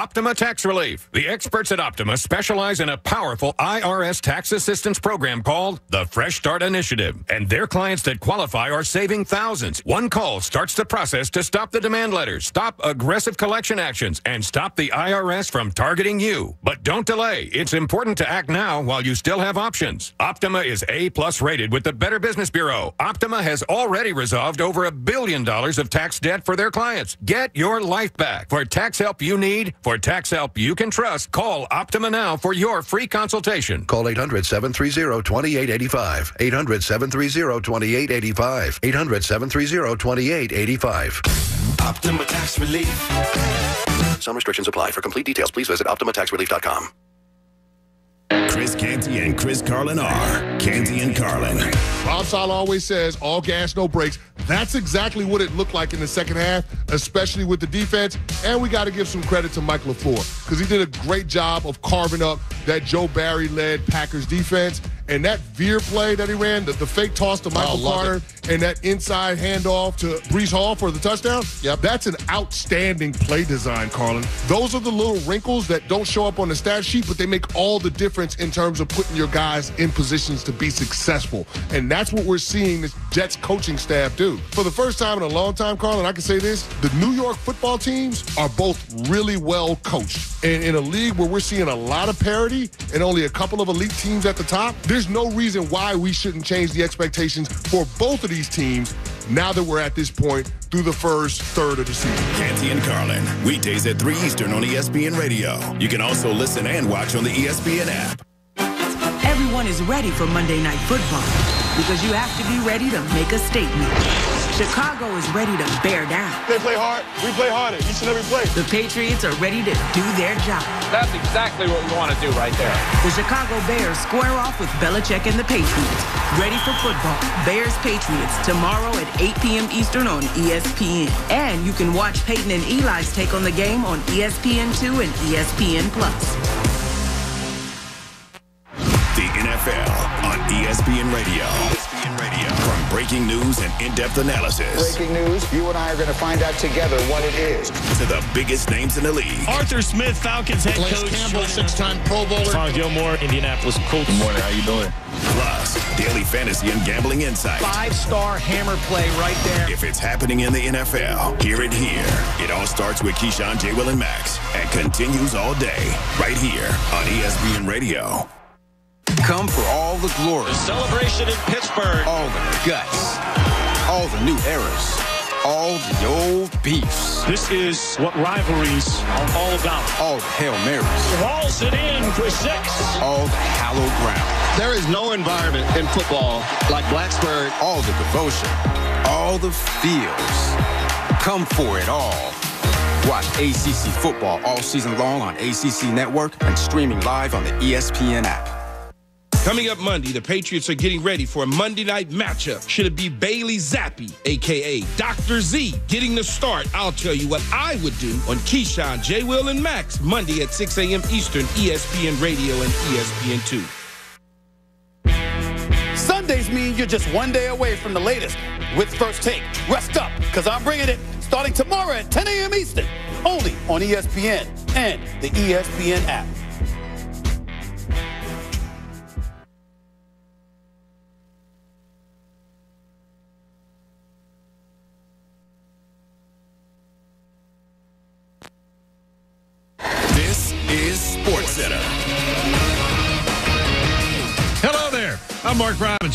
Optima Tax Relief. The experts at Optima specialize in a powerful IRS tax assistance program called the Fresh Start Initiative. And their clients that qualify are saving thousands. One call starts the process to stop the demand letters, stop aggressive collection actions, and stop the IRS from targeting you. But don't delay. It's important to act now while you still have options. Optima is A plus rated with the Better Business Bureau. Optima has already resolved over a billion dollars of tax debt for their clients. Get your life back. For tax help you need, for tax help you can trust, call Optima now for your free consultation. Call 800 730 2885. 800 730 2885. 800 730 2885. Optima Tax Relief. Some restrictions apply. For complete details, please visit OptimaTaxRelief.com. Chris Canty and Chris Carlin are Canty and Carlin. Bob Sala always says all gas, no brakes. That's exactly what it looked like in the second half, especially with the defense. And we got to give some credit to Mike LaFleur because he did a great job of carving up that Joe Barry led Packers defense. And that veer play that he ran, the, the fake toss to oh, Michael Oh, Carter, and that inside handoff to Breece Hall for the touchdown. Yep. That's an outstanding play design, Carlin. Those are the little wrinkles that don't show up on the stat sheet, but they make all the difference in terms of putting your guys in positions to be successful. And that's what we're seeing this Jets coaching staff do. For the first time in a long time, Carlin, I can say this the New York football teams are both really well coached. And in a league where we're seeing a lot of parity and only a couple of elite teams at the top, there's no reason why we shouldn't change the expectations for both of these teams now that we're at this point through the first third of the season. Canty and Carlin, weekdays at 3 Eastern on ESPN Radio. You can also listen and watch on the ESPN app. Everyone is ready for Monday Night Football because you have to be ready to make a statement. Chicago is ready to bear down. They play hard. We play harder each and every play. The Patriots are ready to do their job. That's exactly what we want to do right there. The Chicago Bears square off with Belichick and the Patriots. Ready for football. Bears Patriots tomorrow at 8 p.m. Eastern on ESPN. And you can watch Peyton and Eli's take on the game on E ESPN2 and ESPN Plus. The NFL on ESPN Radio. ESPN Radio. From breaking news and in-depth analysis Breaking news, you and I are going to find out together what it is. to the biggest names in the league. Arthur Smith, Falcons head Blaise coach. Campbell, six-time Pro Bowler. Tom Gilmore, Indianapolis Colts. Good morning. How you doing? Plus, daily fantasy and gambling insight. Five-star hammer play right there. If it's happening in the NFL, hear it here. It all starts with Keyshawn, J. Will, and Max and continues all day right here on ESPN Radio. Come for all the glory, The Celebration in Pittsburgh. all the guts, all the new eras, all the old beefs, This is what rivalries are all about. all the Hail Marys, Walls it in for six. all the hallowed ground, There is no environment in football like Blacksburg. all the devotion, all the feels. Come for it all. Watch ACC football all season long on ACC Network and streaming live on the E ESPN app. Coming up Monday, the Patriots are getting ready for a Monday night matchup. Should it be Bailey Zappe, aka Dr. Z, getting the start? I'll tell you what I would do on Keyshawn, J. Will, and Max, Monday at 6 a.m. Eastern, ESPN Radio and ESPN2. Sundays mean you're just one day away from the latest with First Take. Rest up, because I'm bringing it starting tomorrow at 10 a.m. Eastern, only on ESPN and the ESPN app.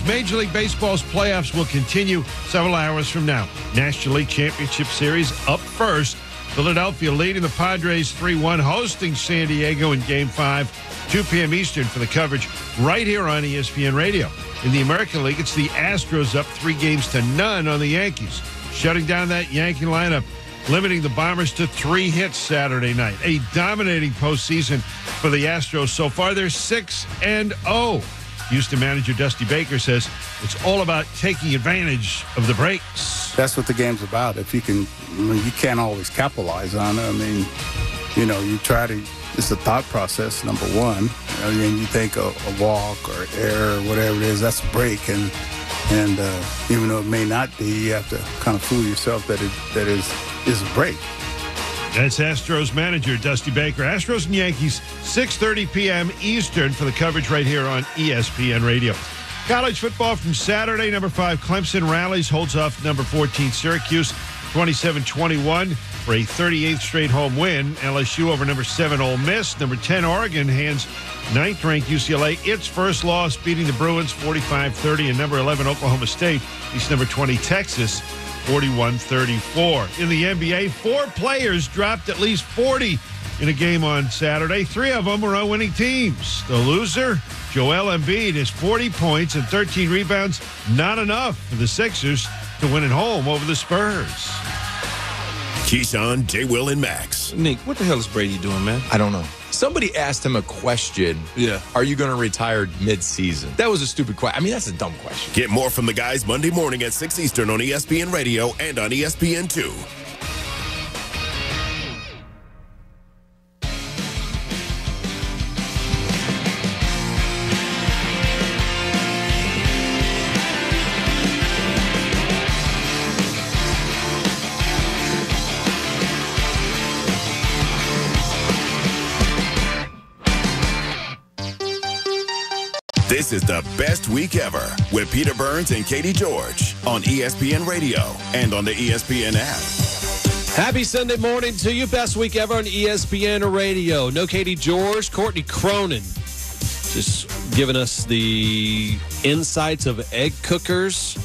Major League Baseball's playoffs will continue several hours from now. National League Championship Series up first. Philadelphia leading the Padres 3 1, hosting San Diego in Game 5, 2 p.m. Eastern for the coverage right here on ESPN Radio. In the American League, it's the Astros up three games to none on the Yankees, shutting down that Yankee lineup, limiting the Bombers to three hits Saturday night. A dominating postseason for the Astros so far. They're 6 and 0. Houston manager Dusty Baker says it's all about taking advantage of the breaks. That's what the game's about. If you can, I mean, you can't always capitalize on it. I mean, you know, you try to. It's a thought process. Number one, know, and you think a, a walk or error or whatever it is, that's a break, and and uh, even though it may not be, you have to kind of fool yourself that it that is is a break. That's Astros manager Dusty Baker. Astros and Yankees, 6:30 p.m. Eastern for the coverage right here on ESPN Radio. College football from Saturday. Number five Clemson rallies, holds off number 14 Syracuse, 27-21 for a 38th straight home win. LSU over number seven Ole Miss. Number 10 Oregon hands ninth-ranked UCLA its first loss, beating the Bruins 45-30, and number 11 Oklahoma State beats number 20 Texas 41-34. In the NBA, four players dropped at least 40 in a game on Saturday. Three of them were on winning teams. The loser, Joel Embiid, has 40 points and 13 rebounds. Not enough for the Sixers to win at home over the Spurs. Keyshawn, J. Will, and Max. Nick, what the hell is Brady doing, man? I don't know. Somebody asked him a question. Yeah. Are you going to retire mid-season? That was a stupid question. I mean, that's a dumb question. Get more from the guys Monday morning at 6 Eastern on ESPN Radio and on ESPN2. Is the best week ever with Peter Burns and Katie George on ESPN Radio and on the ESPN app. Happy Sunday morning to you. Best week ever on ESPN Radio. No Katie George, Courtney Cronin. Just giving us the insights of egg cookers,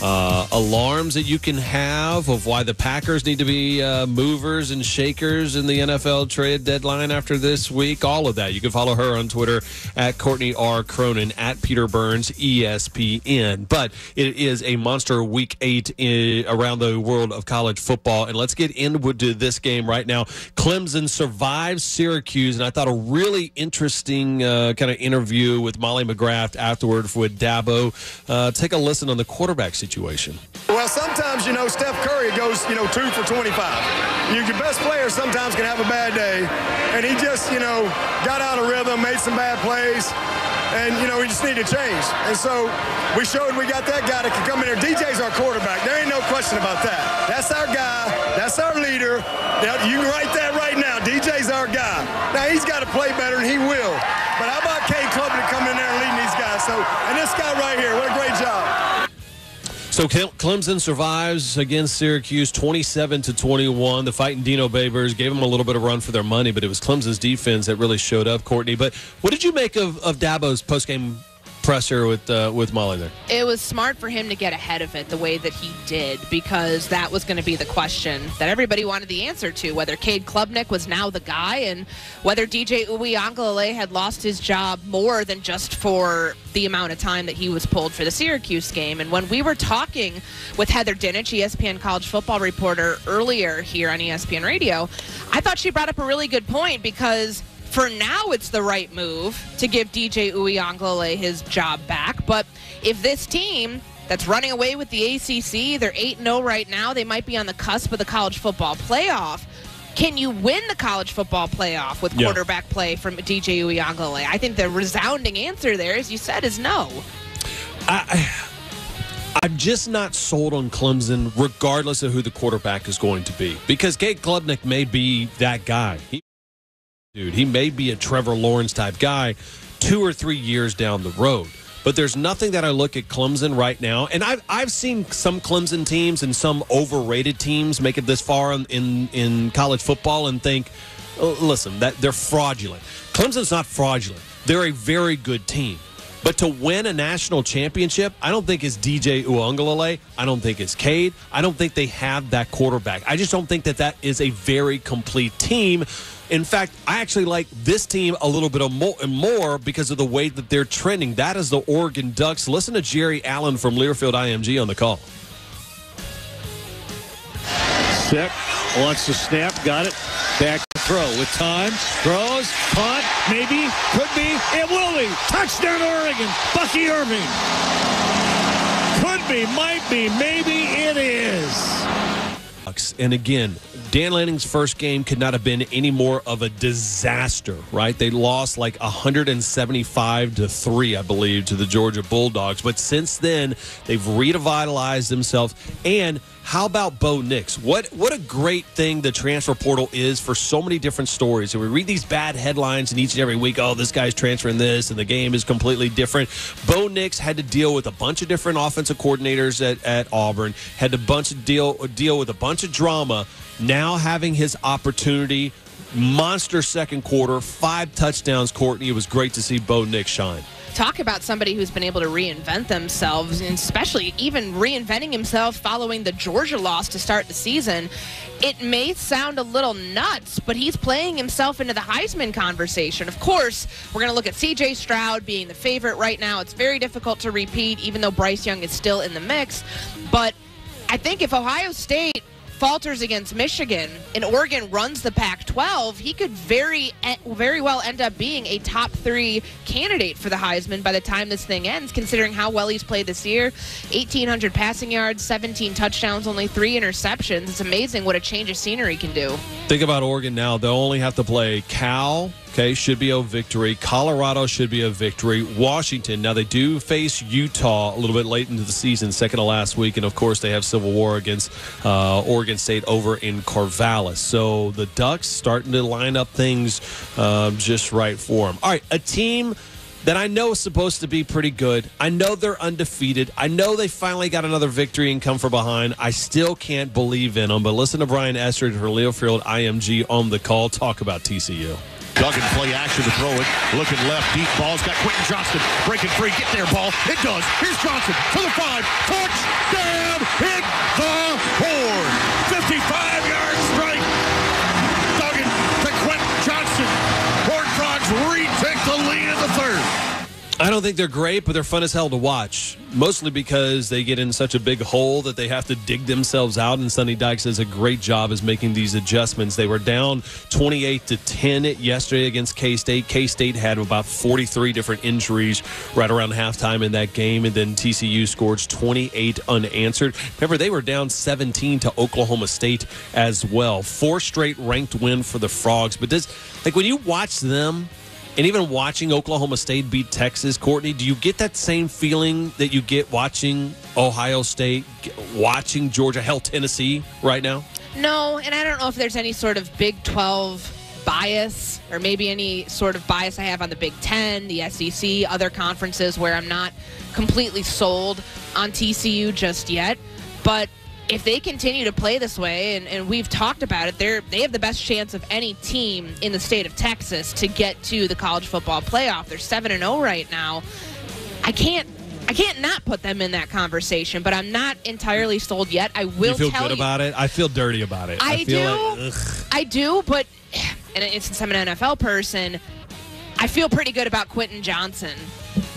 uh, alarms that you can have of why the Packers need to be uh, movers and shakers in the NFL trade deadline after this week. All of that. You can follow her on Twitter at Courtney R. Cronin, at Peter Burns, ESPN. But it is a monster week eight in, around the world of college football. And let's get into this game right now. Clemson survives Syracuse, and I thought a really interesting uh, kind of interview with Molly McGrath afterward with Dabo. Uh, take a listen on the quarterback situation. Well, sometimes, you know, Steph Curry goes, you know, two for 25. You, your best player sometimes can have a bad day. And he just, you know, got out of rhythm, made some bad plays. And, you know, we just need to change. And so we showed we got that guy that can come in there. DJ's our quarterback. There ain't no question about that. That's our guy. That's our leader. You can write that right now. DJ's our guy. Now, he's got to play better, and he will. But how about Cade Klubnik coming in there and leading these guys? So, and this guy right here, what a great job. So Clemson survives against Syracuse 27 to 21. The fighting Dino Babers gave them a little bit of run for their money, but it was Clemson's defense that really showed up, Courtney. But what did you make of, of Dabo's postgame presser with uh, with Molly there? It was smart for him to get ahead of it the way that he did because that was going to be the question that everybody wanted the answer to whether Cade Klubnik was now the guy and whether DJ Uiagalelei had lost his job more than just for the amount of time that he was pulled for the Syracuse game. And when we were talking with Heather Dinich, ESPN college football reporter, earlier here on ESPN Radio, I thought she brought up a really good point because for now it's the right move to give DJ Uiagalelei his job back. But if this team that's running away with the ACC, they're 8-0 right now, they might be on the cusp of the college football playoff. Can you win the college football playoff with Yeah. quarterback play from DJ Uiagalelei? I think the resounding answer there, as you said, is no. I, I'm just not sold on Clemson, regardless of who the quarterback is going to be, because Cade Klubnik may be that guy. He, dude, he may be a Trevor Lawrence type guy, two or three years down the road. But there's nothing that I look at Clemson right now, and I've I've seen some Clemson teams and some overrated teams make it this far in in, in college football and think, oh, listen, that they're fraudulent. Clemson's not fraudulent. They're a very good team. But to win a national championship, I don't think it's DJ Uiagalelei. I don't think it's Cade. I don't think they have that quarterback. I just don't think that that is a very complete team. In fact, I actually like this team a little bit more, more because of the way that they're trending. That is the Oregon Ducks. Listen to Jerry Allen from Learfield IMG on the call. Set, wants to snap, got it. Back to throw with time. Throws, caught, maybe, could be, it will be. Touchdown Oregon, Bucky Irving. Could be, might be, maybe it is. And again, Dan Lanning's first game could not have been any more of a disaster, right? They lost like 175 to 3, I believe, to the Georgia Bulldogs. But since then, they've revitalized themselves. And how about Bo Nix? What what a great thing the transfer portal is for so many different stories. And we read these bad headlines and each and every week, oh, this guy's transferring this and the game is completely different. Bo Nix had to deal with a bunch of different offensive coordinators at, at Auburn, had to bunch of deal deal with a bunch of drama. Now having his opportunity, monster second quarter, five touchdowns, Courtney. It was great to see Bo Nix shine talk about somebody who's been able to reinvent themselves, and especially even reinventing himself following the Georgia loss to start the season. It may sound a little nuts, but he's playing himself into the Heisman conversation. Of course, we're going to look at CJ Stroud being the favorite right now. It's very difficult to repeat, even though Bryce Young is still in the mix. But I think if Ohio State falters against Michigan and Oregon runs the Pac 12, he could very, very well end up being a top three candidate for the Heisman by the time this thing ends, considering how well he's played this year 1,800 passing yards, 17 touchdowns, only three interceptions. It's amazing what a change of scenery can do. Think about Oregon now. They'll only have to play Cal, okay, should be a victory. Colorado should be a victory. Washington, now they do face Utah a little bit late into the season, second to last week. And of course, they have Civil War against uh, Oregon State over in Corvallis. So the Ducks starting to line up things uh, just right for them. All right, a team that I know is supposed to be pretty good. I know they're undefeated. I know they finally got another victory and come from behind. I still can't believe in them. But listen to Brian Estridge for Learfield IMG on the call. Talk about TCU. Duggan play action to throw it. Looking left, deep ball's got Quentin Johnston breaking free. Get there, ball. It does. Here's Johnston to the five. Touchdown! Hit the horn. I don't think they're great, but they're fun as hell to watch. Mostly because they get in such a big hole that they have to dig themselves out. And Sonny Dykes does a great job as making these adjustments. They were down 28 to 10 yesterday against K State. K State had about 43 different injuries right around halftime in that game, and then TCU scored 28 unanswered. Remember, they were down 17 to Oklahoma State as well. Four straight ranked win for the Frogs. But does like when you watch them and even watching Oklahoma State beat Texas, Courtney, do you get that same feeling that you get watching Ohio State, watching Georgia, hell, Tennessee right now? No, and I don't know if there's any sort of Big 12 bias or maybe any sort of bias I have on the Big 10, the SEC, other conferences where I'm not completely sold on TCU just yet. But if they continue to play this way, and, and we've talked about it, they're they have the best chance of any team in the state of Texas to get to the college football playoff. They're seven and zero right now. I can't. I can't not put them in that conversation, but I'm not entirely sold yet. I will you feel tell good you, about it. I feel dirty about it. I, I feel do. Like, I do, but and since I'm an NFL person, I feel pretty good about Quentin Johnston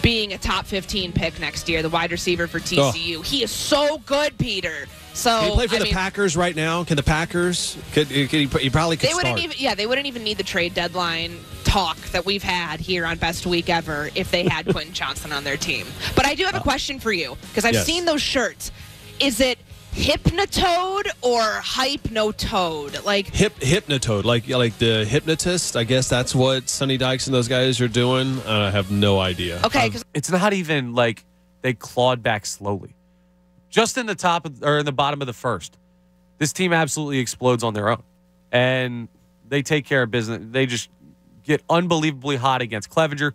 being a top 15 pick next year, the wide receiver for TCU. Oh. He is so good, Peter. So can he play for I the mean, Packers right now? Can the Packers? Could, could he, he probably could they wouldn't start. even. Yeah, they wouldn't even need the trade deadline talk that we've had here on Best Week Ever if they had Quentin Johnston on their team. But I do have a question for you because I've Yes. seen those shirts. Is it Hypnotoad or Hypnotoad? Like Hip hypnotoad, like like the hypnotist. I guess that's what Sonny Dykes and those guys are doing. I have no idea. Okay, Um, it's not even like they clawed back slowly. Just in the top of, or in the bottom of the first, this team absolutely explodes on their own, and they take care of business. They just get unbelievably hot against Clevinger.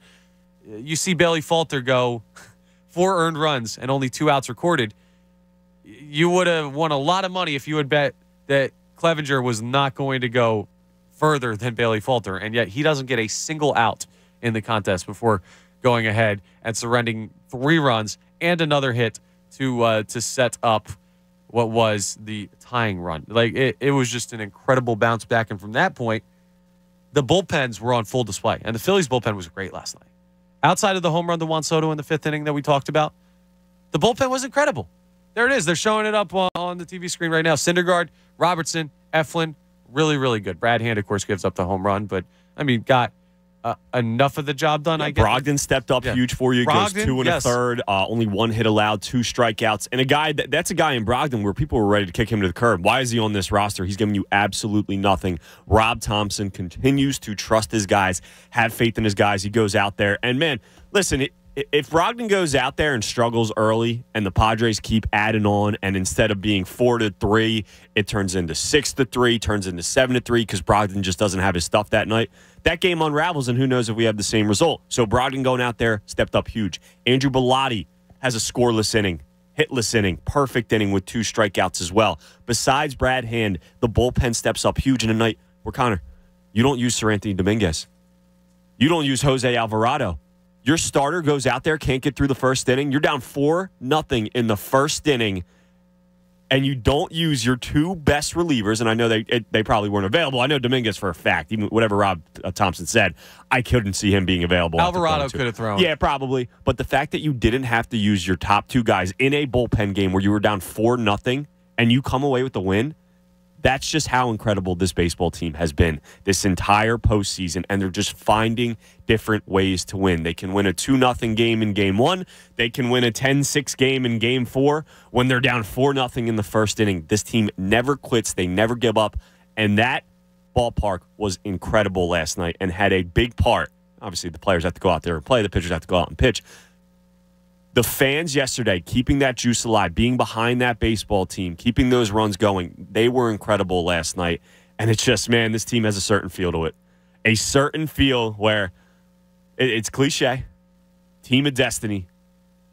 You see Bailey Falter go four earned runs and only two outs recorded. You would have won a lot of money if you had bet that Clevinger was not going to go further than Bailey Falter, and yet he doesn't get a single out in the contest before going ahead and surrendering three runs and another hit to uh, to set up what was the tying run. Like it, it was just an incredible bounce back, and from that point, the bullpens were on full display, and the Phillies bullpen was great last night. Outside of the home run to Juan Soto in the fifth inning that we talked about, the bullpen was incredible. There it is. They're showing it up on the TV screen right now. Syndergaard, Robertson, Eflin, really, really good. Brad Hand, of course, gives up the home run, but I mean, got uh, enough of the job done. I guess. Brogdon stepped up Yeah. huge for you. Goes two and yes. a third. Uh, only one hit allowed, two strikeouts, and a guy that, that's a guy in Brogdon where people were ready to kick him to the curb. Why is he on this roster? He's giving you absolutely nothing. Rob Thompson continues to trust his guys, have faith in his guys. He goes out there, and man, listen. It, if Brogdon goes out there and struggles early and the Padres keep adding on and instead of being 4 to 3, it turns into 6 to 3, turns into 7 to 3 cuz Brogdon just doesn't have his stuff that night. That game unravels and who knows if we have the same result. So Brogdon going out there stepped up huge. Andrew Bellatti has a scoreless inning hitless inning, perfect inning with two strikeouts as well. Besides Brad Hand, the bullpen steps up huge in a night where Connor, you don't use Seranthony Dominguez. You don't use Jose Alvarado. Your starter goes out there, can't get through the first inning. You're down four nothing in the first inning, and you don't use your two best relievers. And I know they it, they probably weren't available. I know Dominguez for a fact. Even whatever Rob uh, Thompson said, I couldn't see him being available. Alvarado could have thrown. Yeah, probably. But the fact that you didn't have to use your top two guys in a bullpen game where you were down four nothing and you come away with the win, that's just how incredible this baseball team has been this entire postseason. And they're just finding different ways to win. They can win a 2 nothing game in game one. They can win a 10 6 game in game four when they're down 4 nothing in the first inning. This team never quits, they never give up. And that ballpark was incredible last night and had a big part. Obviously, the players have to go out there and play, the pitchers have to go out and pitch. The fans yesterday keeping that juice alive, being behind that baseball team, keeping those runs going, they were incredible last night. And it's just, man, this team has a certain feel to it. A certain feel where it- it's cliche, team of destiny.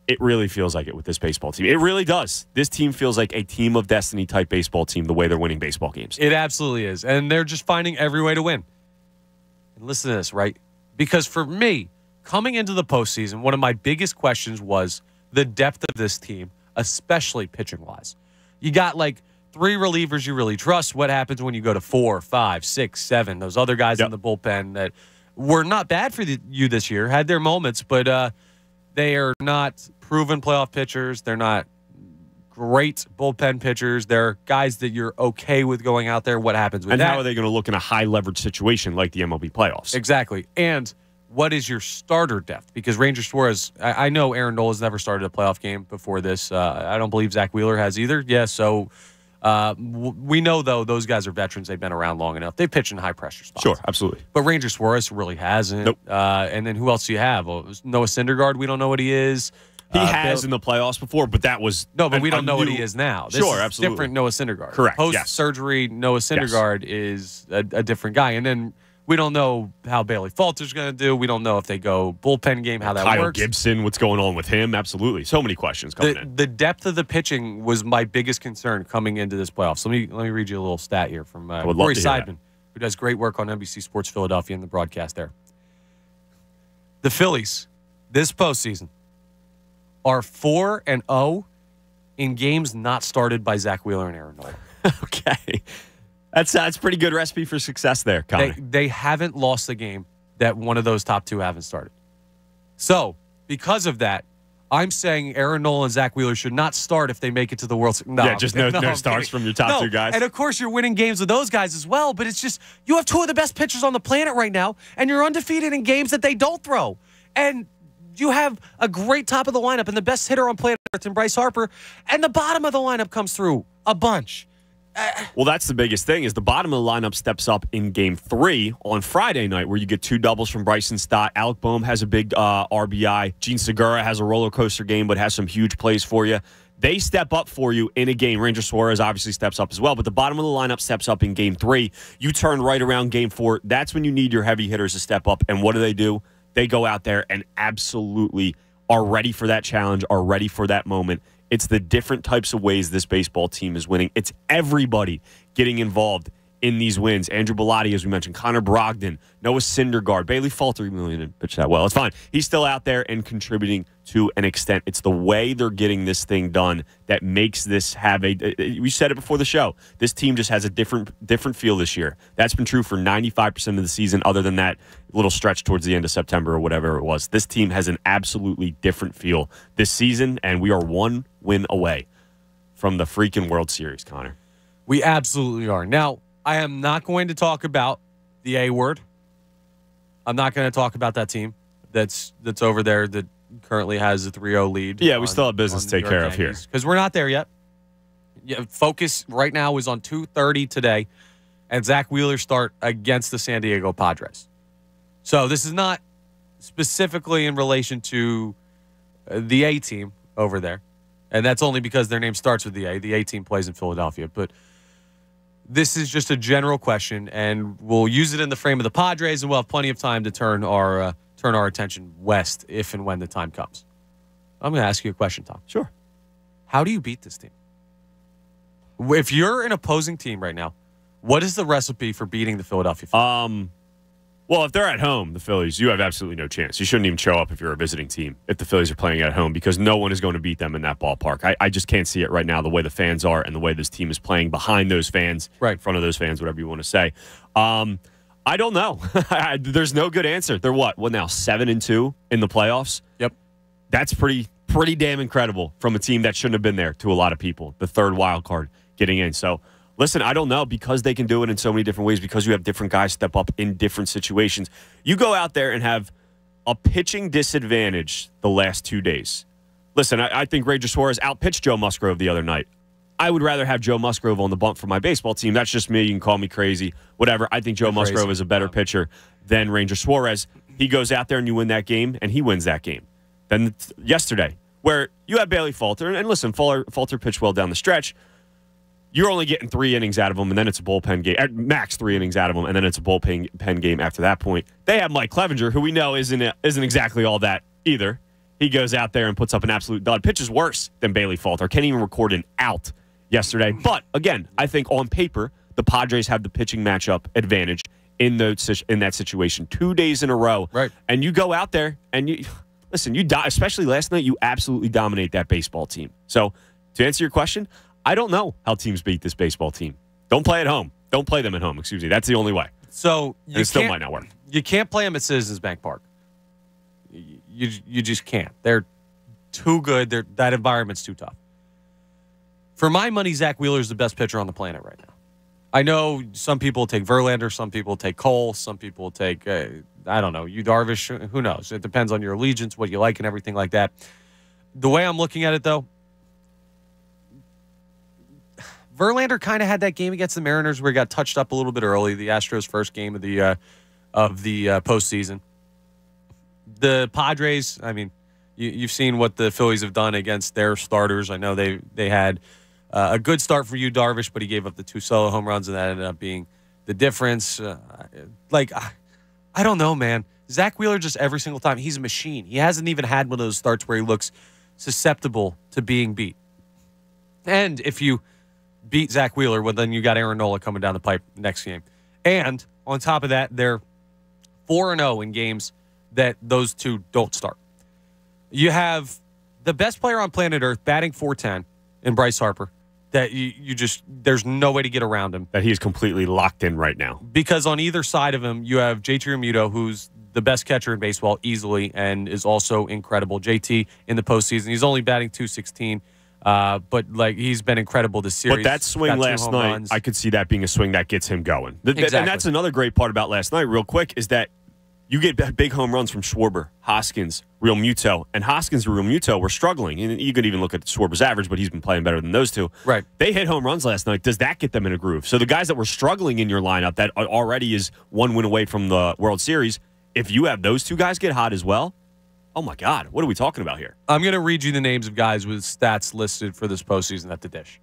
It really feels like it with this baseball team. It really does. This team feels like a team of destiny type baseball team the way they're winning baseball games. It absolutely is. And they're just finding every way to win. And listen to this, right? Because for me, coming into the postseason, one of my biggest questions was the depth of this team, especially pitching wise. You got like three relievers you really trust. What happens when you go to four, five, six, seven? Those other guys in the bullpen that were not bad for the, you this year, had their moments, but uh, they are not proven playoff pitchers. They're not great bullpen pitchers. They're guys that you're okay with going out there. What happens with that? And how are they going to look in a high leverage situation like the MLB playoffs? Exactly. And what is your starter depth? Because Ranger Suarez, I, I know Aaron Nola has never started a playoff game before this. Uh, I don't believe Zack Wheeler has either. Yeah, so uh, w- we know though those guys are veterans. They've been around long enough. They pitch in high pressure spots. Sure, absolutely. But Ranger Suarez really hasn't. Nope. Uh, and then who else do you have? Noah Syndergaard. We don't know what he is. He Uh, has Bill- in the playoffs before, but that was no, but an- we don't know what he is now. This sure, is absolutely. Different Noah Syndergaard. Correct, Post yes. surgery, Noah Syndergaard is a, a different guy. And then we don't know how Bailey Falter's going to do. We don't know if they go bullpen game, how that Kyle works. Gibson, what's going on with him? Absolutely, so many questions coming The, in. the depth of the pitching was my biggest concern coming into this playoffs. So let me let me read you a little stat here from uh, Corey. Seidman, who does great work on NBC Sports Philadelphia in the broadcast there. The Phillies this postseason are four and zero in games not started by Zack Wheeler and Aaron Nola. okay, that's that's pretty good recipe for success there, Connor. They they haven't lost a game that one of those top two haven't started. So because of that, I'm saying Aaron Nola and Zack Wheeler should not start if they make it to the World Series. No, Yeah, just no- no I'm starts from your top No, two guys. And of course, you're winning games with those guys as well. But it's just you have two of the best pitchers on the planet right now, and you're undefeated in games that they don't throw. And you have a great top of the lineup and the best hitter on planet Earth in Bryce Harper, and the bottom of the lineup comes through a bunch. Well, that's the biggest thing is the bottom of the lineup steps up in game three on Friday night, where you get two doubles from Bryson Stott. Alec Bohm has a big uh, RBI. Jean Segura has a roller coaster game, but has some huge plays for you. They step up for you in a game. Ranger Suarez obviously steps up as well, but the bottom of the lineup steps up in game three. You turn right around game four. That's when you need your heavy hitters to step up. And what do they do? They go out there and absolutely are ready for that challenge, are ready for that moment. It's the different types of ways this baseball team is winning. It's everybody getting involved in these wins. Andrew Bellatti, as we mentioned, Connor Brogdon, Noah Syndergaard, Bailey Falter, even though he didn't pitch that well. It's fine. He's still out there and contributing to an extent. It's the way they're getting this thing done that makes this have a. Uh, uh, we said it before the show. This team just has a different different feel this year. That's been true for 95% of the season, other than that little stretch towards the end of September or whatever it was. This team has an absolutely different feel this season, and we are one win away from the freaking World Series, Connor. We absolutely are. Now, I am not going to talk about the A word. I'm not going to talk about that team that's that's over there that currently has a 3-0 lead. Yeah, we still have business to take care York of here. Because we're not there yet. Yeah, focus right now is on 2:30 today, and Zack Wheeler start against the San Diego Padres. So this is not specifically in relation to uh, the A team over there, and that's only because their name starts with the A. The A team plays in Philadelphia, but this is just a general question, and we'll use it in the frame of the Padres, and we'll have plenty of time to turn our uh, turn our attention west if and when the time comes. I'm going to ask you a question, Tom. Sure. How do you beat this team? If you're an opposing team right now, what is the recipe for beating the Philadelphia? Phillies? Um, well, if they're at home, the Phillies, you have absolutely no chance. You shouldn't even show up if you're a visiting team if the Phillies are playing at home because no one is going to beat them in that ballpark. I, I just can't see it right now the way the fans are and the way this team is playing behind those fans, right in front of those fans, whatever you want to say. Um, I don't know. There's no good answer. They're what? What now? Seven and two in the playoffs. Yep. That's pretty pretty damn incredible from a team that shouldn't have been there to a lot of people. The third wild card getting in. So listen, I don't know because they can do it in so many different ways because you have different guys step up in different situations. You go out there and have a pitching disadvantage the last two days. Listen, I, I think Ranger Suarez outpitched Joe Musgrove the other night. I would rather have Joe Musgrove on the bump for my baseball team. That's just me. You can call me crazy, whatever. I think Joe You're Musgrove crazy. is a better pitcher than Ranger Suarez. He goes out there and you win that game, and he wins that game. Then yesterday, where you had Bailey Falter, and listen, Falter, Falter pitched well down the stretch. You're only getting three innings out of him, and then it's a bullpen game. At max three innings out of him, and then it's a bullpen pen game after that point. They have Mike Clevinger, who we know isn't isn't exactly all that either. He goes out there and puts up an absolute dud. Pitches worse than Bailey Falter. Can't even record an out yesterday. But again, I think on paper the Padres have the pitching matchup advantage in the in that situation. Two days in a row, right? And you go out there and you listen. You die, especially last night. You absolutely dominate that baseball team. So to answer your question, I don't know how teams beat this baseball team. Don't play at home. Don't play them at home. Excuse me. That's the only way. So you it still might not work. You can't play them at Citizens Bank Park. You you, you just can't. They're too good. They're, that environment's too tough. For my money, Zack Wheeler is the best pitcher on the planet right now. I know some people take Verlander, some people take Cole, some people take uh, I don't know, you Darvish. Who knows? It depends on your allegiance, what you like, and everything like that. The way I'm looking at it, though, Verlander kind of had that game against the Mariners where he got touched up a little bit early. The Astros' first game of the uh, of the uh, postseason. The Padres, I mean, you, you've seen what the Phillies have done against their starters. I know they they had uh, a good start for you, Darvish, but he gave up the two solo home runs, and that ended up being the difference. Uh, like, I, I don't know, man. Zack Wheeler just every single time he's a machine. He hasn't even had one of those starts where he looks susceptible to being beat. And if you beat Zack Wheeler, well, then you got Aaron Nola coming down the pipe next game. And on top of that, they're 4 and 0 in games that those two don't start. You have the best player on planet Earth batting 410 in Bryce Harper. That you, you just, there's no way to get around him. That he is completely locked in right now. Because on either side of him, you have JT Realmuto, who's the best catcher in baseball easily and is also incredible. JT in the postseason, he's only batting 216. Uh, but like he's been incredible this series. But that swing last night, runs. I could see that being a swing that gets him going. Th- Exactly. And that's another great part about last night, real quick, is that you get big home runs from Schwarber, Hoskins, Realmuto. And Hoskins and Realmuto were struggling. And you could even look at Schwarber's average, but he's been playing better than those two. Right. They hit home runs last night. Does that get them in a groove? So the guys that were struggling in your lineup that already is one win away from the World Series, if you have those two guys get hot as well, oh my God, what are we talking about here? I'm going to read you the names of guys with stats listed for this postseason at the dish.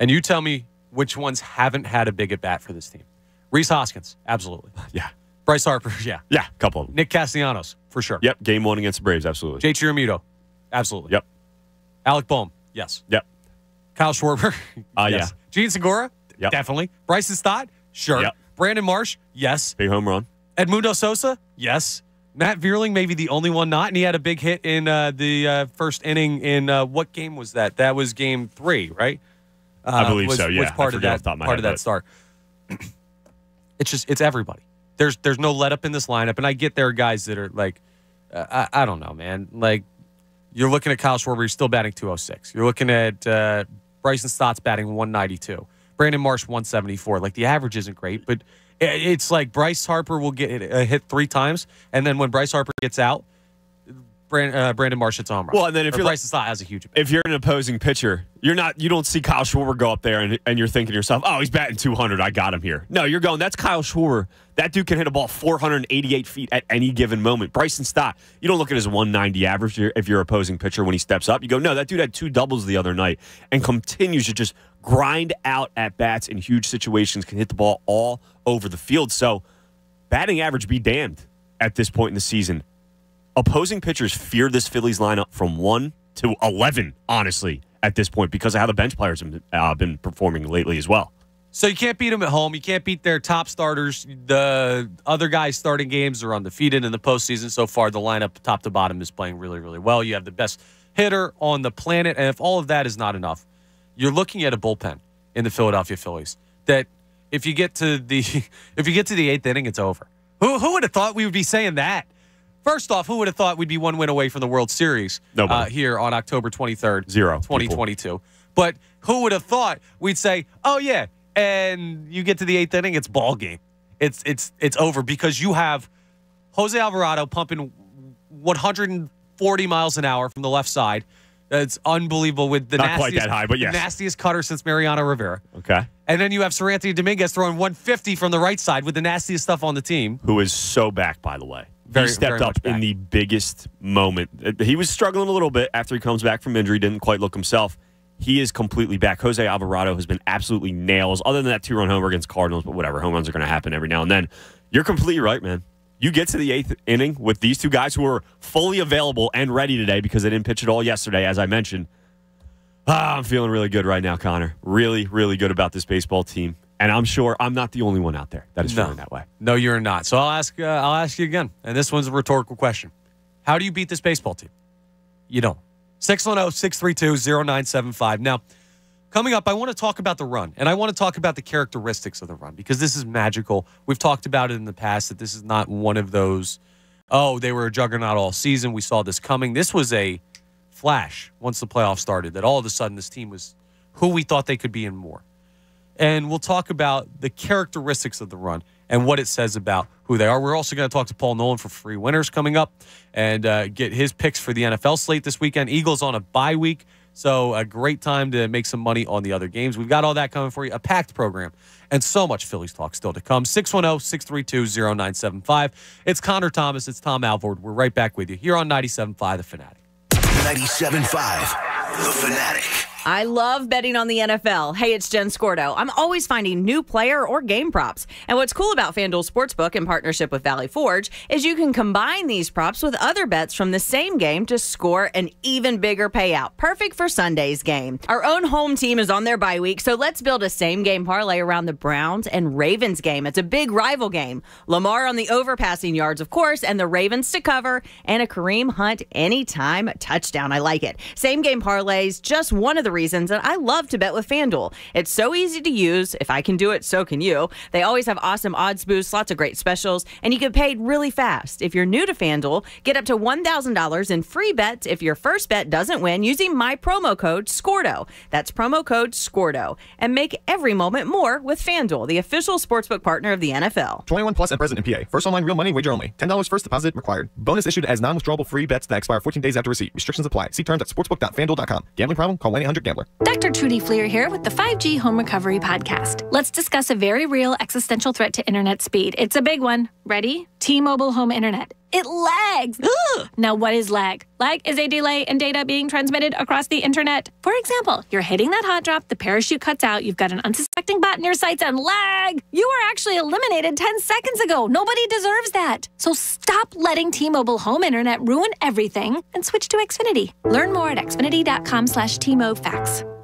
And you tell me which ones haven't had a big at bat for this team. Rhys Hoskins, absolutely. Yeah. Bryce Harper, yeah. Yeah, a couple of them. Nick Castellanos, for sure. Yep, game one against the Braves, absolutely. JT Realmuto, absolutely. Yep. Alec Bohm, yes. Yep. Kyle Schwarber, Uh, yes. Jean Segura, Yep. definitely. Bryson Stott, sure. Yep. Brandon Marsh, yes. Big home run. Edmundo Sosa, yes. Matt Vierling, maybe the only one not, and he had a big hit in uh, the uh, first inning. In uh, what game was that? That was game three, right? Uh, I believe was, so, yeah. I part of that off the top of my part head, of that but- start. it's just it's everybody. There's there's no let up in this lineup, and I get there are guys that are like, uh, I, I don't know, man. Like you're looking at Kyle Schwarber, he's still batting 206. You're looking at uh, Bryson Stott's batting 192. Brandon Marsh 174. Like the average isn't great, but it's like Bryce Harper will get a hit three times, and then when Bryce Harper gets out, Brand, uh, Brandon Marsh hits a home run. Well, and then if Or you're Bryce like- Stott has a huge. if you're an opposing pitcher, you're not you don't see Kyle Schwarber go up there and, and you're thinking to yourself, oh, he's batting 200. I got him here. No, you're going, that's Kyle Schwarber. That dude can hit a ball 488 feet at any given moment. Bryson Stott, you don't look at his 190 average if you're opposing pitcher when he steps up. You go, no, that dude had two doubles the other night and continues to just grind out at bats in huge situations, can hit the ball all over the field. So batting average be damned at this point in the season opposing pitchers fear this Phillies lineup from one to eleven. Honestly, at this point, because of how the bench players have uh, been performing lately as well. So you can't beat them at home. You can't beat their top starters. The other guys starting games are undefeated in the postseason so far. The lineup, top to bottom, is playing really, really well. You have the best hitter on the planet, and if all of that is not enough, you're looking at a bullpen in the Philadelphia Phillies. That if you get to the if you get to the eighth inning, it's over. Who who would have thought we would be saying that? First off, who would have thought we'd be one win away from the World Series uh, here on October 23rd, Zero people. 2022? But who would have thought we'd say, "Oh yeah," and you get to the eighth inning, it's ball game. It's it's it's over because you have Jose Alvarado pumping 140 miles an hour from the left side. It's unbelievable with the Not quite nastiest, that high, but yes. nastiest cutter since Mariano Rivera. Okay, And then you have Seranthony Dominguez throwing 150 from the right side with the nastiest stuff on the team. who is so back by the way. Very- he stepped up in the biggest moment. Uh, He was struggling a little bit after he comes back from injury. Didn't quite look himself. He is completely back. Jose Alvarado has been absolutely nails. Other than that two-run homer against Cardinals, but whatever. Home runs are going to happen every now and then. You're completely right, man. You get to the eighth inning with these two guys who are fully available and ready today because they didn't pitch at all yesterday, as I mentioned. Ah, I'm feeling really good right now, Connor. Really, really good about this baseball team, and I'm sure I'm not the only one out there that is No. feeling that way. No, you're not. So I'll ask. Uh, I'll ask you again, and this one's a rhetorical question: How do you beat this baseball team? You don't. 610-632-0975. Now, coming up, I want to talk about the run, and I want to talk about the characteristics of the run because this is magical. We've talked about it in the past that this is not one of those. Oh, they were a juggernaut all season. We saw this coming. This was a flash once the playoffs started. That all of a sudden this team was who we thought they could be and more and we'll talk about the characteristics of the run and what it says about who they are. We're also going to talk to Paul Nolan for free winners coming up and uh, get his picks for the NFL slate this weekend. Eagles on a bye week, so a great time to make some money on the other games. We've got all that coming for you, a packed program, and so much Phillies talk still to come. 610 632 0975. It's Connor Thomas, it's Tom Alvord. We're right back with you here on 97.5 The Fanatic. 97.5, The Fanatic. I love betting on the NFL. Hey, it's Jen Scordo. I'm always finding new player or game props. And what's cool about FanDuel Sportsbook in partnership with Valley Forge is you can combine these props with other bets from the same game to score an even bigger payout. Perfect for Sunday's game. Our own home team is on their bye week, so let's build a same game parlay around the Browns and Ravens game. It's a big rival game. Lamar on the overpassing yards, of course, and the Ravens to cover, and a Kareem Hunt anytime touchdown. I like it. Same game parlays, just one of the reasons that I love to bet with FanDuel. It's so easy to use. If I can do it, so can you. They always have awesome odds boosts, lots of great specials, and you get paid really fast. If you're new to FanDuel, get up to $1,000 in free bets if your first bet doesn't win using my promo code SCORDO. That's promo code SCORDO. And make every moment more with FanDuel, the official sportsbook partner of the NFL. 21 plus and present in PA. First online real money wager only. $10 first deposit required. Bonus issued as non-withdrawable free bets that expire 14 days after receipt. Restrictions apply. See terms at sportsbook.fanduel.com. Gambling problem? Call 1-800-GAMBLER. Dr. Trudy Fleer here with the 5G Home Recovery Podcast. Let's discuss a very real existential threat to internet speed. It's a big one. Ready? T Mobile Home Internet. It lags. now, what is lag? Lag is a delay in data being transmitted across the internet. For example, you're hitting that hot drop, the parachute cuts out, you've got an unsuspecting bot in your sights, and lag! You were actually eliminated 10 seconds ago. Nobody deserves that. So stop letting T Mobile Home Internet ruin everything and switch to Xfinity. Learn more at xfinity.com slash T-MoFacts.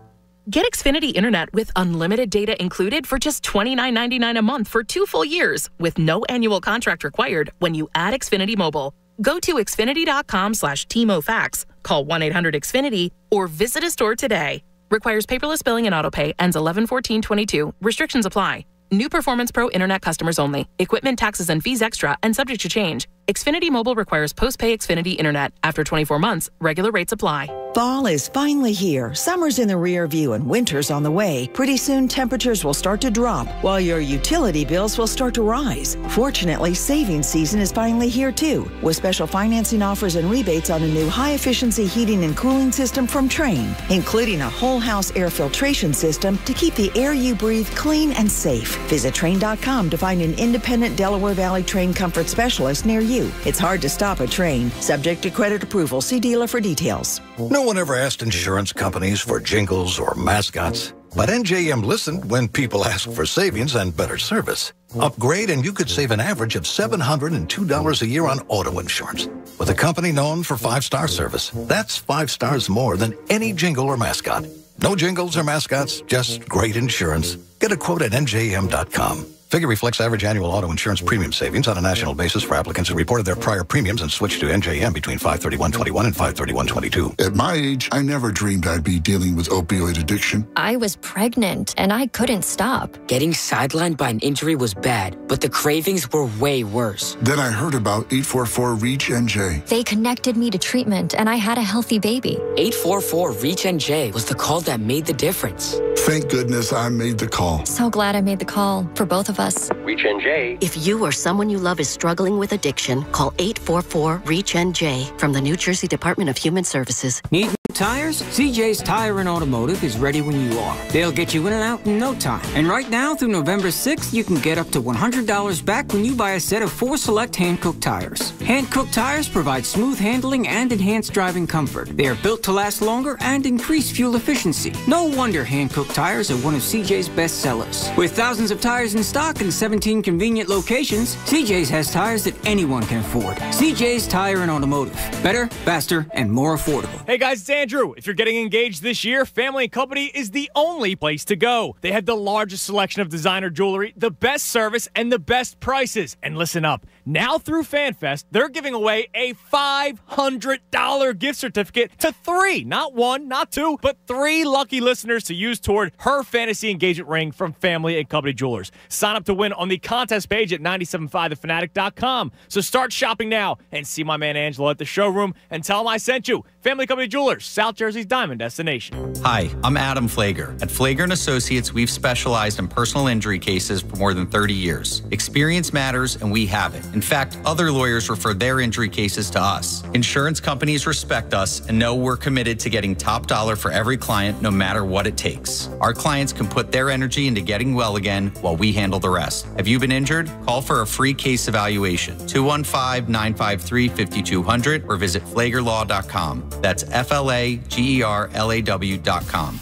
Get Xfinity Internet with unlimited data included for just $29.99 a month for two full years with no annual contract required when you add Xfinity Mobile. Go to Xfinity.com slash TMOFacts, call 1-800-XFINITY, or visit a store today. Requires paperless billing and autopay, ends 11-14-22. Restrictions apply. New Performance Pro Internet customers only. Equipment taxes and fees extra and subject to change. Xfinity Mobile requires post-pay Xfinity Internet. After 24 months, regular rates apply. Fall is finally here. Summer's in the rear view and winter's on the way. Pretty soon, temperatures will start to drop while your utility bills will start to rise. Fortunately, saving season is finally here too, with special financing offers and rebates on a new high efficiency heating and cooling system from Trane, including a whole house air filtration system to keep the air you breathe clean and safe. Visit trane.com to find an independent Delaware Valley Trane comfort specialist near you. It's hard to stop a Trane. Subject to credit approval. See dealer for details. No one ever asked insurance companies for jingles or mascots. But NJM listened when people asked for savings and better service. Upgrade and you could save an average of $702 a year on auto insurance with a company known for five-star service. That's five stars more than any jingle or mascot. No jingles or mascots, just great insurance. Get a quote at njm.com. Figure reflects average annual auto insurance premium savings on a national basis for applicants who reported their prior premiums and switched to NJM between 531.21 and 531.22. At my age, I never dreamed I'd be dealing with opioid addiction. I was pregnant and I couldn't stop. Getting sidelined by an injury was bad, but the cravings were way worse. Then I heard about 844 REACH NJ. They connected me to treatment and I had a healthy baby. 844 REACH NJ was the call that made the difference. Thank goodness I made the call. So glad I made the call for both of us. REACH NJ. If you or someone you love is struggling with addiction, call 844 REACH NJ from the New Jersey Department of Human Services. Need new tires? CJ's Tire and Automotive is ready when you are. They'll get you in and out in no time. And right now through November 6th, you can get up to $100 back when you buy a set of four select Hankook tires. Hankook tires provide smooth handling and enhanced driving comfort. They are built to last longer and increase fuel efficiency. No wonder Hankook tires are one of CJ's best sellers. With thousands of tires in stock and 17 convenient locations, CJ's has tires that anyone can afford. CJ's Tire and Automotive. Better, faster, and more affordable. Hey guys, it's Andrew. If you're getting engaged this year, Family Company is the only place to go. They have the largest selection of designer jewelry, the best service, and the best prices. And listen up. Now through FanFest, they're giving away a $500 gift certificate to three, not one, not two, but three lucky listeners to use toward her fantasy engagement ring from Family and Company Jewelers. Sign up to win on the contest page at 975thefanatic.com. So start shopping now and see my man Angelo at the showroom and tell him I sent you. Family Company Jewelers, South Jersey's diamond destination. Hi, I'm Adam Flager. At Flager Associates, we've specialized in personal injury cases for more than 30 years. Experience matters, and we have it. In fact, other lawyers refer their injury cases to us. Insurance companies respect us and know we're committed to getting top dollar for every client, no matter what it takes. Our clients can put their energy into getting well again while we handle the rest. Have you been injured? Call for a free case evaluation. 215 953 5200 or visit flagerlaw.com. That's F L A G E R L A W.com.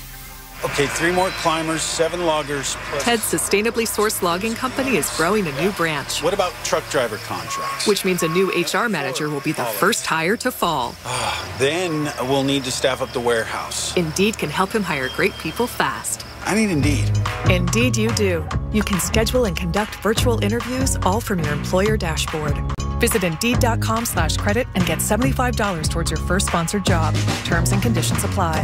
Okay, three more climbers, seven loggers. Plus... Ted's sustainably sourced logging company is growing a new branch. What about truck driver contracts? Which means a new HR manager will be the first hire to fall. Ah, then we'll need to staff up the warehouse. Indeed can help him hire great people fast. I need Indeed. Indeed, you do. You can schedule and conduct virtual interviews all from your employer dashboard. Visit Indeed.com slash credit and get $75 towards your first sponsored job. Terms and conditions apply.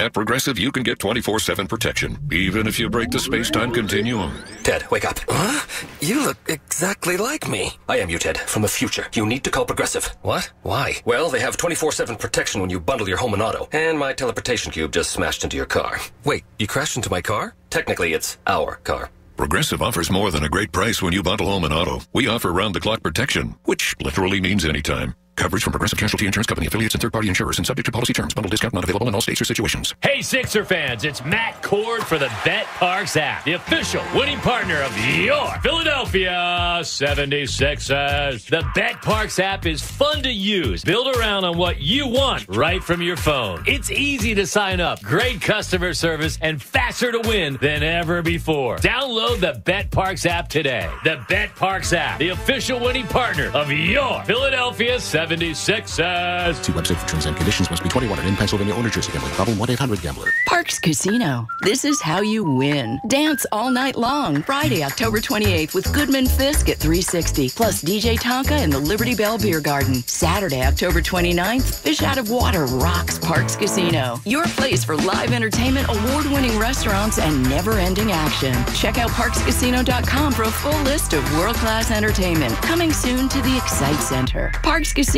At Progressive, you can get 24 7 protection, even if you break the space time continuum. Ted, wake up. Huh? You look exactly like me. I am you, Ted, from the future. You need to call Progressive. What? Why? Well, they have 24 7 protection when you bundle your home and auto, and my teleportation cube just smashed into your car. Wait, you crashed into my car? Technically, it's our car. Progressive offers more than a great price when you bundle home and auto. We offer round the clock protection, which literally means anytime. Coverage from Progressive Casualty Insurance Company affiliates and third-party insurers and subject to policy terms. Bundle discount not available in all states or situations. Hey, Sixer fans, it's Matt Cord for the BetParx app, the official winning partner of your Philadelphia 76ers. The BetParx app is fun to use, build around on what you want right from your phone. It's easy to sign up, great customer service, and faster to win than ever before. Download the BetParx app today. The BetParx app, the official winning partner of your Philadelphia 76ers. 76ers. See website for terms and conditions. Must be 21 and in Pennsylvania or New Jersey. Gambling problem? 1-800-GAMBLER. Parx Casino. This is how you win. Dance all night long. Friday, October 28th with Goodman Fisk at 360. Plus DJ Tonka in the Liberty Bell Beer Garden. Saturday, October 29th, Fish Out of Water rocks Parx Casino. Your place for live entertainment, award-winning restaurants, and never-ending action. Check out parxcasino.com for a full list of world-class entertainment. Coming soon to the Xcite Center. Parx Casino.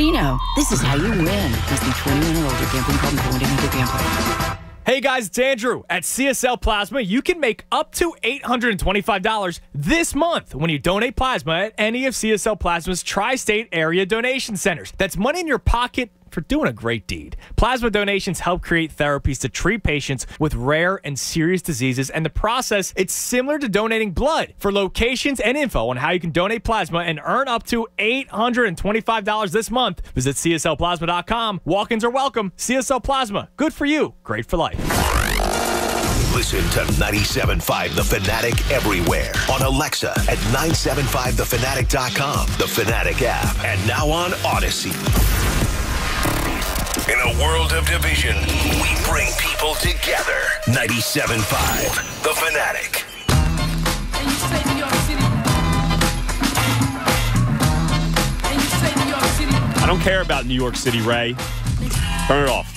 This is how you win. Must be 21 or older. Gambling problem. To gambling. Hey guys, it's Andrew. At CSL Plasma, you can make up to $825 this month when you donate plasma at any of CSL Plasma's tri state area donation centers. That's money in your pocket for doing a great deed. Plasma donations help create therapies to treat patients with rare and serious diseases, and the process it's similar to donating blood. For locations and info on how you can donate plasma and earn up to $825 this month, visit cslplasma.com. Walk-ins are welcome. CSL Plasma, good for you, great for life. Listen to 97.5 The Fanatic everywhere on Alexa at 975thefanatic.com, the Fanatic app, and now on Audacy. In a world of division, we bring people together. 97.5 The Fanatic. I don't care about New York City, Ray. Turn it off.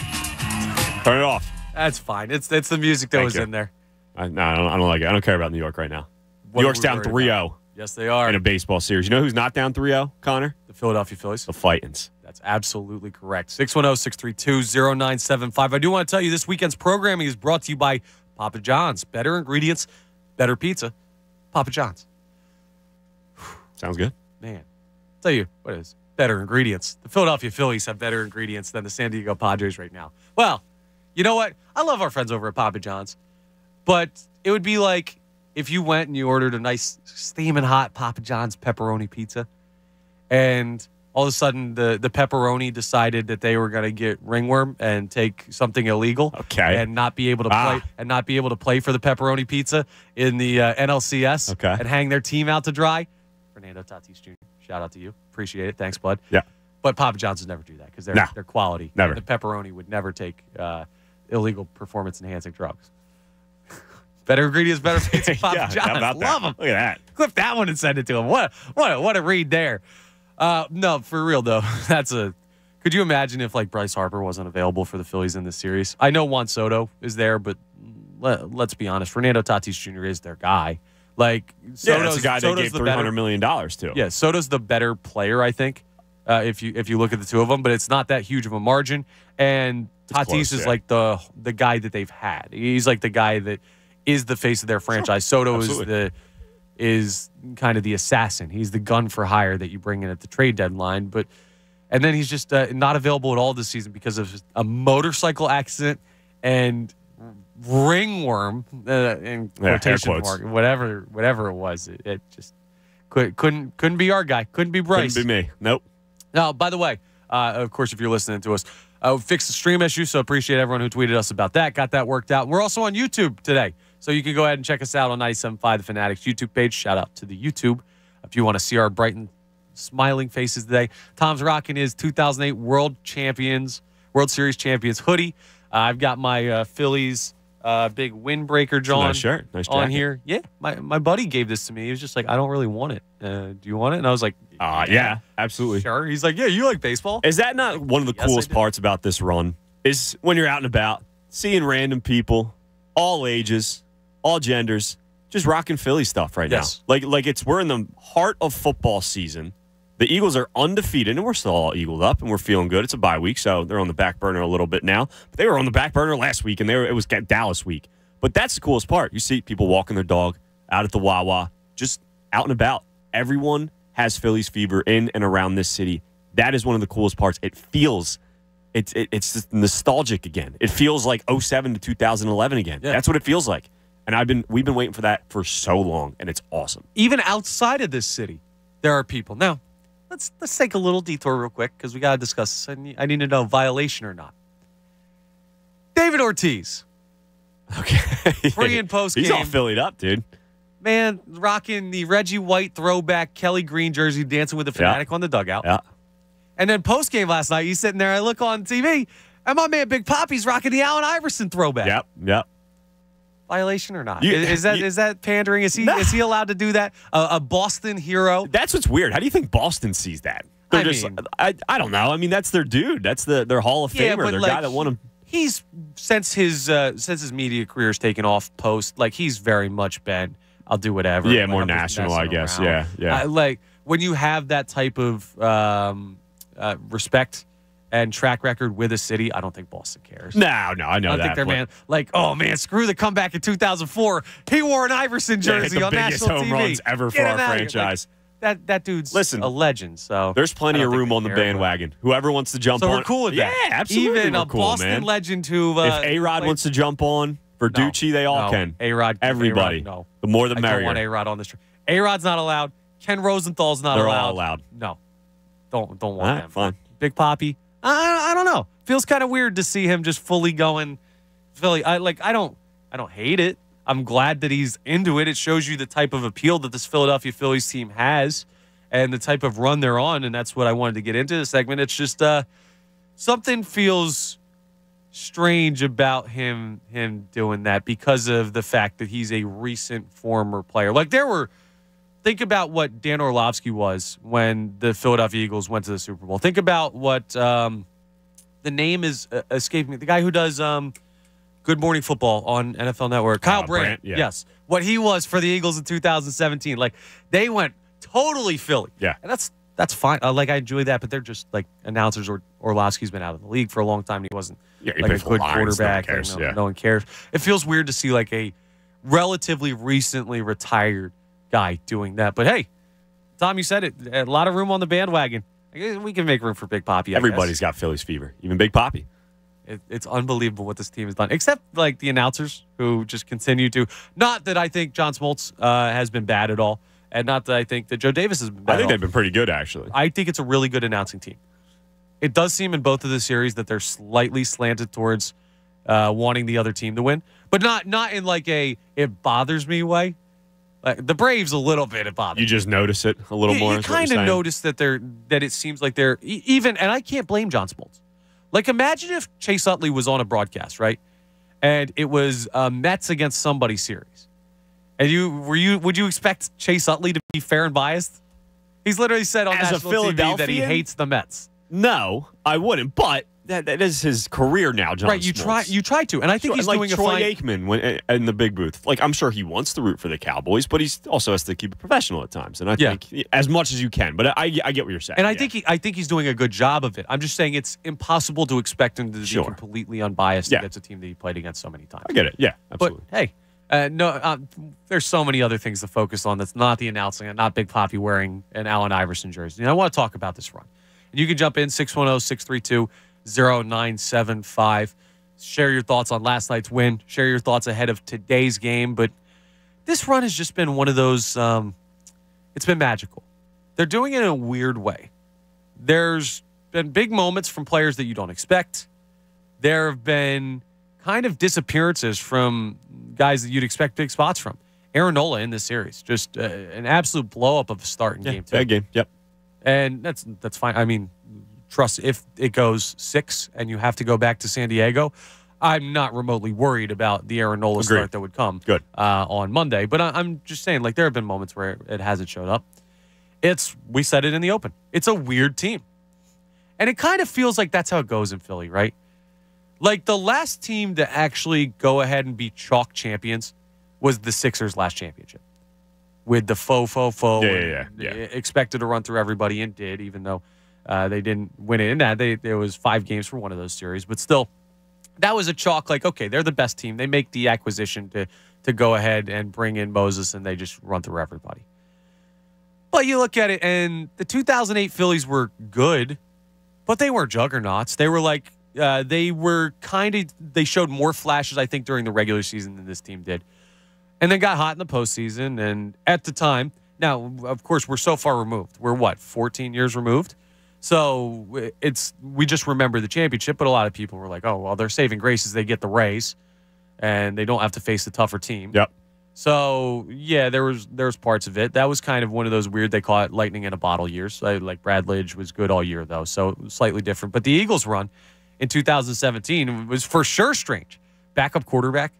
Turn it off. That's fine. It's it's the music that Thank was you. in there. I, no, I don't, I don't like it. I don't care about New York right now. What New York's down worried 3 about? 0 Yes, they are. in a baseball series. You know who's not down 3 0, Connor? The Philadelphia Phillies. The Fightins. That's absolutely correct. 610 632 0975. I do want to tell you this weekend's programming is brought to you by Papa John's. Better ingredients, better pizza. Papa John's. Sounds good. Man, I'll tell you what is better ingredients. The Philadelphia Phillies have better ingredients than the San Diego Padres right now. Well, you know what? I love our friends over at Papa John's, but it would be like if you went and you ordered a nice steaming hot Papa John's pepperoni pizza, and all of a sudden the the pepperoni decided that they were going to get ringworm and take something illegal, Okay. and not be able to Ah. play and not be able to play for the pepperoni pizza in the uh, NLCS, Okay. and hang their team out to dry. Fernando Tatis Jr. Shout out to you. Appreciate it. Thanks, bud. Yeah. But Papa John's would never do that because they're No. they're quality. Never. The pepperoni would never take uh, illegal performance enhancing drugs. better ingredients, better pizza. Papa Yeah, John's. how about that? Love them. Look at that. Clip that one and send it to him. What what what a read there. Uh, no, for real though. That's a. Could you imagine if like Bryce Harper wasn't available for the Phillies in this series? I know Juan Soto is there, but let, let's be honest. Fernando Tatis Jr. is their guy. Like yeah, that's Soto's- the guy they Soto's gave the $300 better- to. yeah, Soto's the better player, I think. Uh, if you if you look at the two of them, but it's not that huge of a margin. And Tatis close, is yeah. like the the guy that they've had. He's like the guy that is the face of their franchise. Soto is the is kind of the assassin. He's the gun for hire that you bring in at the trade deadline. But and then he's just uh, not available at all this season because of a motorcycle accident and ringworm uh, in Yeah, quotation mark, whatever whatever it was. It, it just could, couldn't couldn't be our guy. Couldn't be Bryce. Couldn't be me. Nope. Now, by the way, uh, of course, if you're listening to us, uh, fixed the stream issue, so appreciate everyone who tweeted us about that. Got that worked out. We're also on YouTube today, so you can go ahead and check us out on 97.5 The Fanatics YouTube page. Shout out to the YouTube if you want to see our bright and smiling faces today. Tom's rocking his 2008 World Champions, World Series Champions hoodie. Uh, I've got my uh, Phillies uh, big windbreaker John nice shirt. Nice on here. Yeah, my, my buddy gave this to me. He was just like, I don't really want it. Uh, do you want it? And I was like, Uh, yeah, absolutely. Sure. He's like, yeah, you like baseball. Is that not one of the Yes, coolest parts about this run? Is when you're out and about, seeing random people, all ages, all genders, just rocking Philly stuff right Yes. now. Like like it's we're in the heart of football season. The Eagles are undefeated, and we're still all eagled up, and we're feeling good. It's a bye week, so they're on the back burner a little bit now. But they were on the back burner last week, and they were, it was Dallas week. But that's the coolest part. You see people walking their dog out at the Wawa, just out and about. Everyone has Phillies fever in and around this city. That is one of the coolest parts. It feels it's it, it's just nostalgic again. It feels like 07 to 2011 again. Yeah. That's what it feels like. And I've been we've been waiting for that for so long, and it's awesome. Even outside of this city, there are people. Now, let's let's take a little detour real quick because we got to discuss this. I need, I need to know violation or not. David Ortiz, Okay, pre and post game. He's all Phillied up, dude. man, rocking the Reggie White throwback Kelly Green jersey, dancing with the Yeah. fanatic on the dugout. Yeah, And then post game last night, he's sitting there. I look on TV, and my man Big Papi's rocking the Allen Iverson throwback. Yep, yep. Violation or not? You- is, is that you- is that pandering? Is he No. is he allowed to do that? A, a Boston hero. That's what's weird. How do you think Boston sees that? They're I just, mean- I, I don't know. I mean, that's their dude. That's the their Hall of Yeah, Famer. their like, guy that won him. He's since his uh, since his media career career's taken off post, like he's very much been. I'll do whatever. Yeah, Like, more I'm national, I guess. around. Yeah, yeah. Like when you have that type of um, uh, respect and track record with a city, I don't think Boston cares. No, no, I know I don't that. think they're man like, oh man, screw the comeback in 2004. He wore an Iverson Yeah, jersey the on biggest national home TV. runs ever Get for our. Like, franchise. that that dude's Listen, a legend. So There's plenty of room on the they care, but- bandwagon. Whoever wants to jump So on. we're cool with that. yeah, absolutely. Even a cool, Boston man. legend who uh, if A Rod wants to jump on, Verducci, they all no. can. A-Rod, Everybody. A-Rod, no. The more the I merrier. don't want A Rod on this. Trip. A Rod's not allowed. Ken Rosenthal's not They're allowed. all allowed. No, don't don't want right, them. fine. Big Papi. I, I don't know. Feels kind of weird to see him just fully going Philly. I like. I don't. I don't hate it. I'm glad that he's into it. It shows you the type of appeal that this Philadelphia Phillies team has, and the type of run they're on. And that's what I wanted to get into this segment. It's just uh, something feels strange about him him doing that because of the fact that he's a recent former player. Like there were think about what Dan Orlovsky was when the Philadelphia Eagles went to the Super Bowl. Think about what um, the name is uh, escaping me. The guy who does um, Good Morning Football on NFL Network, Kyle Uh, Brandt. Brandt, yeah. Yes, what he was for the Eagles in 2017. Like they went totally Philly. Yeah. and that's that's fine. Uh, like I enjoy that, but they're just like announcers. Or Orlovsky's been out of the league for a long time. And he wasn't Yeah, he like a played for good no one quarterback. cares, no, yeah. no one cares. It feels weird to see like a relatively recently retired guy doing that. But hey, Tom, you said it. A lot of room on the bandwagon. We can make room for Big Papi. I guess. Everybody's got Phillies fever, even Big Papi. It, it's unbelievable what this team has done, except like the announcers who just continue to. Not that I think John Smoltz uh, has been bad at all, and not that I think that Joe Davis has been bad. I think they've been pretty good, actually. I think it's a really good announcing team. It does seem in both of the series that they're slightly slanted towards uh, wanting the other team to win, but not not in like a it bothers me way. Like the Braves a little bit it bothers. You just notice it a little you, more. You is what you're kind of notice that they're that it seems like they're even, and I can't blame John Smoltz. Like imagine if Chase Utley was on a broadcast, right, and it was uh, Mets against somebody series, and you were you would you expect Chase Utley to be fair and biased? He's literally said on As a national TV that he hates the Mets. No, I wouldn't. But that, that is his career now, John. right? You try you try to, and I think Sure, he's like doing Troy a fine. Aikman when uh, in the big booth. Like I'm sure he wants to root for the Cowboys, but he's also has to keep it professional at times. And I Yeah. think as much as you can. But I, I get what you're saying. And I yeah. think he, I think he's doing a good job of it. I'm just saying it's impossible to expect him to Sure. be completely unbiased Yeah. against a team that he played against so many times. I get it. Yeah, absolutely. But hey, uh, no, uh, there's so many other things to focus on. That's not the announcing and not Big Papi wearing an Allen Iverson jersey. And I want to talk about this run. And you can jump in 610 632 0975. Share your thoughts on last night's win. Share your thoughts ahead of today's game. But this run has just been one of those, um, it's been magical. They're doing it in a weird way. There's been big moments from players that you don't expect. There have been kind of disappearances from guys that you'd expect big spots from. Aaron Nola in this series, just uh, an absolute blow up of a start in Yeah, game two. bad game. Yep. And that's that's fine. I mean, trust if it goes six and you have to go back to San Diego, I'm not remotely worried about the Aaron Nola Agreed. start that would come Good. uh, on Monday. But I, I'm just saying, like there have been moments where it hasn't showed up. It's we said it in the open. It's a weird team, and it kind of feels like that's how it goes in Philly, right? Like the last team to actually go ahead and be chalk champions was the Sixers last championship with the faux faux faux. Yeah, yeah, yeah. Expected to run through everybody and did, even though uh, they didn't win it in that. They there was five games for one of those series, but still, that was a chalk. Like okay, they're the best team. They make the acquisition to to go ahead and bring in Moses, and they just run through everybody. But you look at it, and the 2008 Phillies were good, but they weren't juggernauts. They were like uh, they were kind of they showed more flashes, I think, during the regular season than this team did, and then got hot in the postseason. And at the time, now of course we're so far removed. We're what 14 years removed, so eh, it's we just remember the championship. But a lot of people were like, oh well, they're saving grace graces. They get the Rays, and they don't have to face the tougher team. Yep. So yeah, there was there was parts of it. That was kind of one of those weird. They call it lightning in a bottle years. I, like Brad Lidge was good all year though, so slightly different. But the Eagles run in 2017 was for sure strange. Backup quarterback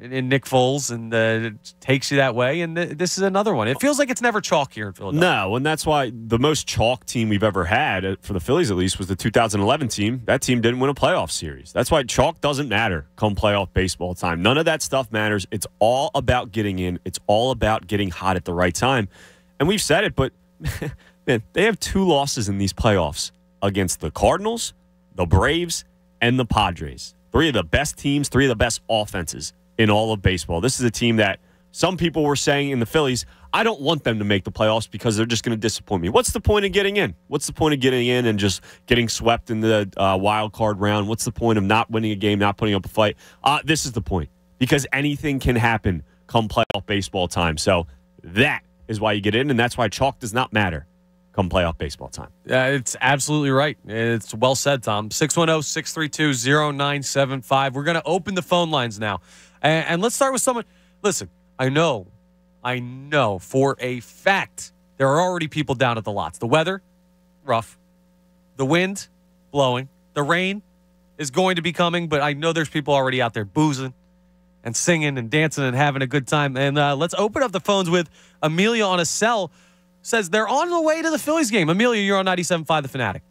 in Nick Foles, and uh, it takes you that way. And th- this is another one. It feels like it's never chalk here in Philadelphia. No, and that's why the most chalk team we've ever had, uh, for the Phillies at least, was the 2011 team. That team didn't win a playoff series. That's why chalk doesn't matter come playoff baseball time. None of that stuff matters. It's all about getting in, it's all about getting hot at the right time. And we've said it, but man, they have two losses in these playoffs against the Cardinals, the Braves, and the Padres. Three of the best teams, three of the best offenses in all of baseball. This is a team that some people were saying in the Phillies, I don't want them to make the playoffs because they're just going to disappoint me. What's the point of getting in? What's the point of getting in and just getting swept in the uh, wild card round? What's the point of not winning a game, not putting up a fight? Uh, this is the point because anything can happen come playoff baseball time. So that is why you get in, and that's why chalk does not matter come playoff baseball time. It's absolutely right. It's well said, Tom. 610 632 0975. We're going to open the phone lines now. And, and let's start with someone. Listen, I know, I know for a fact there are already people down at the lots. The weather, rough. The wind, blowing. The rain is going to be coming, but I know there's people already out there boozing and singing and dancing and having a good time. And uh, let's open up the phones with Amelia on a cell. Says they're on the way to the Phillies game. Amelia, you're on 97.5 The Fanatic.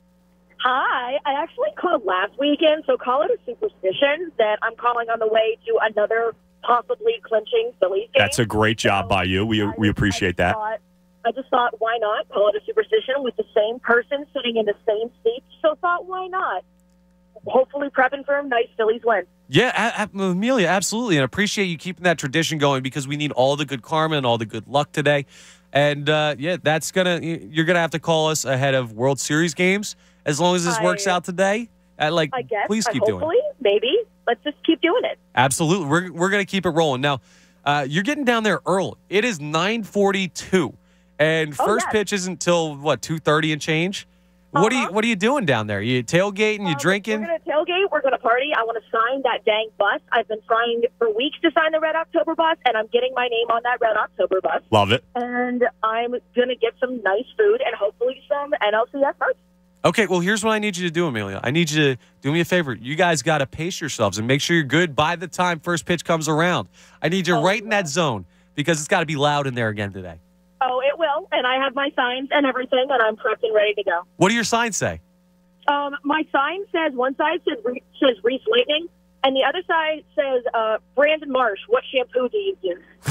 Hi, I actually called last weekend, so call it a superstition that I'm calling on the way to another possibly clinching Phillies game. That's a great job by you. We, we appreciate that. Thought- I just thought, why not call it a superstition with the same person sitting in the same seat? So thought, why not? Hopefully, prepping for a nice Phillies win. Yeah, a- a- Amelia, absolutely. And I appreciate you keeping that tradition going because we need all the good karma and all the good luck today. And uh, yeah, that's gonna you're gonna have to call us ahead of World Series games as long as this works out today. Uh, like, I guess. please keep doing it. hopefully, maybe. Let's just keep doing it. Absolutely, we're we're gonna keep it rolling. Now, uh, you're getting down there early. It is 9:42, and Oh, first yes. pitch isn't until what 2:30 and change. What are you What are you doing down there? You tailgating? You drinking? Uh-huh. We're going to tailgate. We're going to party. I want to sign that dang bus. I've been trying for weeks to sign the Red October bus, and I'm getting my name on that Red October bus. Love it. And I'm going to get some nice food and hopefully some NLCS merch. Okay, well, here's what I need you to do, Amelia. I need you to do me a favor. You guys got to pace yourselves and make sure you're good by the time first pitch comes around. I need you right in that zone because it's got to be loud in there again today. Oh, it will. And I have my signs and everything, and I'm prepped and ready to go. What do your signs say? Um, my sign says one side says, says Rhys Lightning, and the other side says uh, Brandon Marsh. What shampoo do you use?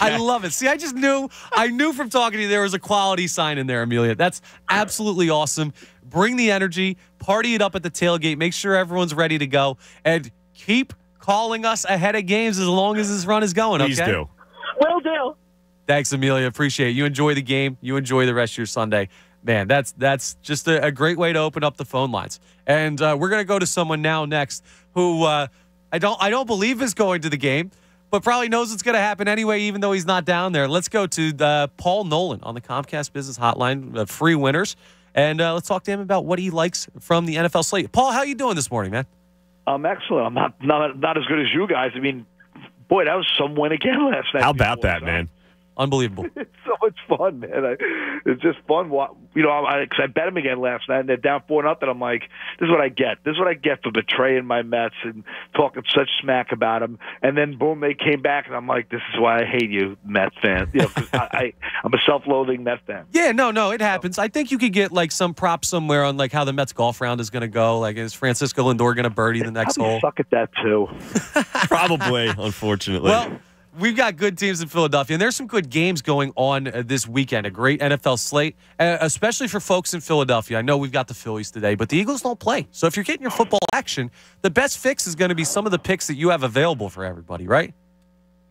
I love it. See, I just knew, I knew from talking to you there was a quality sign in there, Amelia. That's absolutely awesome. Bring the energy, party it up at the tailgate, make sure everyone's ready to go, and keep calling us ahead of games as long as this run is going. Please okay? do. Will do. Thanks, Amelia. Appreciate it. You enjoy the game. You enjoy the rest of your Sunday. Man, that's that's just a, a great way to open up the phone lines. And uh, we're gonna go to someone now next who uh, I don't I don't believe is going to the game, but probably knows it's gonna happen anyway, even though he's not down there. Let's go to uh, Paul Nolan on the Comcast Business Hotline, uh, free winners, and uh, let's talk to him about what he likes from the NFL slate. Paul, how you doing this morning, man? I'm excellent. I'm not not not as good as you guys. I mean, boy, that was some win again last night. How about that, man? Unbelievable. it's so much fun, man. I, it's just fun. You know, I, cause I bet them again last night, and they're down four nothing. I'm like, this is what I get. This is what I get for betraying my Mets and talking such smack about them. And then boom, they came back, and I'm like, this is why I hate you, Mets fan. You know, 'cause I, I I'm a self-loathing Mets fan. Yeah, no, no, it happens. I think you could get like some props somewhere on like how the Mets golf round is going to go. Like, is Francisco Lindor going to birdie the next hole? suck at that too. Probably, unfortunately. Well, we've got good teams in Philadelphia, and there's some good games going on uh, this weekend. A great NFL slate, uh, especially for folks in Philadelphia. I know we've got the Phillies today, but the Eagles don't play. So if you're getting your football action, the best fix is going to be some of the picks that you have available for everybody, right?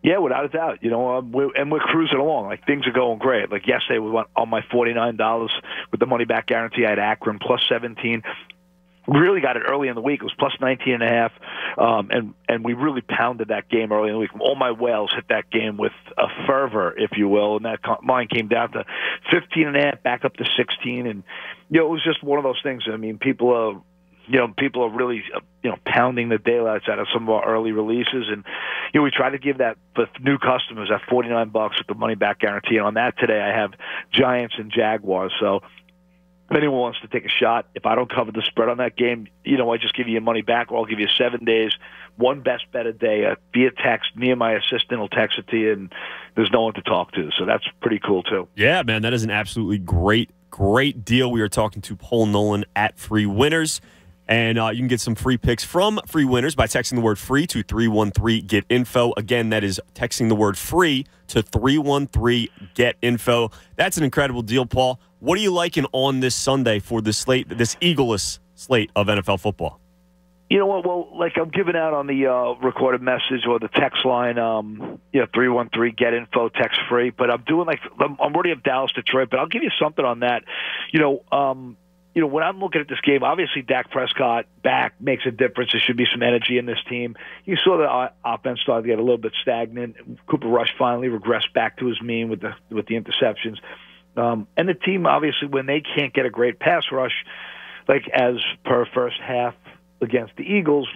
Yeah, without a doubt. You know, um, we're, and we're cruising along. Like things are going great. Like yesterday, we went on my forty nine dollars with the money back guarantee. I had Akron plus seventeen. Really got it early in the week. It was plus nineteen and a half, um, and and we really pounded that game early in the week. All my whales hit that game with a fervor, if you will, and that line came down to fifteen and a half, back up to sixteen, and you know it was just one of those things. I mean, people are you know, people are really, you know, pounding the daylights out of some of our early releases, and you know, we try to give that for new customers at forty nine bucks with the money back guarantee. And on that today, I have Giants and Jaguars. So if anyone wants to take a shot, if I don't cover the spread on that game, you know, I just give you your money back, or I'll give you seven days, one best bet a day uh, via text. Me and my assistant will text it to you, and there's no one to talk to. So that's pretty cool too. Yeah, man, that is an absolutely great, great deal. We are talking to Paul Nolan at Free Winners. And uh, you can get some free picks from free winners by texting the word free to 313 get info. Again, that is texting the word free to 313 get info. That's an incredible deal, Paul. What are you liking on this Sunday for this slate, this Eagleless slate of NFL football? You know what? Well, like I'm giving out on the uh, recorded message or the text line, um, you know, three one three get info text free. But I'm doing like I'm, I'm already up Dallas Detroit, but I'll give you something on that. You know, um, you know, when I'm looking at this game, obviously Dak Prescott back makes a difference. There should be some energy in this team. You saw the uh, offense start to get a little bit stagnant. Cooper Rush finally regressed back to his mean with the with the interceptions. Um, and the team, obviously, when they can't get a great pass rush, like as per first half against the Eagles,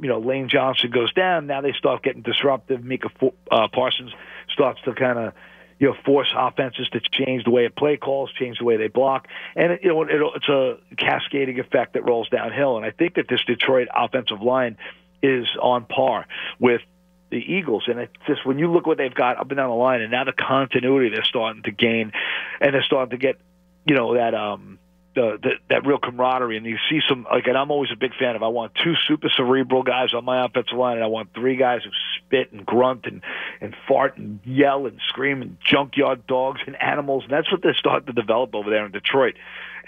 you know, Lane Johnson goes down. Now they start getting disruptive. Micah uh, Parsons starts to kind of you know, force offenses to change the way it play calls, change the way they block, and you know, it, it's a cascading effect that rolls downhill. And I think that this Detroit offensive line is on par with the Eagles. And it's just when you look what they've got up and down the line, and now the continuity they're starting to gain, and they're starting to get, you know, that um the, the that real camaraderie. And you see some like, and I'm always a big fan of. I want two super cerebral guys on my offensive line, and I want three guys who spit and grunt and and fart and yell and scream and junkyard dogs and animals. And that's what they're starting to develop over there in Detroit.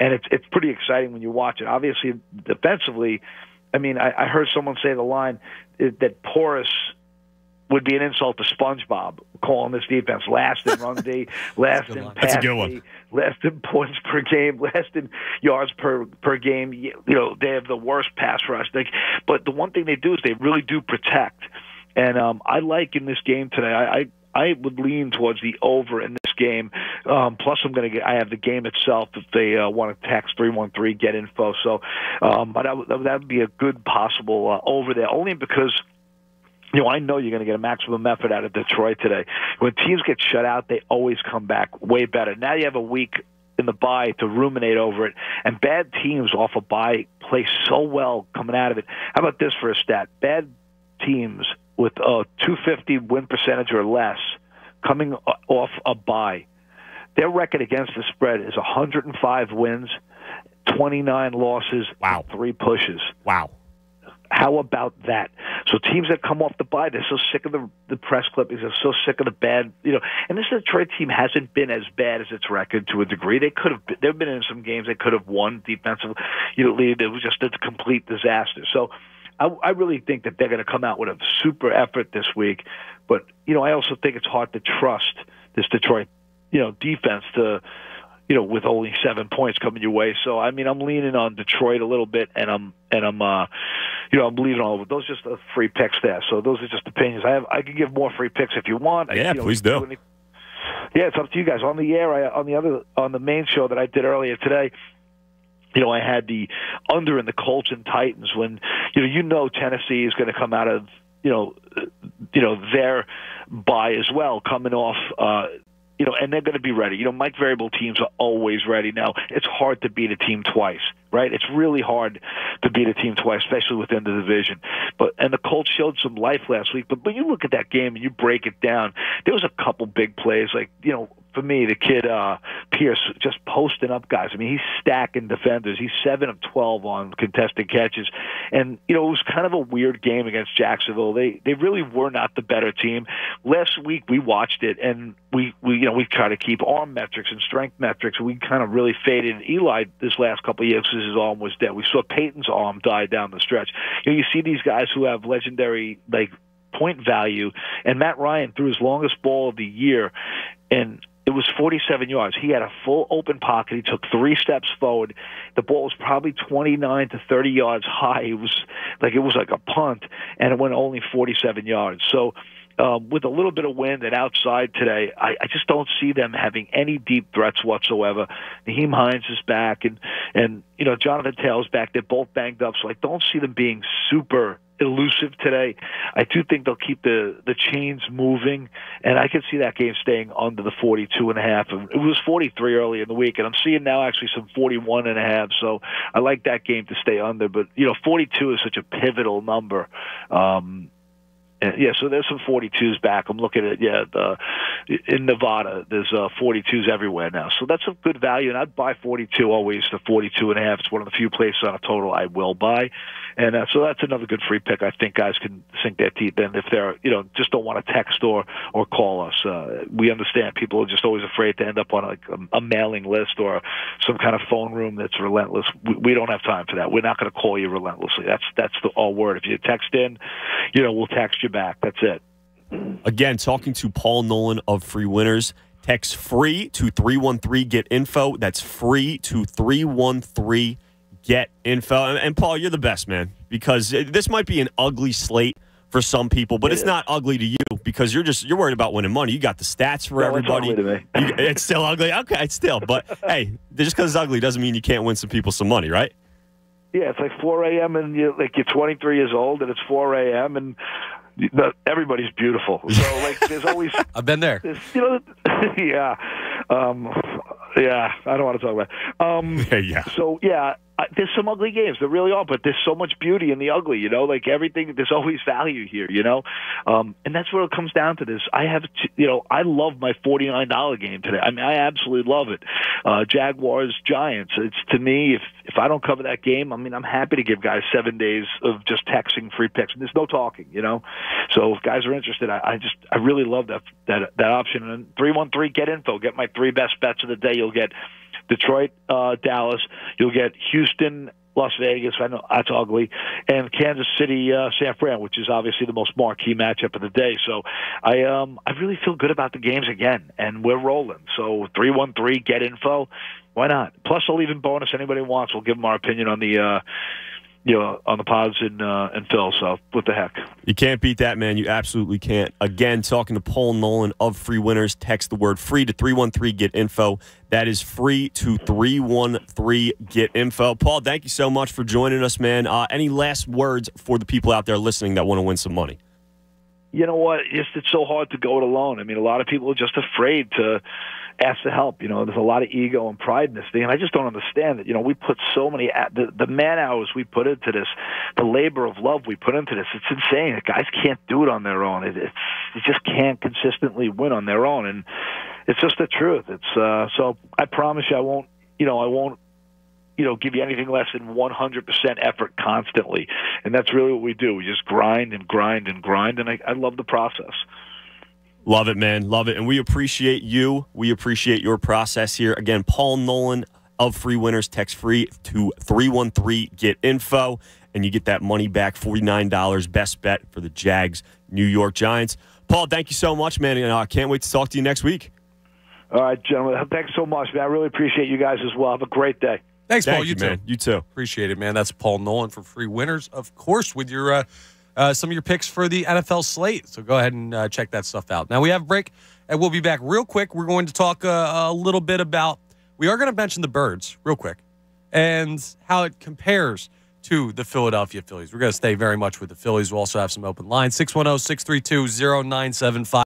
And it's it's pretty exciting when you watch it. Obviously, defensively. I mean, I, I heard someone say the line that Porras would be an insult to SpongeBob calling this defense last in run D, last in pass D, last in points per game, last in yards per per game. You know they have the worst pass rush. Like, but the one thing they do is they really do protect. And um, I like in this game today. I, I I would lean towards the over in this game. Um, plus, I'm going to get. I have the game itself if they uh, want to text three one three get info. So, um, but that would, that would be a good possible uh, over there. Only because you know, I know you're going to get a maximum effort out of Detroit today. When teams get shut out, they always come back way better. Now you have a week in the bye to ruminate over it, and bad teams off a bye play so well coming out of it. How about this for a stat? Bad teams with a 250 win percentage or less coming off a bye, their record against the spread is 105 wins, 29 losses, wow. three pushes. Wow. How about that? So teams that come off the bye, they're so sick of the the press clippings. They're so sick of the bad, you know. And this Detroit team hasn't been as bad as its record to a degree. They could have. been, They've been in some games they could have won defensive. You know. It was just a complete disaster. So. I, I really think that they're going to come out with a super effort this week, but you know I also think it's hard to trust this Detroit, you know, defense to you know, with only seven points coming your way. So I mean, I'm leaning on Detroit a little bit, and I'm and I'm, uh, you know, I'm leaning on those. Are just the free picks there. So those are just opinions. I have. I can give more free picks if you want. Yeah, I, you know, please do. Any, yeah, it's up to you guys. On the air, I, on the other, on the main show that I did earlier today, you know, I had the under in the Colts and Titans when you know you know Tennessee is going to come out of you know you know their bye as well, coming off uh, you know, and they're going to be ready. You know, Mike Vrabel teams are always ready. Now, it's hard to beat a team twice, right? It's really hard to beat a team twice, especially within the division. But and the Colts showed some life last week. But when you look at that game and you break it down, there was a couple big plays, like you know, for me, the kid uh, Pierce just posting up guys. I mean, he's stacking defenders. He's seven of twelve on contested catches, and you know it was kind of a weird game against Jacksonville. They they really were not the better team. Last week we watched it, and we we you know we try to keep arm metrics and strength metrics. We kind of really faded Eli this last couple of years his arm was dead. We saw Peyton's arm die down the stretch. You know, you see these guys who have legendary like point value, and Matt Ryan threw his longest ball of the year, and it was 47 yards. He had a full open pocket. He took three steps forward. The ball was probably 29 to 30 yards high. It was like it was like a punt, and it went only 47 yards. So um, with a little bit of wind and outside today, I, I just don't see them having any deep threats whatsoever. Nyheim Hines is back, and and you know Jonathan Taylor's back. They're both banged up, so I don't see them being super elusive today. I do think they'll keep the the chains moving, and I can see that game staying under the 42 and a half. It was 43 early in the week, and I'm seeing now actually some 41 and a half. So I like that game to stay under. But you know, 42 is such a pivotal number. Um, and yeah, so there's some 42s back. I'm looking at yeah, the, in Nevada, there's uh, 42s everywhere now. So that's a good value, and I'd buy 42 always The 42 and a half. It's one of the few places on a total I will buy, and uh, so that's another good free pick. I think guys can sink their teeth in if they're you know just don't want to text or or call us. Uh, we understand people are just always afraid to end up on like a, a mailing list or some kind of phone room that's relentless. We, we don't have time for that. We're not going to call you relentlessly. That's that's the all word. If you text in, you know we'll text you back. That's it. Again, talking to Paul Nolan of Free Winners. Text free to 313 get info. That's free to 313 get info. And, and Paul, you're the best, man, because this might be an ugly slate for some people, but It it's is. not ugly to you because you're just you're worried about winning money. You got the stats for No, it's everybody. me. You- it's still ugly. Okay, it's still. But hey, just because it's ugly doesn't mean you can't win some people some money, right? Yeah, it's like 4 a.m. and you're like you're 23 years old, and it's 4 a.m. and the, everybody's beautiful. So like, there's always I've been there. you know, yeah, um, yeah. I don't want to talk about. It. Um, yeah. So yeah, I, there's some ugly games. There really are, but there's so much beauty in the ugly. You know, like everything. There's always value here. You know, um, and that's what it comes down to. This I have, t- you know, I love my forty nine dollar game today. I mean, I absolutely love it. Uh, Jaguars Giants. It's to me, if if I don't cover that game, I mean, I'm happy to give guys seven days of just texting free picks. And there's no talking. You know, so if guys are interested, I, I just I really love that that that option. And three one three get info. Get my three best bets of the day. You'll get Detroit, uh, Dallas. You'll get Houston, Las Vegas. I know that's ugly, and Kansas City, uh, San Fran, which is obviously the most marquee matchup of the day. So I um I really feel good about the games again, and we're rolling. So three one three, get info. Why not? Plus, I'll even bonus anybody wants. We'll give them our opinion on the. Uh, you know, on the pods and uh, and Phil. So what the heck? You can't beat that, man. You absolutely can't. Again, talking to Paul Nolan of Free Winners. Text the word free to 313 get info. That is free to 313 get info. Paul, thank you so much for joining us, man. Uh, any last words for the people out there listening that want to win some money? you know what? It's it's so hard to go it alone. I mean, a lot of people are just afraid to ask for help. You know, there's a lot of ego and pride in this thing, and I just don't understand it. You know, we put so many the the man hours we put into this, the labor of love we put into this. It's insane. The guys can't do it on their own. It, it's they just can't consistently win on their own, and it's just the truth. It's uh, so I promise you, I won't. You know, I won't you know, give you anything less than 100% effort constantly. And that's really what we do. We just grind and grind and grind. And I, I love the process. Love it, man. Love it. And we appreciate you. We appreciate your process here. Again, Paul Nolan of Free Winners. Text free to 313 get info, and you get that money back $49 best bet for the Jags New York Giants. Paul, thank you so much, man. And I can't wait to talk to you next week. All right, gentlemen. Thanks so much, man. I really appreciate you guys as well. Have a great day. Thanks, Thank Paul. you, You, too. man. You too. Appreciate it, man. That's Paul Nolan for free winners, of course, with your uh, uh, some of your picks for the NFL slate. So go ahead and uh, check that stuff out. Now we have a break, and we'll be back real quick. We're going to talk uh, a little bit about. We are going to mention the birds real quick, and how it compares to the Philadelphia Phillies. We're going to stay very much with the Phillies. We'll also have some open lines 610 632 0975.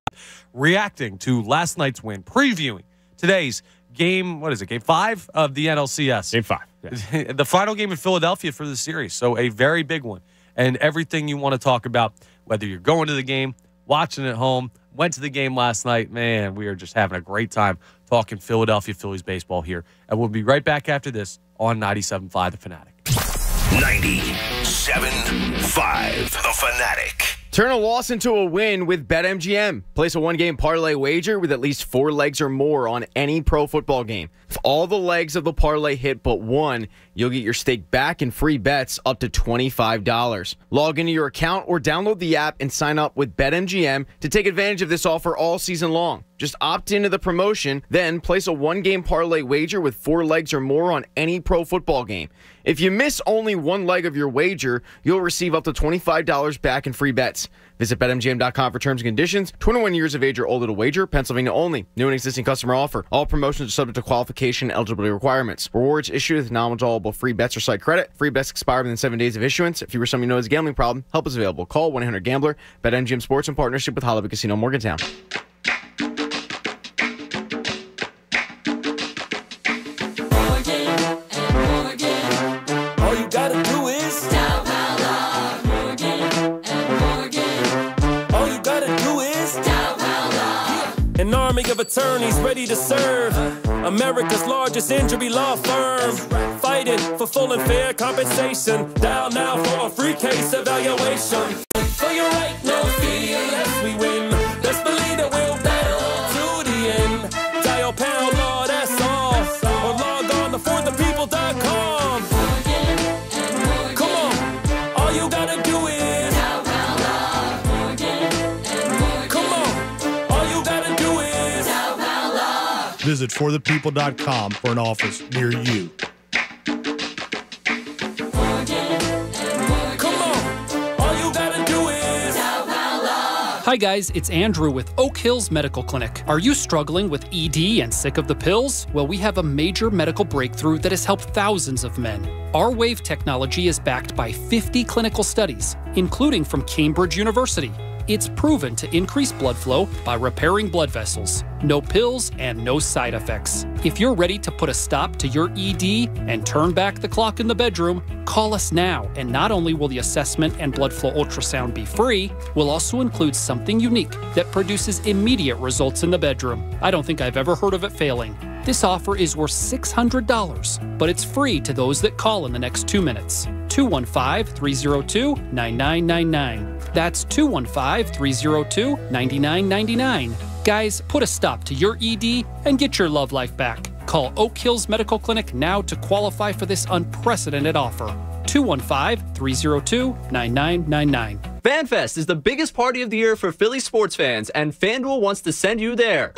Reacting to last night's win, previewing today's game. What is it? Game five of the NLCS. Game five. the final game in Philadelphia for the series. So a very big one. And everything you want to talk about, whether you're going to the game, watching at home, went to the game last night, man, we are just having a great time talking Philadelphia Phillies baseball here. And we'll be right back after this on 97.5 The Fanatic. 97.5 The Fanatic. Turn a loss into a win with BetMGM. Place a one game parlay wager with at least four legs or more on any pro football game. If all the legs of the parlay hit but one, you'll get your stake back in free bets up to $25. Log into your account or download the app and sign up with BetMGM to take advantage of this offer all season long. Just opt into the promotion, then place a one game parlay wager with four legs or more on any pro football game. If you miss only one leg of your wager, you'll receive up to $25 back in free bets. Visit BetMGM.com for terms and conditions. 21 years of age or older to wager. Pennsylvania only. New and existing customer offer. All promotions are subject to qualification and eligibility requirements. Rewards issued with free bets or site credit. Free bets expire within seven days of issuance. If you or someone you know has a gambling problem, help is available. Call 1-800-GAMBLER. BetMGM Sports in partnership with Hollywood Casino Morgantown. Attorneys ready to serve. America's largest injury law firm. Fighting for full and fair compensation. Dial now for a free case evaluation. For your right, no fee unless we win. Visit forthepeople.com for an office near you. Come on, all you gotta do is Hi, guys, it's Andrew with Oak Hills Medical Clinic. Are you struggling with ED and sick of the pills? Well, we have a major medical breakthrough that has helped thousands of men. Our wave technology is backed by 50 clinical studies, including from Cambridge University. It's proven to increase blood flow by repairing blood vessels. No pills and no side effects. If you're ready to put a stop to your ED and turn back the clock in the bedroom, call us now. And not only will the assessment and blood flow ultrasound be free, we'll also include something unique that produces immediate results in the bedroom. I don't think I've ever heard of it failing. This offer is worth $600, but it's free to those that call in the next two minutes. 215 302 9999. That's 215 302 9999. Guys, put a stop to your ED and get your love life back. Call Oak Hills Medical Clinic now to qualify for this unprecedented offer. 215 302 9999. FanFest is the biggest party of the year for Philly sports fans, and FanDuel wants to send you there.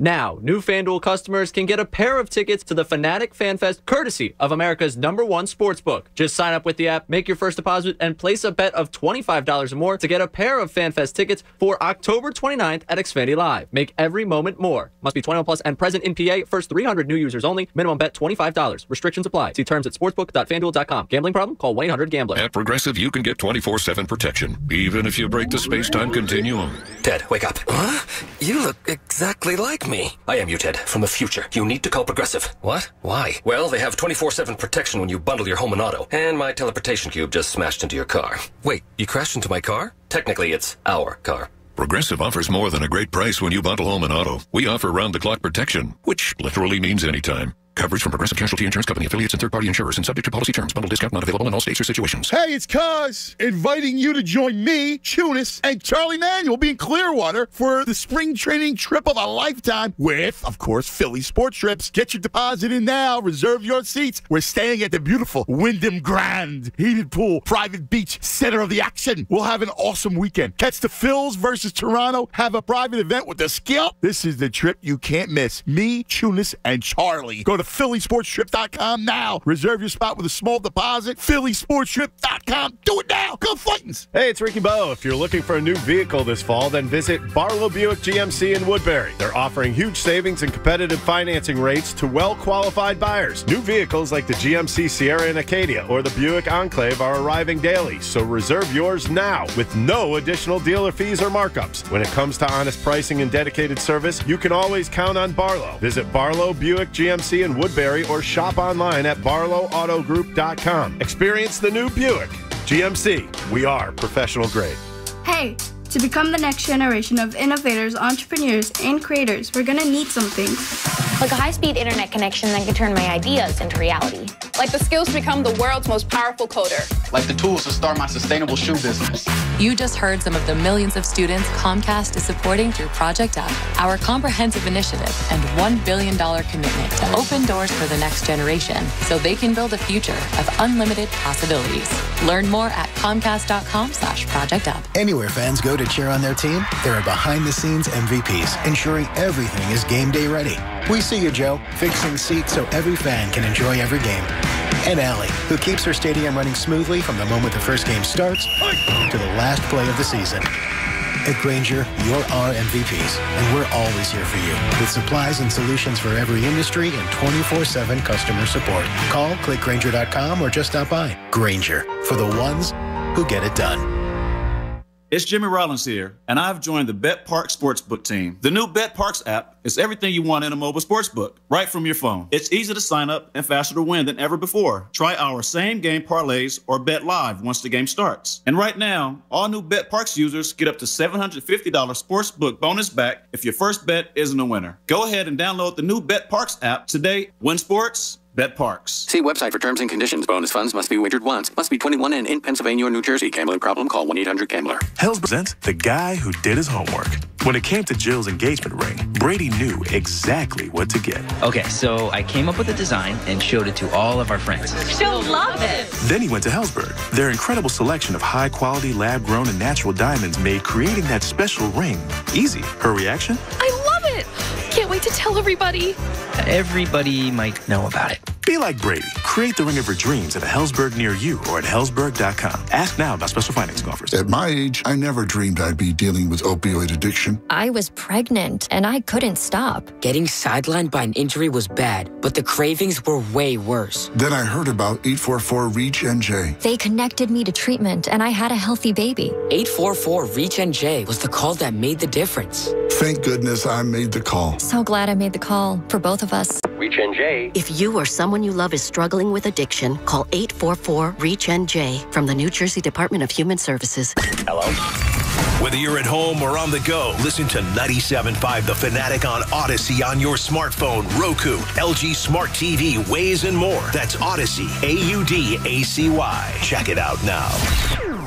Now, new FanDuel customers can get a pair of tickets to the Fanatic FanFest courtesy of America's number one sportsbook. Just sign up with the app, make your first deposit, and place a bet of $25 or more to get a pair of FanFest tickets for October 29th at Xfinity Live. Make every moment more. Must be 21 plus and present in PA. First 300 new users only. Minimum bet $25. Restrictions apply. See terms at sportsbook.fanduel.com. Gambling problem? Call 1-800-GAMBLER. At Progressive, you can get 24 7 protection, even if you break the space time continuum. Ted, wake up. Huh? You look exactly like me. I am you, Ted, from the future. You need to call Progressive. What? Why? Well, they have 24 7 protection when you bundle your home and auto. And my teleportation cube just smashed into your car. Wait, you crashed into my car? Technically, it's our car. Progressive offers more than a great price when you bundle home and auto. We offer round the clock protection, which literally means anytime. Coverage from Progressive Casualty Insurance Company, affiliates, and third party insurers, and subject to policy terms. Bundle discount not available in all states or situations. Hey, it's Cuz inviting you to join me, Tunis, and Charlie Manuel be in Clearwater for the spring training trip of a lifetime with, of course, Philly Sports Trips. Get your deposit in now. Reserve your seats. We're staying at the beautiful Wyndham Grand. Heated pool, private beach, center of the action. We'll have an awesome weekend. Catch the Phils versus Toronto. Have a private event with the Skip. This is the trip you can't miss. Me, Tunis, and Charlie. Go to PhillySportsTrip.com now. Reserve your spot with a small deposit. PhillySportsTrip.com. Do it now. Go Fightins. Hey, it's Ricky Bo. If you're looking for a new vehicle this fall, then visit Barlow Buick GMC in Woodbury. They're offering huge savings and competitive financing rates to well qualified buyers. New vehicles like the GMC Sierra and Acadia or the Buick Enclave are arriving daily, so reserve yours now with no additional dealer fees or markups. When it comes to honest pricing and dedicated service, you can always count on Barlow. Visit Barlow Buick GMC in Woodbury or shop online at barlowautogroup.com. Experience the new Buick. GMC, we are professional grade. Hey, to become the next generation of innovators, entrepreneurs, and creators, we're gonna need some things. Like a high speed internet connection that can turn my ideas into reality. like the skills to become the world's most powerful coder. Like the tools to start my sustainable shoe business. You just heard some of the millions of students Comcast is supporting through Project Up, our comprehensive initiative and $1 billion commitment to open doors for the next generation so they can build a future of unlimited possibilities. Learn more at comcast.com slash project up. Anywhere fans go to cheer on their team, there are behind-the-scenes MVPs ensuring everything is game day ready. We see you, Joe, fixing seats so every fan can enjoy every game. And Allie, who keeps her stadium running smoothly from the moment the first game starts to the last play of the season. At Grainger, you're our MVPs, and we're always here for you with supplies and solutions for every industry and 24-7 customer support. Call, clickgrainger.com, or just stop by. Grainger, for the ones who get it done. It's Jimmy Rollins here, and I've joined the BetParx Sportsbook team. The new BetParx app is everything you want in a mobile sportsbook, right from your phone. It's easy to sign up and faster to win than ever before. Try our same game parlays or bet live once the game starts. And right now, all new BetParx users get up to $750 sportsbook bonus back if your first bet isn't a winner. Go ahead and download the new BetParx app today. Win sports, BetParx. See website for terms and conditions. Bonus funds must be wagered once. Must be 21 and in Pennsylvania or New Jersey. Gambling problem? Call 1-800-GAMBLER. Hells presents the guy who did his homework. When it came to Jill's engagement ring, Brady knew exactly what to get. Okay, so I came up with a design and showed it to all of our friends. She'll love it. Then he went to Helzberg. Their incredible selection of high quality, lab grown, and natural diamonds made creating that special ring easy. Her reaction? I love it. Can't wait to tell everybody. Everybody might know about it. Be like Brady. Create the ring of your dreams at a Helzberg near you or at Helzberg.com. Ask now about special financing offers. At my age, I never dreamed I'd be dealing with opioid addiction. I was pregnant and I couldn't stop. Getting sidelined by an injury was bad, but the cravings were way worse. Then I heard about 844 REACH NJ. They connected me to treatment and I had a healthy baby. 844 REACH NJ was the call that made the difference. Thank goodness I made the call. So glad I made the call for both of us. REACH NJ. If you or someone you love is struggling with addiction, call 844 REACH NJ from the New Jersey Department of Human Services. Hello? Whether you're at home or on the go, listen to 97.5 The Fanatic on Audacy on your smartphone, Roku, LG Smart TV, Waze, and more. That's Audacy, A U D A C Y. Check it out now.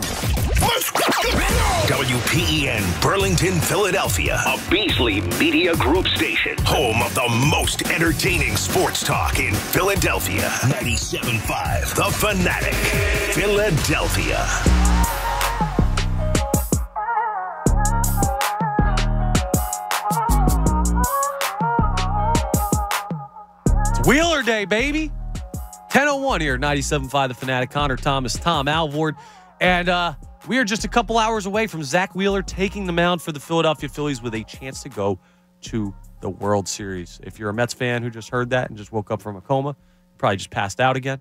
WPEN Burlington, Philadelphia, a Beasley Media Group station, home of the most entertaining sports talk in Philadelphia. 97.5 The Fanatic, Philadelphia. Wheeler Day, baby. 1001 here, 97.5 The Fanatic. Connor Thomas, Tom Alvord. And uh, we are just a couple hours away from Zack Wheeler taking the mound for the Philadelphia Phillies with a chance to go to the World Series. If you're a Mets fan who just heard that and just woke up from a coma, probably just passed out again,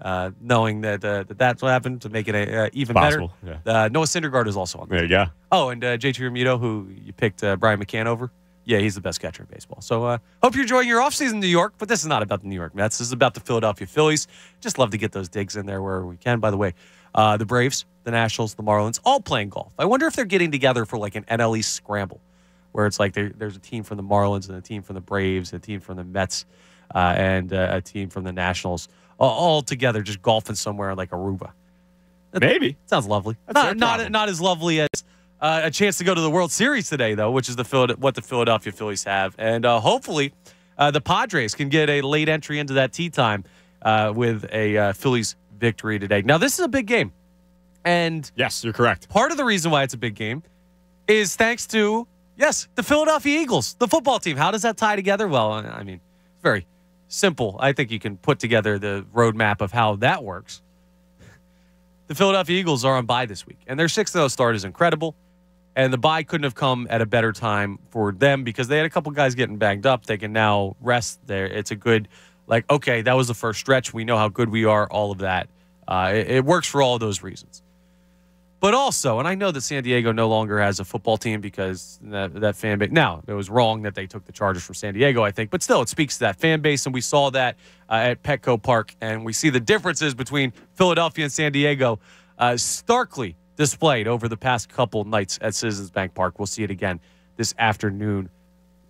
uh, knowing that, uh, that that's what happened to make it a, uh, even Possible, better. Uh, Noah Syndergaard is also on There you go. Oh, and uh, JT Realmuto, who you picked uh, Brian McCann over. Yeah, he's the best catcher in baseball. So uh, hope you're enjoying your offseason in New York, but this is not about the New York Mets. This is about the Philadelphia Phillies. Just love to get those digs in there where we can. By the way, uh, the Braves, the Nationals, the Marlins, all playing golf. I wonder if they're getting together for like an NL East scramble, where it's like there's a team from the Marlins and a team from the Braves, and a team from the Mets, uh, and uh, a team from the Nationals, all, all together just golfing somewhere like Aruba. Maybe sounds lovely. That's Not not not as lovely as uh, a chance to go to the World Series today, though, which is the what the Philadelphia Phillies have, and uh, hopefully uh, the Padres can get a late entry into that tee time uh, with a uh, Phillies victory today. Now, this is a big game, and yes, you're correct. Part of the reason why it's a big game is thanks to yes, the Philadelphia Eagles, the football team. How does that tie together? Well, I mean, it's very simple. I think you can put together the roadmap of how that works. The Philadelphia Eagles are on bye this week, and their 6 0 start is incredible. And the bye couldn't have come at a better time for them because they had a couple guys getting banged up. They can now rest there. It's a good, like, okay, that was the first stretch. We know how good we are, all of that. Uh, it, it works for all of those reasons. But also, and I know that San Diego no longer has a football team because that, that fan base. Now, it was wrong that they took the Chargers from San Diego, I think, but still, it speaks to that fan base. And we saw that uh, at Petco Park, and we see the differences between Philadelphia and San Diego uh, starkly displayed over the past couple nights at Citizens Bank Park. We'll see it again this afternoon,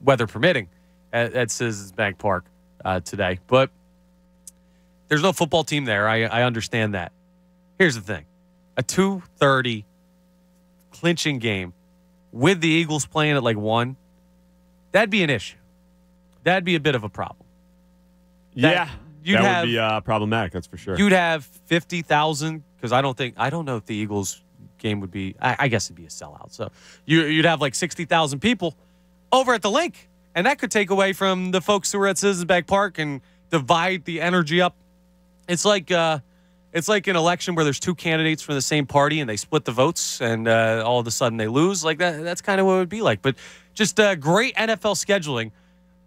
weather permitting, at, at Citizens Bank Park uh, today. But There's no football team there. I, I understand that. Here's the thing: a two thirty clinching game with the Eagles playing at like one, that'd be an issue. That'd be a bit of a problem. That- yeah, you'd that have would be uh, problematic. That's for sure. you'd have fifty thousand because I don't think I don't know if the Eagles game would be. I, I guess it'd be a sellout. So you, you'd have like sixty thousand people over at the Linc, and that could take away from the folks who are at Citizens Bank Park and divide the energy up. It's like uh, it's like an election where there's two candidates from the same party and they split the votes, and uh, all of a sudden they lose. Like that. That's kind of what it would be like. But just uh, great NFL scheduling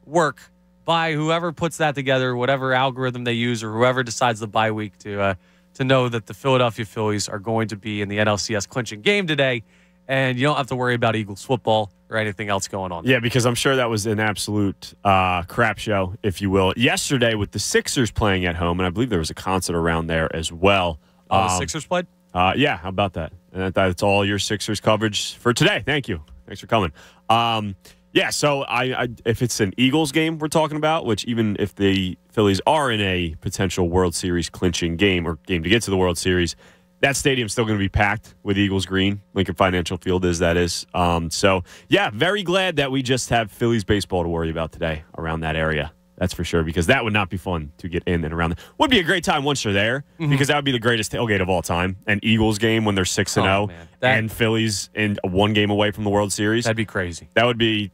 work by whoever puts that together, whatever algorithm they use, or whoever decides the bye week to uh, to know that the Philadelphia Phillies are going to be in the NLCS clinching game today, and you don't have to worry about Eagles football or anything else going on. Yeah, because I'm sure that was an absolute uh, crap show, if you will. Yesterday with the Sixers playing at home, and I believe there was a concert around there as well. Oh, the Um, Sixers played. Uh, yeah, how about that? And that, that's all your Sixers coverage for today. Thank you. Thanks for coming. Um, yeah, so I, I if it's an Eagles game we're talking about, which even if the Phillies are in a potential World Series clinching game or game to get to the World Series, that stadium's still going to be packed with Eagles green. Lincoln Financial Field is that is. Um, so yeah, very glad that we just have Phillies baseball to worry about today around that area. That's for sure because that would not be fun to get in and around. Would be a great time once you're there because that would be the greatest tailgate of all time. An Eagles game when they're six and Oh, zero, man. That- and Phillies in one game away from the World Series. That'd be crazy. That would be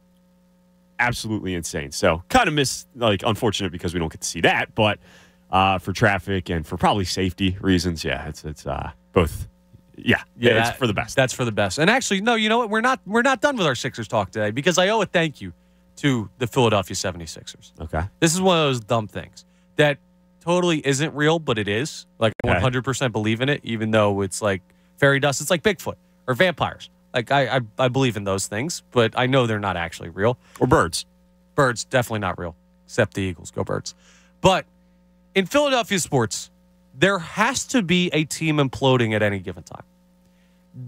absolutely insane. So kind of miss like unfortunate because we don't get to see that, but uh, for traffic and for probably safety reasons, yeah, it's it's uh, both. Yeah, yeah, it's that- for the best. That's for the best. And actually, no, you know what? We're not we're not done with our Sixers talk today because I owe a thank you to the Philadelphia 76ers. Okay. This is one of those dumb things that totally isn't real, but it is. Like I Okay. 100% believe in it, even though it's like fairy dust. It's like Bigfoot or vampires. Like I, I, I believe in those things, but I know they're not actually real. Or birds. Birds definitely not real, except the Eagles. Go birds. But in Philadelphia sports, there has to be a team imploding at any given time.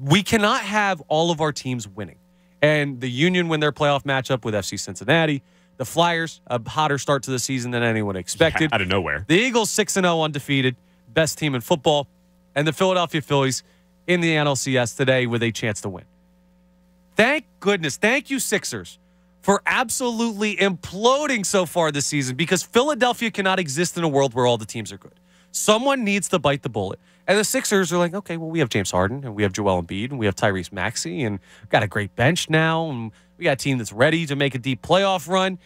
We cannot have all of our teams winning. And the Union win their playoff matchup with FC Cincinnati. The Flyers, a hotter start to the season than anyone expected. out of nowhere. The Eagles 6 0 undefeated, best team in football. And the Philadelphia Phillies in the NLCS today with a chance to win. Thank goodness. Thank you, Sixers, for absolutely imploding so far this season because Philadelphia cannot exist in a world where all the teams are good. Someone needs to bite the bullet. And the Sixers are like, okay, well, we have James Harden and we have Joel Embiid and we have Tyrese Maxey and we've got a great bench now and we got a team that's ready to make a deep playoff run.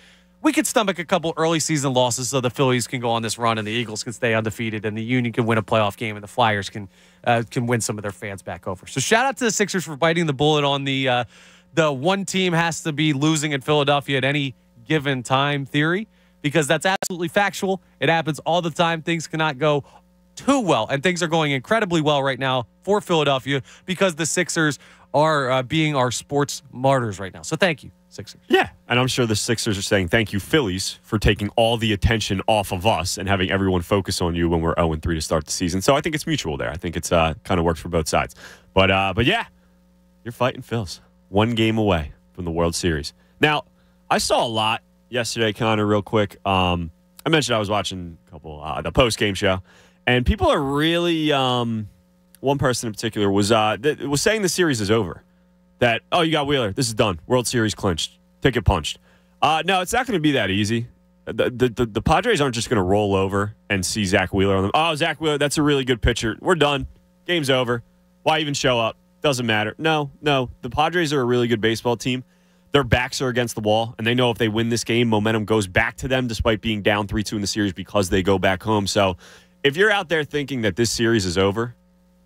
We could stomach a couple early season losses so the Phillies can go on this run and the Eagles can stay undefeated and the Union can win a playoff game and the Flyers can uh, can win some of their fans back over. So shout out to the Sixers for biting the bullet on the uh, the one team has to be losing in Philadelphia at any given time theory because that's absolutely factual. It happens all the time. Things cannot go too well, and things are going incredibly well right now for Philadelphia because the Sixers are uh, being our sports martyrs right now. So thank you, Sixers. Yeah, and I'm sure the Sixers are saying thank you, Phillies, for taking all the attention off of us and having everyone focus on you when we're 0 3 to start the season. So I think it's mutual there. I think it's uh, kind of works for both sides. But uh, but yeah, you're fighting Phils, one game away from the World Series. Now, I saw a lot yesterday, Connor. Real quick, um, I mentioned I was watching a couple uh, the post game show, and people are really. Um, one person in particular was uh, th- was saying the series is over. That oh, you got Wheeler. This is done. World Series clinched. Ticket punched. Uh, no, it's not going to be that easy. The, the, the, the Padres aren't just going to roll over and see Zack Wheeler on them. Oh, Zack Wheeler, that's a really good pitcher. We're done. Game's over. Why even show up? Doesn't matter. No, no. The Padres are a really good baseball team. Their backs are against the wall, and they know if they win this game, momentum goes back to them despite being down 3 2 in the series because they go back home. So if you're out there thinking that this series is over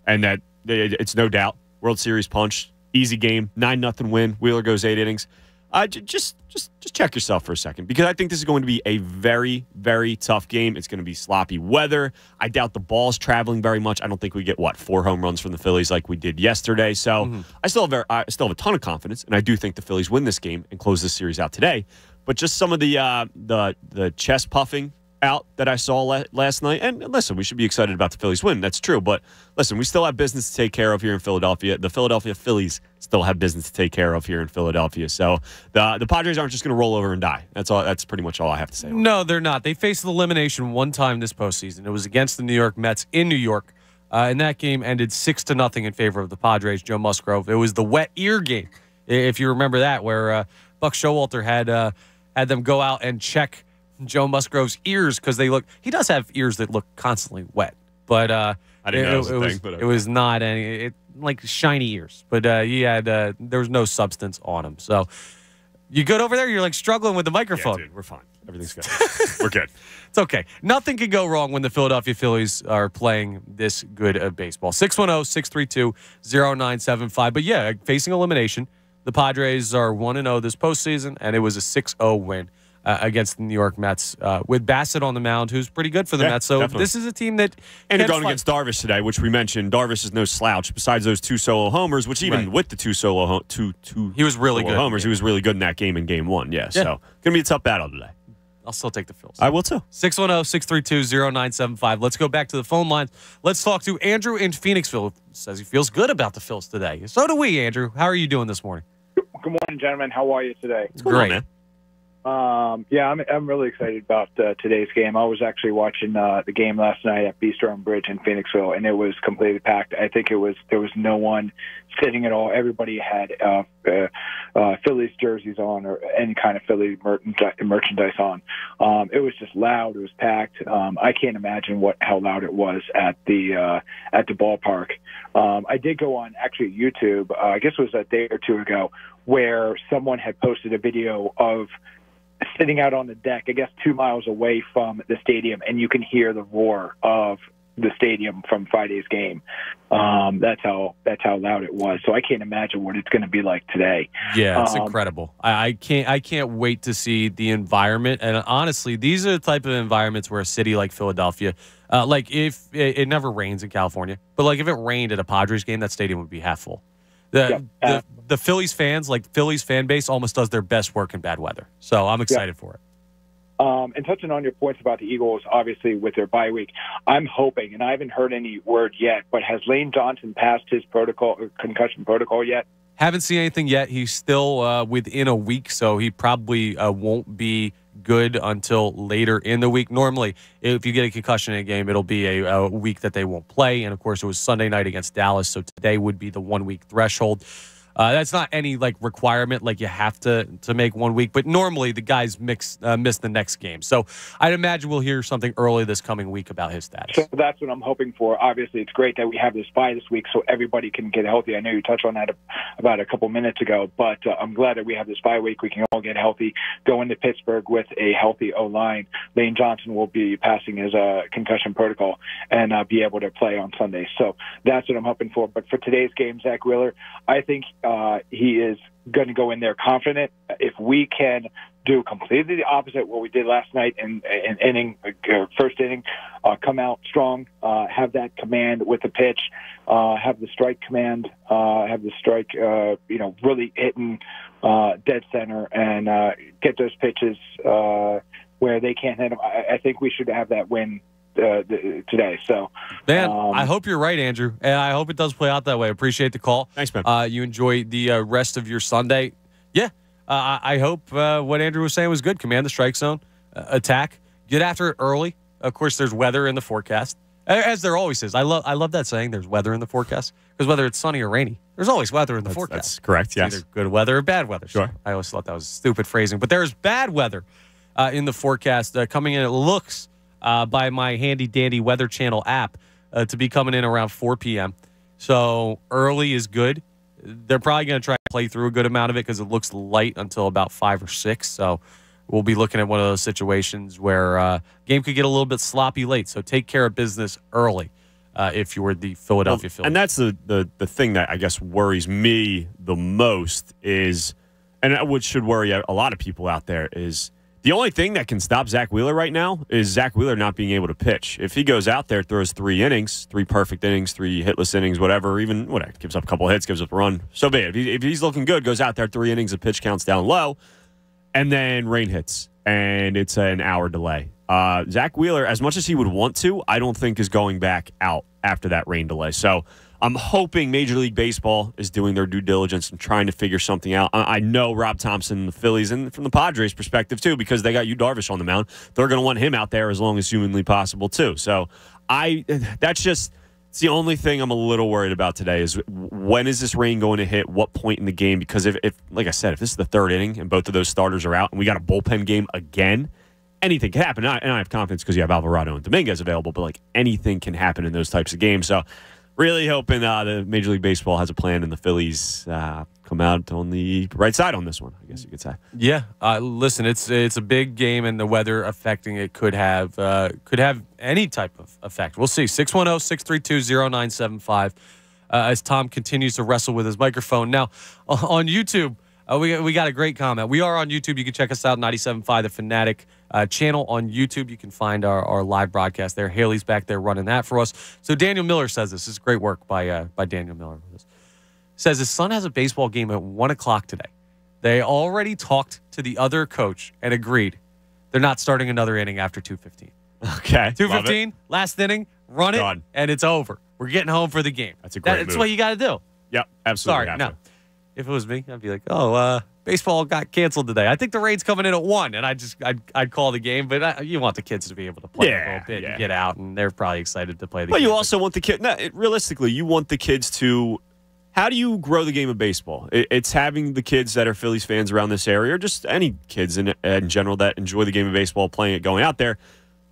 and that it's no doubt World Series punch, easy game, 9 nothing win, Wheeler goes eight innings, uh, j- just just just check yourself for a second because I think this is going to be a very very tough game. It's going to be sloppy weather. I doubt the ball's traveling very much. I don't think we get what four home runs from the Phillies like we did yesterday. So I still have I still have a ton of confidence, and I do think the Phillies win this game and close this series out today. But just some of the uh, the the chest puffing out that I saw la- last night. And listen, we should be excited about the Phillies win. That's true. But listen, we still have business to take care of here in Philadelphia. The Philadelphia Phillies still have business to take care of here in Philadelphia. So the the Padres aren't just going to roll over and die. That's all. That's pretty much all I have to say. No, they're not. They faced elimination one time this postseason. It was against the New York Mets in New York. Uh, and that game ended six to nothing in favor of the Padres. Joe Musgrove. It was the wet ear game, if you remember that, where uh, Buck Showalter had uh, had them go out and check Joe Musgrove's ears because they look. He does have ears that look constantly wet, but uh, I didn't it, know it was it thing, but it was not any it, like shiny ears. But uh, he had uh, there was no substance on him. So you good over there? You're like struggling with the microphone. dude, we're fine. Everything's good. we're good. It's okay. Nothing can go wrong when the Philadelphia Phillies are playing this good of baseball. 610 632 0975. But yeah, facing elimination, the Padres are 1 0 this postseason, and it was a 6 0 win. Uh, against the New York Mets, uh, with Bassitt on the mound, who's pretty good for the Yeah, Mets. So definitely. this is a team that And can you're going fight. against Darvish today, which we mentioned. Darvish is no slouch. Besides those two solo homers, which even Right. with the two solo ho- two two He was really good. homers, he was really good in that game in game one. Yeah, Yeah. so gonna be a tough battle today. I'll still take the Phils. I will too. 610 632 0975. Let's go back to the phone lines. Let's talk to Andrew in Phoenixville. Says he feels good about the Phils today. So do we, Andrew. How are you doing this morning? Good morning, gentlemen. How are you today? Great. Um, yeah, I'm I'm really excited about uh, today's game. I was actually watching uh, the game last night at and Bridge in Phoenixville, and it was completely packed. I think it was there was no one sitting at all. Everybody had uh, uh, uh, Phillies jerseys on or any kind of Philly merchandise, merchandise on. Um, it was just loud. It was packed. Um, I can't imagine what how loud it was at the uh, at the ballpark. Um, I did go on actually YouTube. Uh, I guess it was a day or two ago, where someone had posted a video of sitting out on the deck, I guess two miles away from the stadium, and you can hear the roar of the stadium from Friday's game. Um, that's how that's how loud it was. So I can't imagine what it's going to be like today. Yeah, it's Um, incredible. I, I can't I can't wait to see the environment. And honestly, these are the type of environments where a city like Philadelphia, uh, like if it, it never rains in California, but like if it rained at a Padres game, that stadium would be half full. The, the the Phillies fans, like Phillies fan base, almost does their best work in bad weather. So I'm excited for it. Um, and touching on your points about the Eagles, obviously with their bye week, I'm hoping, and I haven't heard any word yet, but has Lane Johnson passed his protocol, concussion protocol yet? Haven't seen anything yet. He's still uh, within a week, so he probably uh, won't be good until later in the week. Normally, if you get a concussion in a game, it'll be a, a week that they won't play. And of course, it was Sunday night against Dallas, so today would be the one week threshold. Uh, that's not any like requirement, like you have to to make one week. But normally, the guys mix uh, miss the next game. So I'd imagine we'll hear something early this coming week about his status. So that's what I'm hoping for. Obviously, it's great that we have this bye this week so everybody can get healthy. I know you touched on that about a couple minutes ago, but uh, I'm glad that we have this bye week. We can all get healthy, go into Pittsburgh with a healthy O line. Lane Johnson will be passing his uh, concussion protocol and uh, be able to play on Sunday. So that's what I'm hoping for. But for today's game, Zack Wheeler, I think uh, he is going to go in there confident. If we can do completely the opposite what we did last night in, in inning uh, first inning, uh, come out strong, uh, have that command with the pitch, uh, have the strike command, uh, have the strike, uh, you know, really hitting uh, dead center and uh, get those pitches uh, where they can't hit them. I, I think we should have that win uh, today. So, Man, um, I hope you're right, Andrew, and I hope it does play out that way. Appreciate the call. Thanks, man. Uh, you enjoy the uh, rest of your Sunday. Yeah, uh, I, I hope uh, what Andrew was saying was good. Command the strike zone, uh, attack, get after it early. Of course, there's weather in the forecast, as there always is. I love I love that saying. There's weather in the forecast because whether it's sunny or rainy, there's always weather in the forecast. That's correct. It's Yes. either good weather or bad weather. Sure. I always thought that was stupid phrasing, but there's bad weather uh, in the forecast uh, coming in. It looks uh, by my handy dandy Weather Channel app uh, to be coming in around 4 p.m. So early is good. They're probably going to try to play through a good amount of it because it looks light until about five or six. So we'll be looking at one of those situations where uh, game could get a little bit sloppy late. So take care of business early uh, if you were the Philadelphia Well, Phillies. And that's the, the the thing that I guess worries me the most is, and what should worry a lot of people out there is the only thing that can stop Zack Wheeler right now is Zack Wheeler not being able to pitch. If he goes out there, throws three innings, three perfect innings, three hitless innings, whatever, even whatever, gives up a couple hits, gives up a run, so be it. If, he, if he's looking good, goes out there, three innings, the pitch counts down low, and then rain hits, and it's an hour delay. Uh, Zack Wheeler, as much as he would want to, I don't think is going back out after that rain delay. So I'm hoping Major League Baseball is doing their due diligence and trying to figure something out. I know Rob Thomson the Phillies, and from the Padres' perspective too, because they got Yu Darvish on the mound, they're going to want him out there as long as humanly possible too. So I, that's just. It's the only thing I'm a little worried about today is when is this rain going to hit? What point in the game? Because if, if, like I said, if this is the third inning and both of those starters are out and we got a bullpen game again, anything can happen. And I have confidence because you have Alvarado and Dominguez available, but like anything can happen in those types of games. So really hoping uh, the Major League Baseball has a plan and the Phillies uh, come out on the right side on this one. I guess you could say. Yeah, uh, listen, it's it's a big game, and the weather affecting it could have uh, could have any type of effect. We'll see. 610-632-0975 uh, as Tom continues to wrestle with his microphone. Now on YouTube. Uh, we, we got a great comment. We are on YouTube. You can check us out, 97.5 The Fanatic uh, channel on YouTube. You can find our, our live broadcast there. Haley's back there running that for us. So Daniel Miller says this. This is great work by, uh, by Daniel Miller. Says his son has a baseball game at 1 o'clock today. They already talked to the other coach and agreed they're not starting another inning after 2.15. Okay. 2.15, last inning, run it, Done. and it's over. We're getting home for the game. That's a great That's move. what you got to do. Yep, absolutely. Sorry, no. to. If it was me, I'd be like, "Oh, uh, baseball got canceled today. I think the rain's coming in at one, and I just I'd, I'd call the game. But I, you want the kids to be able to play a Yeah, little bit yeah. and get out, and they're probably excited to play the But game. you also want the kid. No, it, realistically, you want the kids to. How do you grow the game of baseball? It, it's having the kids that are Phillies fans around this area, or just any kids in in general that enjoy the game of baseball, playing it, going out there.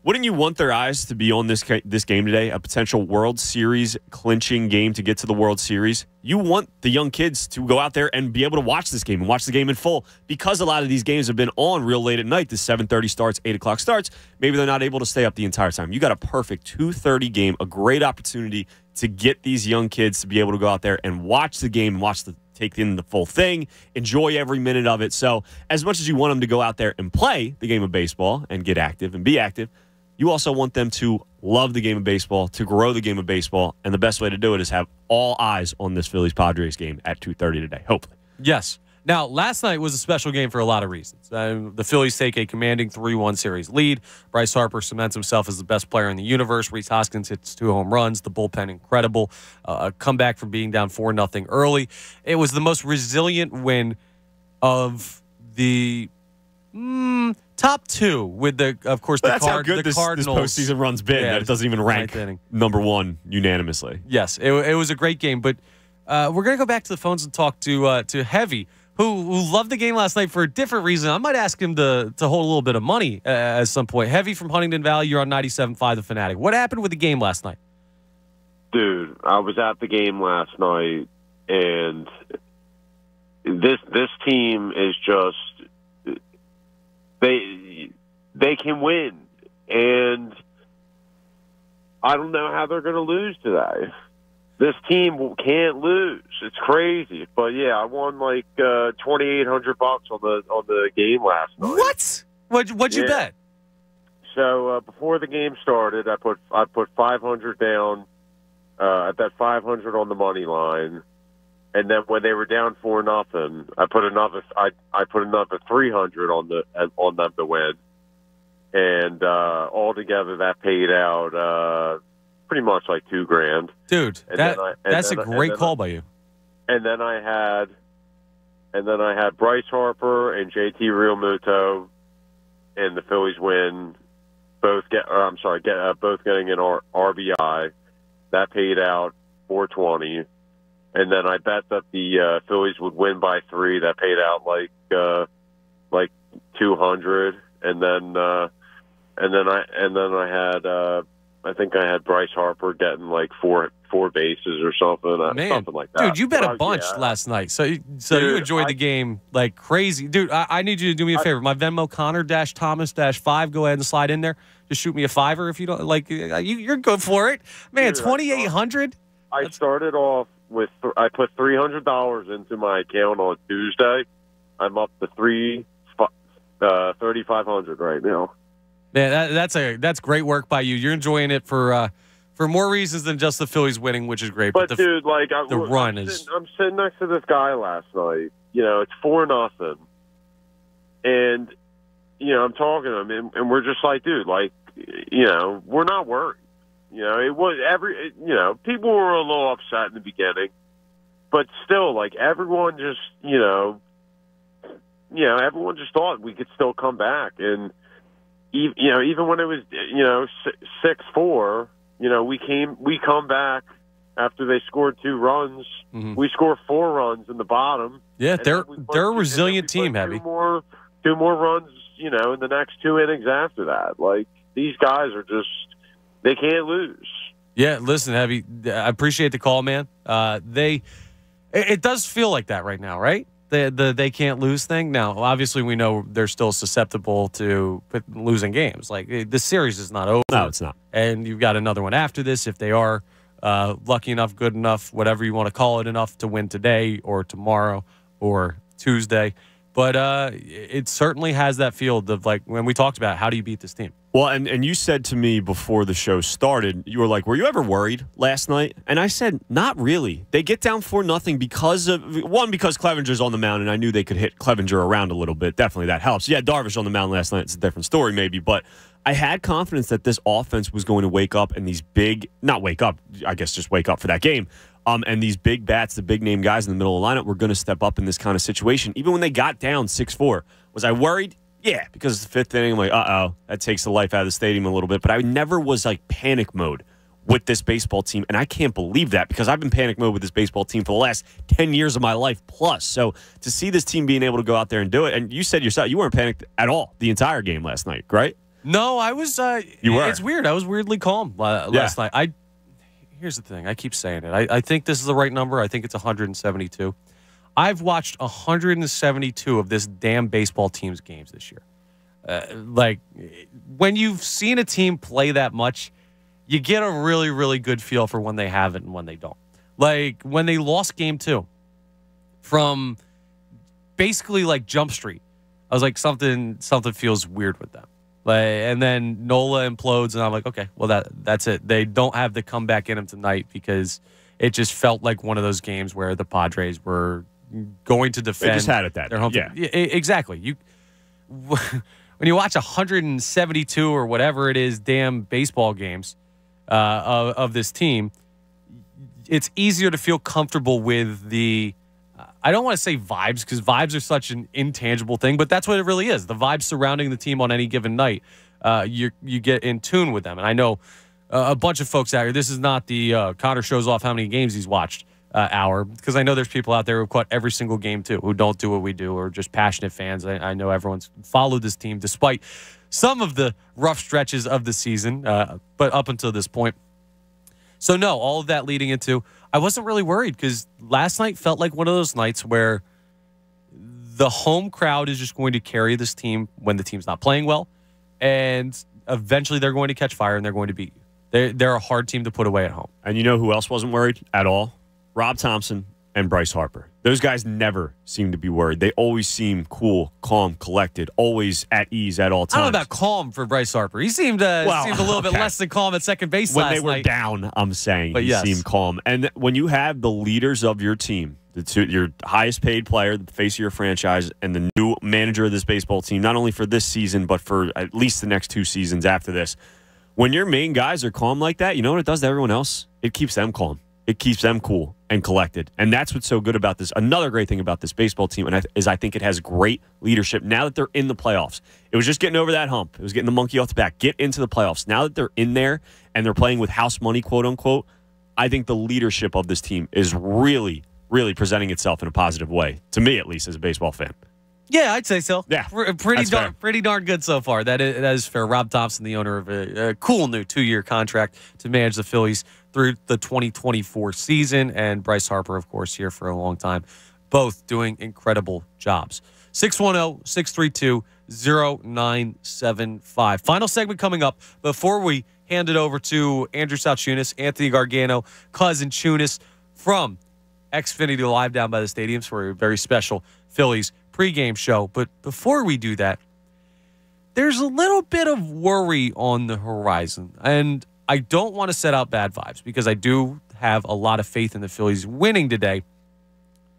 Wouldn't you want their eyes to be on this this game today? A potential World Series clinching game to get to the World Series. You want the young kids to go out there and be able to watch this game and watch the game in full because a lot of these games have been on real late at night. The 7:30 starts, 8 o'clock starts. Maybe they're not able to stay up the entire time. You got a perfect 2:30 game, a great opportunity to get these young kids to be able to go out there and watch the game and watch the take in the full thing, enjoy every minute of it. So, as much as you want them to go out there and play the game of baseball and get active and be active, you also want them to love the game of baseball, to grow the game of baseball, and the best way to do it is have all eyes on this Phillies Padres game at 2:30 today. Hopefully. Yes. Now, last night was a special game for a lot of reasons. Uh, the Phillies take a commanding 3 1 series lead. Bryce Harper cements himself as the best player in the universe. Rhys Hoskins hits two home runs. The bullpen, incredible. Uh, a comeback from being down 4 0 early. It was the most resilient win of the mm, top two, with the, of course, the, That's how good the this, this postseason run's been. Yeah, that it doesn't even rank ninth number one unanimously. Yes, it, it was a great game, but uh, we're gonna go back to the phones and talk to uh, to Heavy, who who loved the game last night for a different reason. I might ask him to to hold a little bit of money uh, at some point. Heavy from Huntingdon Valley, you're on 97.5 The Fanatic. What happened with the game last night? Dude, I was at the game last night, and this this team is just they they can win, and I don't know how they're going to lose today. This team can't lose. It's crazy, but yeah, I won like uh, twenty eight hundred bucks on the on the game last night. What? What what'd you Yeah. bet? So uh, before the game started, I put I put five hundred down. Uh, I bet five hundred on the money line, and then when they were down four nothing, I put another I I put another three hundred on the on them to win, and uh, altogether that paid out uh, pretty much like two grand. Dude, And that I- that's a great call by you. And then I had, and then I had Bryce Harper and JT Realmuto, and the Phillies win. Both get, or I'm sorry, get uh, both getting an R- RBI. That paid out 420, and then I bet that the uh, Phillies would win by three. That paid out like uh, like 200, and then uh, and then I and then I had uh, I think I had Bryce Harper getting like four four bases or something, uh, Man, something like that. dude, you bet But a bunch yeah, last night. So, you- so you enjoyed I- the game like crazy, dude. I, I need you to do me a favor. My Venmo Connor dash Thomas dash five. Go ahead and slide in there. Just shoot me a fiver if you don't like. uh, You, you're good for it, man. Twenty eight hundred. I started off with th- I put three hundred dollars into my account on Tuesday. I'm up to three uh, thirty five hundred right now. Man, that, that's a that's great work by you. You're enjoying it for uh, for more reasons than just the Phillies winning, which is great. But the, dude, like I, the run I'm is sitting, I'm sitting next to this guy last night. You know, it's four nothing, and you know, I'm talking to him, and, and we're just like, dude, like, you know, we're not worried. You know, it was every, you know, people were a little upset in the beginning, but still, like, everyone just, you know, you know, everyone just thought we could still come back, and even, you know, even when it was, you know, six four, you know, we came, we come back after they scored two runs. Mhm. We score four runs in the bottom. Yeah, they're then we put they're a resilient team, Heavy. Two more, two more runs, you know, in the next two innings after that. Like these guys are just, they can't lose. Yeah, listen, Heavy. I appreciate the call, man. Uh, they, it, it does feel like that right now, right? The the they can't lose thing. Now, obviously, we know they're still susceptible to losing games. Like eh, the series is not over. No, it's not. And you've got another one after this if they are uh, lucky enough, good enough, whatever you want to call it, enough to win today or tomorrow or Tuesday. But uh, it certainly has that field of like when we talked about how do you beat this team. Well, and, and you said to me before the show started, you were like, "Were you ever worried last night?" And I said, "Not really. They get down for nothing because of one because Clevinger's on the mound, and I knew they could hit Clevenger around a little bit. Definitely that helps. Yeah, Darvish on the mound last night. It's a different story, maybe, but I had confidence that this offense was going to wake up and these big, not wake up, I guess just wake up for that game. Um, and these big bats, the big name guys in the middle of the lineup, were going to step up in this kind of situation. Even when they got down six four, was I worried? Yeah, because it's the fifth inning. I'm like, uh oh, that takes the life out of the stadium a little bit. But I never was like panic mode with this baseball team. And I can't believe that because I've been panic mode with this baseball team for the last 10 years of my life plus. So to see this team being able to go out there and do it, and you said yourself, you weren't panicked at all the entire game last night, right? No, I was. Uh, You were. It's weird. I was weirdly calm uh, Yeah. last night. I here's the thing. I keep saying it. I, I think this is the right number. I think it's 172. I've watched 172 of this damn baseball team's games this year. Uh, like when you've seen a team play that much, you get a really, really good feel for when they have it and when they don't. Like when they lost game two from basically like Jump Street. I was like something something feels weird with them. Like, and then Nola implodes, and I'm like, okay, well that that's it. They don't have the comeback in them tonight because it just felt like one of those games where the Padres were going to defend. They just had it that their home. yeah. e- exactly. You when you watch 172 or whatever it is, damn baseball games uh, of, of this team, it's easier to feel comfortable with the. I don't want to say vibes because vibes are such an intangible thing, but that's what it really is. The vibes surrounding the team on any given night, uh, you you get in tune with them. And I know uh, a bunch of folks out here. This is not the uh, Connor shows off how many games he's watched uh, hour because I know there's people out there who caught every single game too who don't do what we do or just passionate fans. I, I know everyone's followed this team despite some of the rough stretches of the season, uh, but up until this point. So no, all of that leading into I wasn't really worried because last night felt like one of those nights where the home crowd is just going to carry this team when the team's not playing well, and eventually they're going to catch fire and they're going to beat you. They're, they're a hard team to put away at home. And you know who else wasn't worried at all? Rob Thomson and Bryce Harper. Those guys never seem to be worried. They always seem cool, calm, collected, always at ease at all times. I don't know about calm for Bryce Harper. He seemed uh, Well, seemed a little bit less than calm at second base when they were night. down, I'm saying But you yes. seem calm. And when you have the leaders of your team, the two, your highest paid player, the face of your franchise, and the new manager of this baseball team, not only for this season but for at least the next two seasons after this, when your main guys are calm like that, you know what it does to everyone else? It keeps them calm. It keeps them cool and collected. And that's what's so good about this. Another great thing about this baseball team is I think it has great leadership now that they're in the playoffs. It was just getting over that hump. It was getting the monkey off the back. Get into the playoffs. Now that they're in there and they're playing with house money, quote unquote, I think the leadership of this team is really, really presenting itself in a positive way, to me at least as a baseball fan. Yeah, I'd say so. Yeah, Pr- pretty darn, fair. pretty darn good so far. That is, that is fair. Rob Thomson, the owner of a, a cool new two-year contract to manage the Phillies through the 2024 season, and Bryce Harper, of course, here for a long time. Both doing incredible jobs. oh, 610-632-0975. Final segment coming up before we hand it over to Andrew Salciunas, Anthony Gargano, cousin Chunas from Xfinity Live down by the stadiums for a very special Phillies pregame show. But before we do that, there's a little bit of worry on the horizon. And I don't want to set out bad vibes because I do have a lot of faith in the Phillies winning today.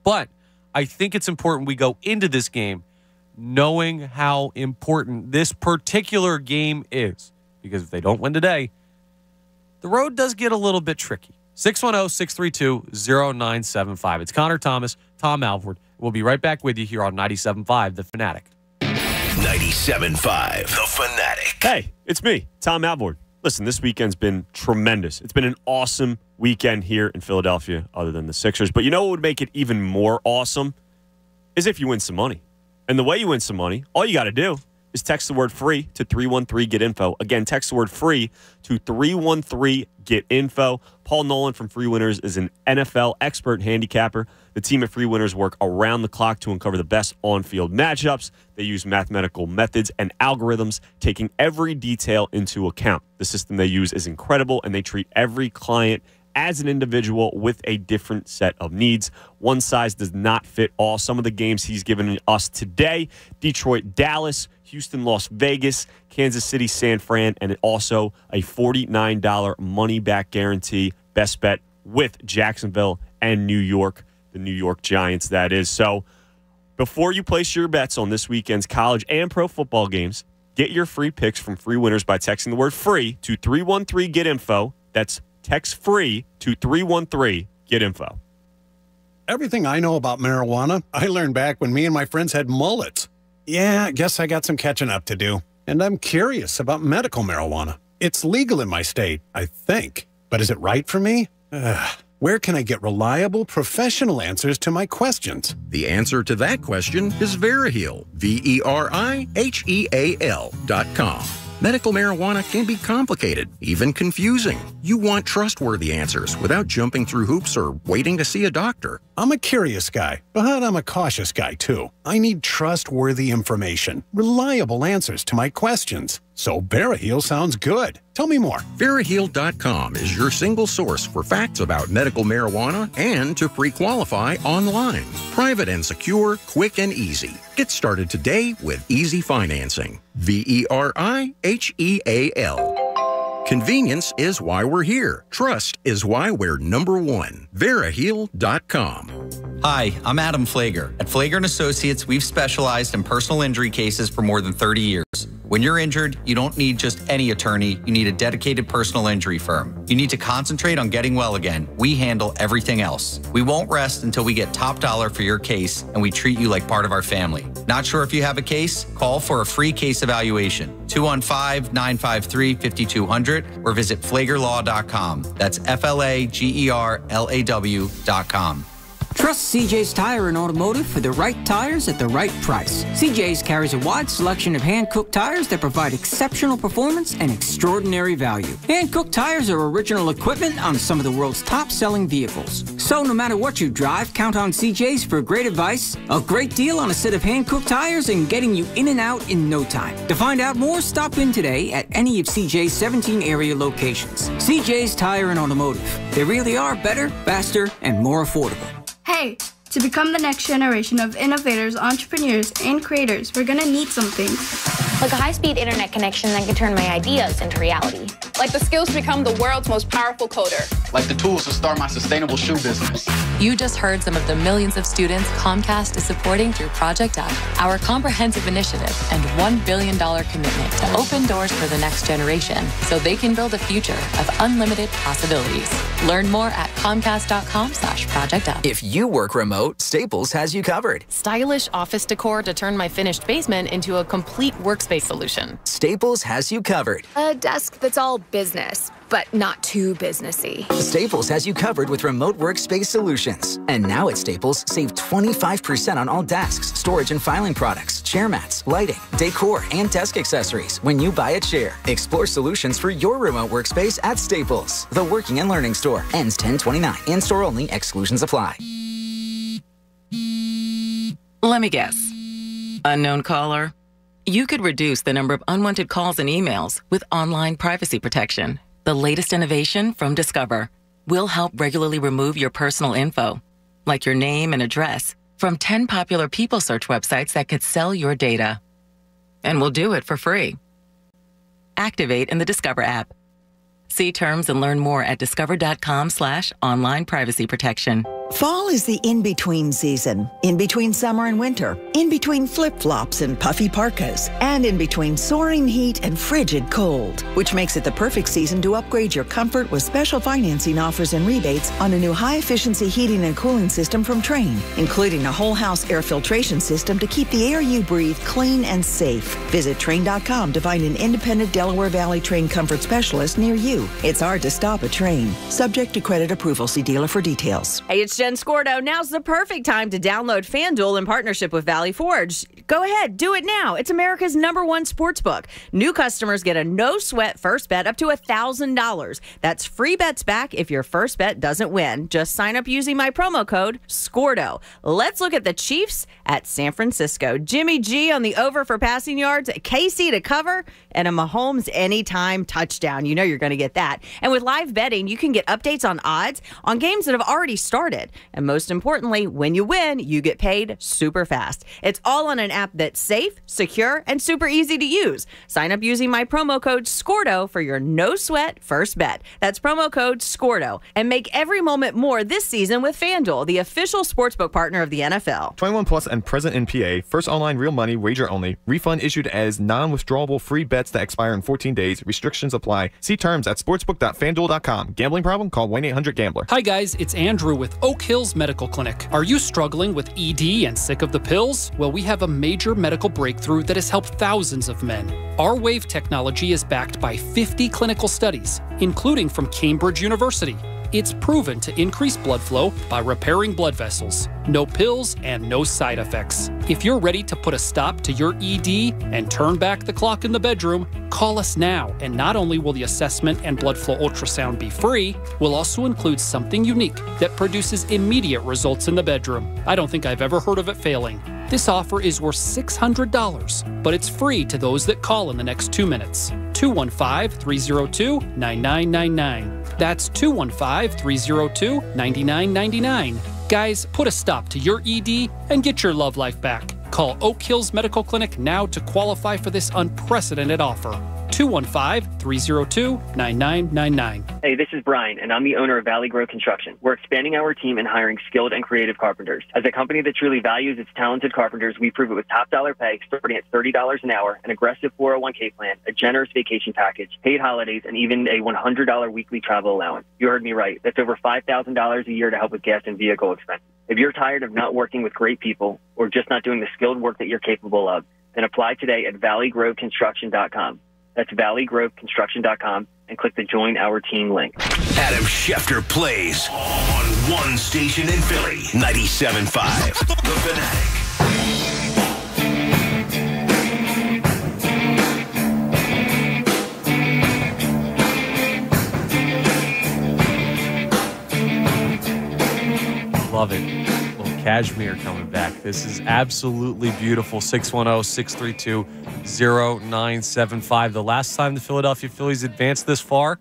But I think it's important we go into this game knowing how important this particular game is. Because if they don't win today, the road does get a little bit tricky. 610 632 0975. It's Connor Thomas, Tom Alvord. We'll be right back with you here on 97.5 The Fanatic. 97.5 The Fanatic. Hey, it's me, Tom Alvord. Listen, this weekend's been tremendous. It's been an awesome weekend here in Philadelphia, other than the Sixers. But you know what would make it even more awesome? Is if you win some money. And the way you win some money, all you got to do is text the word free to 313 get info. Again, text the word free to 313 get info. Paul Nolan from Free Winners is an NFL expert handicapper. The team at Free Winners work around the clock to uncover the best on field matchups. They use mathematical methods and algorithms, taking every detail into account. The system they use is incredible, and they treat every client as an individual with a different set of needs. One size does not fit all. Some of the games he's given us today Detroit, Dallas, Houston, Las Vegas, Kansas City, San Fran, and also a $49 money back guarantee. Best bet with Jacksonville and New York, the New York Giants, that is. So before you place your bets on this weekend's college and pro football games, get your free picks from free winners by texting the word free to 313 get info. That's text free to 313 get info. Everything I know about marijuana, I learned back when me and my friends had mullets. Yeah, I guess I got some catching up to do. And I'm curious about medical marijuana. It's legal in my state, I think. But is it right for me? Ugh. Where can I get reliable, professional answers to my questions? The answer to that question is Veriheal. V E R I H E A L dot com. Medical marijuana can be complicated, even confusing. You want trustworthy answers without jumping through hoops or waiting to see a doctor. I'm a curious guy, but I'm a cautious guy too. I need trustworthy information, reliable answers to my questions. So Veriheal sounds good. Tell me more. Veriheal.com is your single source for facts about medical marijuana and to pre-qualify online. Private and secure, quick and easy. Get started today with easy financing. V E R I H E A L. Convenience is why we're here. Trust is why we're number one. Veriheal.com. Hi, I'm Adam Flager. At Flager & Associates, we've specialized in personal injury cases for more than 30 years. When you're injured, you don't need just any attorney, you need a dedicated personal injury firm. You need to concentrate on getting well again. We handle everything else. We won't rest until we get top dollar for your case and we treat you like part of our family. Not sure if you have a case? Call for a free case evaluation. 215 953 5200 or visit flagerlaw.com. That's F L A G E R L A W.com. Trust CJ's Tire and Automotive for the right tires at the right price. CJ's carries a wide selection of Hankook tires that provide exceptional performance and extraordinary value. Hankook tires are original equipment on some of the world's top-selling vehicles. So no matter what you drive, count on CJ's for great advice, a great deal on a set of Hankook tires, and getting you in and out in no time. To find out more, stop in today at any of CJ's 17 area locations. CJ's Tire and Automotive. They really are better, faster, and more affordable. Hey, to become the next generation of innovators, entrepreneurs, and creators, we're gonna need something. Like a high speed internet connection that can turn my ideas into reality. Like the skills to become the world's most powerful coder. Like the tools to start my sustainable shoe business. You just heard some of the millions of students Comcast is supporting through Project Up, our comprehensive initiative and $1 billion commitment to open doors for the next generation so they can build a future of unlimited possibilities. Learn more at comcast.com slash project up. If you work remote, Staples has you covered. Stylish office decor to turn my finished basement into a complete workspace solution. Staples has you covered. A desk that's all business, but not too businessy. Staples has you covered with remote workspace solutions. And now at Staples, save 25% on all desks, storage and filing products, chair mats, lighting, decor, and desk accessories when you buy a chair. Explore solutions for your remote workspace at Staples, the working and learning store. Ends 1029. In store only, exclusions apply. Let me guess. Unknown caller? You could reduce the number of unwanted calls and emails with online privacy protection. The latest innovation from Discover will help regularly remove your personal info, like your name and address, from 10 popular people search websites that could sell your data. And we'll do it for free. Activate in the Discover app. See terms and learn more at discover.com slash online privacy protection. Fall is the in between season, in between summer and winter, in between flip flops and puffy parkas, and in between soaring heat and frigid cold, which makes it the perfect season to upgrade your comfort with special financing offers and rebates on a new high efficiency heating and cooling system from Trane, including a whole house air filtration system to keep the air you breathe clean and safe. Visit trane.com to find an independent Delaware Valley Trane comfort specialist near you. It's hard to stop a Trane. Subject to credit approval. See dealer for details. Hey, it's Jen Scordo. Now's the perfect time to download FanDuel in partnership with Valley Forge. Go ahead, do it now. It's America's number one sports book. New customers get a no sweat first bet up to $1,000. That's free bets back if your first bet doesn't win. Just sign up using my promo code SCORDO. Let's look at the Chiefs at San Francisco. Jimmy G on the over for passing yards, KC to cover, and a Mahomes anytime touchdown. You know you're going to get that. And with live betting, you can get updates on odds on games that have already started. And most importantly, when you win, you get paid super fast. It's all on an app that's safe, secure, and super easy to use. Sign up using my promo code SCORDO for your no sweat first bet. That's promo code SCORDO. And make every moment more this season with FanDuel, the official sportsbook partner of the NFL. 21 plus and present in PA. First online real money wager only. Refund issued as non-withdrawable free bets that expire in 14 days. Restrictions apply. See terms at sportsbook.fanduel.com. Gambling problem? Call 1-800-GAMBLER. Hi guys, it's Andrew with Oak Hills Medical Clinic. Are you struggling with ED and sick of the pills? Well, we have a major medical breakthrough that has helped thousands of men. Our wave technology is backed by 50 clinical studies, including from Cambridge University. It's proven to increase blood flow by repairing blood vessels. No pills and no side effects. If you're ready to put a stop to your ED and turn back the clock in the bedroom, call us now. And not only will the assessment and blood flow ultrasound be free, we'll also include something unique that produces immediate results in the bedroom. I don't think I've ever heard of it failing. This offer is worth $600, but it's free to those that call in the next two minutes. 215 302 9999. That's 215 302 9999. Guys, put a stop to your ED and get your love life back. Call Oak Hills Medical Clinic now to qualify for this unprecedented offer. 215 302 9999. Hey, this is Brian, and I'm the owner of Valley Grove Construction. We're expanding our team and hiring skilled and creative carpenters. As a company that truly values its talented carpenters, we prove it with top dollar pay starting at $30 an hour, an aggressive 401k plan, a generous vacation package, paid holidays, and even a $100 weekly travel allowance. You heard me right. That's over $5,000 a year to help with gas and vehicle expenses. If you're tired of not working with great people or just not doing the skilled work that you're capable of, then apply today at valleygroveconstruction.com. That's valleygroveconstruction.com and click the Join Our Team link. Adam Schefter plays on one station in Philly, 97.5. The Fanatic. Love it. Cashmere coming back. This is absolutely beautiful. oh, 610 632 0975. The last time the Philadelphia Phillies advanced this far,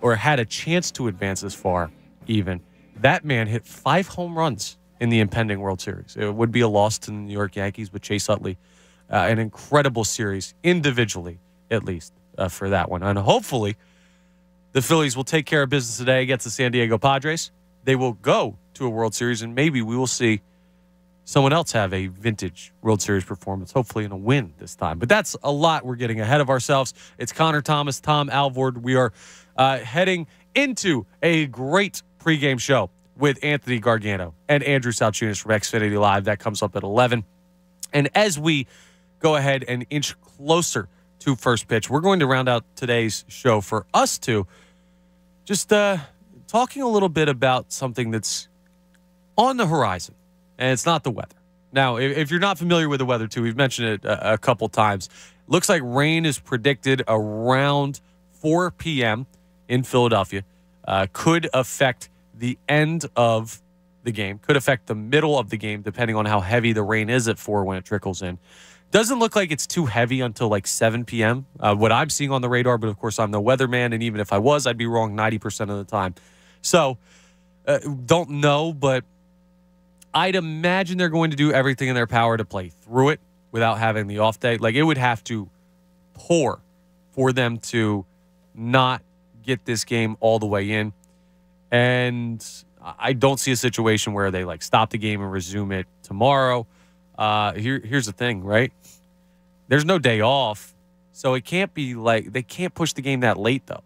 or had a chance to advance this far, even, that man hit five home runs in the impending World Series. It would be a loss to the New York Yankees with Chase Utley. Uh, an incredible series, individually, at least, uh, for that one. And hopefully, the Phillies will take care of business today against the San Diego Padres. They will go to a World Series, and maybe we will see someone else have a vintage World Series performance, hopefully in a win this time. But that's a lot. We're getting ahead of ourselves. It's Connor Thomas, Tom Alvord. We are uh, heading into a great pregame show with Anthony Gargano and Andrew Salciunas from Xfinity Live. That comes up at 11. And as we go ahead and inch closer to first pitch, we're going to round out today's show for us to just uh, talking a little bit about something that's on the horizon, and it's not the weather. Now, if, if you're not familiar with the weather, too, we've mentioned it a, a couple times. Looks like rain is predicted around 4 p.m. in Philadelphia. Uh, could affect the end of the game, could affect the middle of the game, depending on how heavy the rain is at 4 when it trickles in. Doesn't look like it's too heavy until like 7 p.m. Uh, what I'm seeing on the radar, but of course I'm no weatherman, and even if I was, I'd be wrong 90% of the time. So, uh, don't know, but I'd imagine they're going to do everything in their power to play through it without having the off day. Like it would have to pour for them to not get this game all the way in. And I don't see a situation where they like stop the game and resume it tomorrow. Uh, here, here's the thing, right? There's no day off, so it can't be like they can't push the game that late though.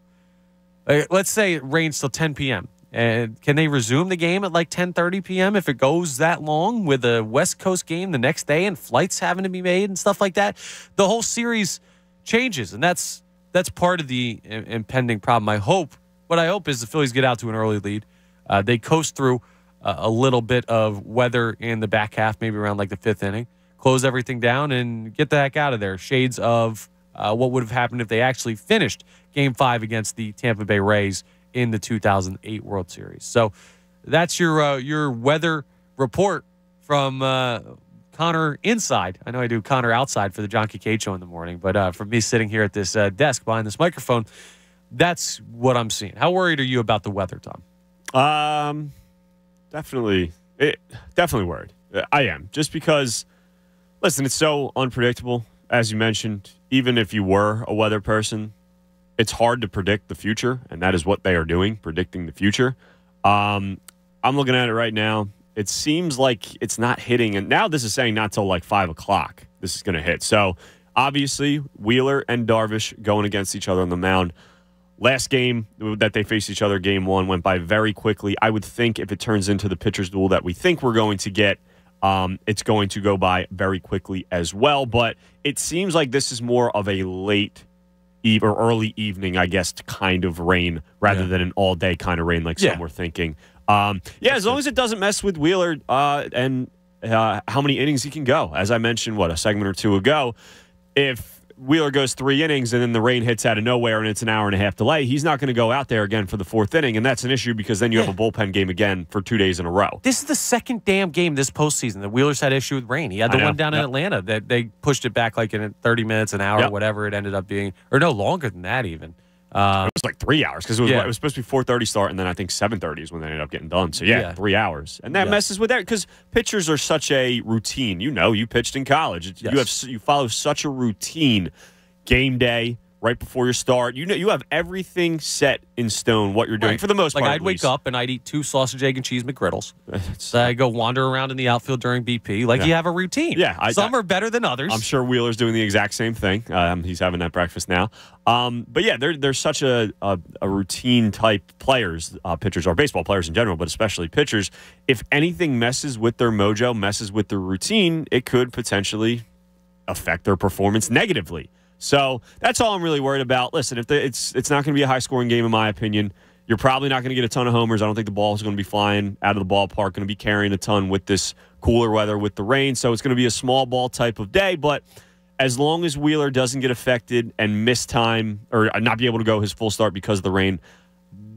Let's say it rains till 10 p.m. And can they resume the game at like 10:30 p.m. if it goes that long with a West Coast game the next day and flights having to be made and stuff like that? The whole series changes, and that's that's part of the impending problem. I hope what I hope is the Phillies get out to an early lead. Uh, they coast through a little bit of weather in the back half, maybe around like the fifth inning, close everything down, and get the heck out of there. Shades of uh, what would have happened if they actually finished Game Five against the Tampa Bay Rays in the 2008 World Series. So that's your uh, your weather report from uh, Connor inside. I know I do Connor outside for the John Kincade show in the morning, but uh, from me sitting here at this uh, desk behind this microphone, that's what I'm seeing. How worried are you about the weather, Tom? Um, definitely, it, definitely worried. Uh, I am just because. Listen, it's so unpredictable, as you mentioned. Even if you were a weather person, it's hard to predict the future, and that is what they are doing, predicting the future. Um, I'm looking at it right now. It seems like it's not hitting, and now this is saying not till like five o'clock. This is going to hit. So obviously, Wheeler and Darvish going against each other on the mound. Last game that they faced each other, game one, went by very quickly. I would think if it turns into the pitcher's duel that we think we're going to get, um, it's going to go by very quickly as well. But it seems like this is more of a late eve or early evening, I guess, kind of rain rather than an all day kind of rain like Yeah. some were thinking. Um, yeah, as long as it doesn't mess with Wheeler uh, and uh, how many innings he can go. As I mentioned, what, a segment or two ago, if Wheeler goes three innings and then the rain hits out of nowhere and it's an hour and a half delay, he's not going to go out there again for the fourth inning. And that's an issue because then you have a bullpen game again for two days in a row. This is the second damn game this postseason that Wheeler's had issue with rain. He had the one down in Atlanta that they pushed it back like in 30 minutes, an hour, Yep. whatever it ended up being, or no longer than that even. Um, it was like three hours because it, was- yeah. it was supposed to be four thirty start, and then I think seven thirty is when they ended up getting done. So yeah, Yeah. three hours, and that Yes. messes with that because pitchers are such a routine. You know, you pitched in college. It's- You have you follow such a routine. Game day, right before you start, you know you have everything set in stone. What you're doing Right. for the most like part. Like I'd wake up and I'd eat two sausage, egg, and cheese McGriddles. so I go wander around in the outfield during BP. Like Yeah. you have a routine. Yeah, I- some I- are better than others. I'm sure Wheeler's doing the exact same thing. Um, he's having that breakfast now. Um, but yeah, they're they're such a a, a routine type players. Uh, pitchers are baseball players in general, but especially pitchers. If anything messes with their mojo, messes with their routine, it could potentially affect their performance negatively. So that's all I'm really worried about. Listen, if the, it's it's not going to be a high scoring game, in my opinion. You're probably not going to get a ton of homers. I don't think the ball is going to be flying out of the ballpark, going to be carrying a ton with this cooler weather with the rain. So it's going to be a small ball type of day. But as long as Wheeler doesn't get affected and miss time or not be able to go his full start because of the rain,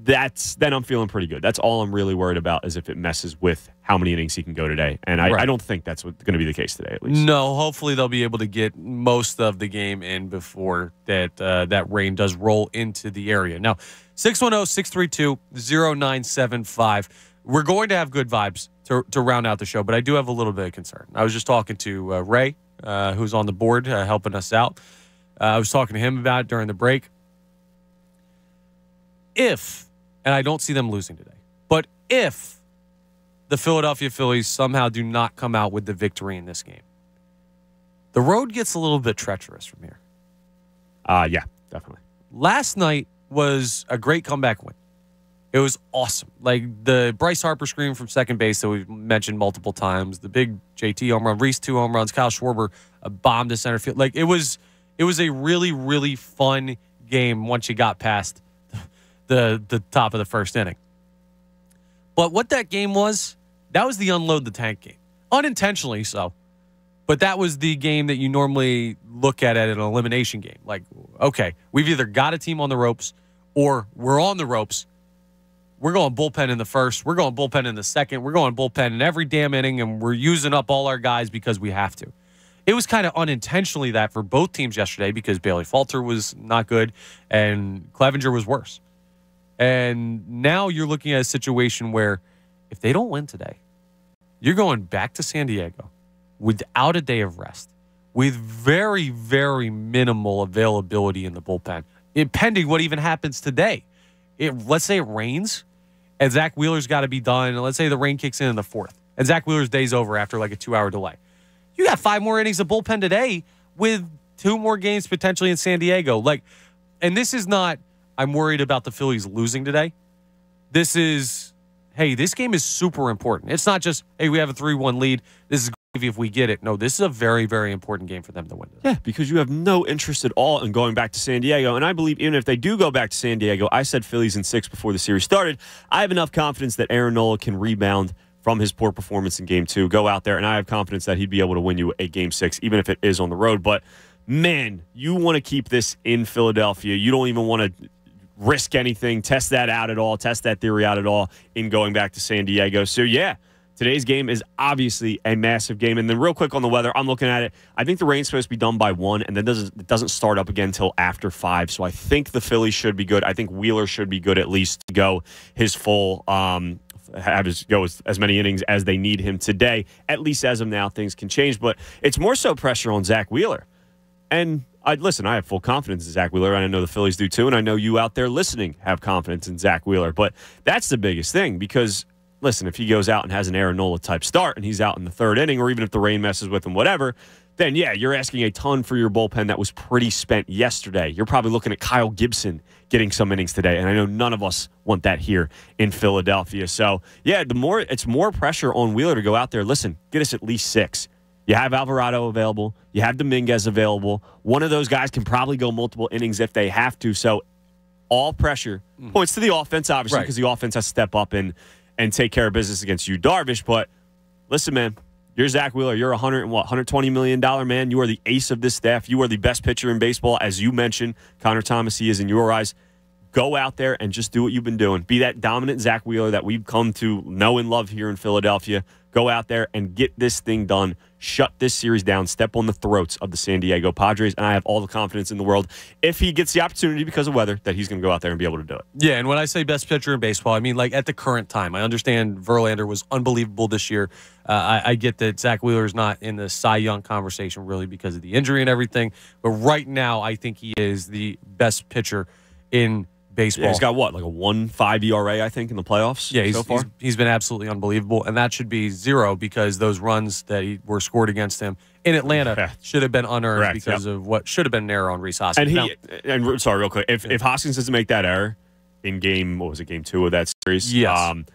that's then I'm feeling pretty good. That's all I'm really worried about is if it messes with how many innings he can go today. And I, Right. I don't think that's going to be the case today, at least. No, hopefully they'll be able to get most of the game in before that uh, that rain does roll into the area. Now, oh, 610-632-0975. We're going to have good vibes to, to round out the show, but I do have a little bit of concern. I was just talking to uh, Ray, uh, who's on the board uh, helping us out. Uh, I was talking to him about it during the break. If, and I don't see them losing today, but if the Philadelphia Phillies somehow do not come out with the victory in this game, the road gets a little bit treacherous from here. Uh, yeah, definitely. Last night was a great comeback win. It was awesome. Like the Bryce Harper screen from second base that we've mentioned multiple times, the big JT home run, Rhys two home runs, Kyle Schwarber a bomb to center field. Like it was, it was a really really fun game once you got past the the top of the first inning. But what that game was, that was the unload the tank game, unintentionally so. But that was the game that you normally look at at an elimination game. Like, okay, we've either got a team on the ropes or we're on the ropes. We're going bullpen in the first. We're going bullpen in the second. We're going bullpen in every damn inning, and we're using up all our guys because we have to. It was kind of unintentionally that for both teams yesterday because Bailey Falter was not good and Clevinger was worse. And now you're looking at a situation where if they don't win today, you're going back to San Diego without a day of rest, with very, very minimal availability in the bullpen, pending what even happens today. It, let's say it rains and Zack Wheeler's got to be done. Let's say the rain kicks in in the fourth, and Zack Wheeler's day's over after like a two-hour delay. You got five more innings of bullpen today with two more games potentially in San Diego. Like, and this is not. I'm worried about the Phillies losing today. This is, hey, this game is super important. It's not just, hey, we have a three-one lead. This is gravy if we get it. No, this is a very, very important game for them to win. Yeah, because you have no interest at all in going back to San Diego. And I believe even if they do go back to San Diego, I said Phillies in six before the series started. I have enough confidence that Aaron Nola can rebound from his poor performance in game two, go out there, and I have confidence that he'd be able to win you a game six, even if it is on the road. But man, you want to keep this in Philadelphia. You don't even want to risk anything, test that out at all, test that theory out at all in going back to San Diego. So, yeah. Today's game is obviously a massive game. And then, real quick on the weather, I'm looking at it. I think the rain's supposed to be done by one, and then doesn't it doesn't start up again until after five. So I think the Phillies should be good. I think Wheeler should be good at least to go his full um, have his go as, as many innings as they need him today. At least as of now, things can change, but it's more so pressure on Zack Wheeler. And I listen, I have full confidence in Zack Wheeler, I know the Phillies do too, and I know you out there listening have confidence in Zack Wheeler. But that's the biggest thing because listen, if he goes out and has an Aaron Nola type start and he's out in the third inning, or even if the rain messes with him, whatever, then yeah, you're asking a ton for your bullpen that was pretty spent yesterday. You're probably looking at Kyle Gibson getting some innings today, and I know none of us want that here in Philadelphia. So yeah, the more it's more pressure on Wheeler to go out there. Listen, get us at least six. You have Alvarado available. You have Dominguez available. One of those guys can probably go multiple innings if they have to. So all pressure mm. points to the offense, obviously, Right. because the offense has to step up and and take care of business against Yu Darvish. But listen, man, you're Zack Wheeler. You're a hundred what, 120 million dollar man. You are the ace of this staff. You are the best pitcher in baseball, as you mentioned. Connor Thomas, he is in your eyes. Go out there and just do what you've been doing. Be that dominant Zack Wheeler that we've come to know and love here in Philadelphia. Go out there and get this thing done. Shut this series down. Step on the throats of the San Diego Padres. And I have all the confidence in the world, if he gets the opportunity because of weather, that he's going to go out there and be able to do it. Yeah, and when I say best pitcher in baseball, I mean like at the current time. I understand Verlander was unbelievable this year. Uh, I, I get that Zack Wheeler is not in the Cy Young conversation really because of the injury and everything. But right now, I think he is the best pitcher in baseball. Yeah, he's got what, like a 1 5 ERA, I think, in the playoffs Yeah, he's, so far? he's, he's been absolutely unbelievable, and that should be zero because those runs that he, were scored against him in Atlanta should have been unearned Correct, because of what should have been an error on Rhys Hoskins. And he, Now- and sorry, real quick, if, if Hoskins doesn't make that error in game, what was it, game two of that series? Yes. Um,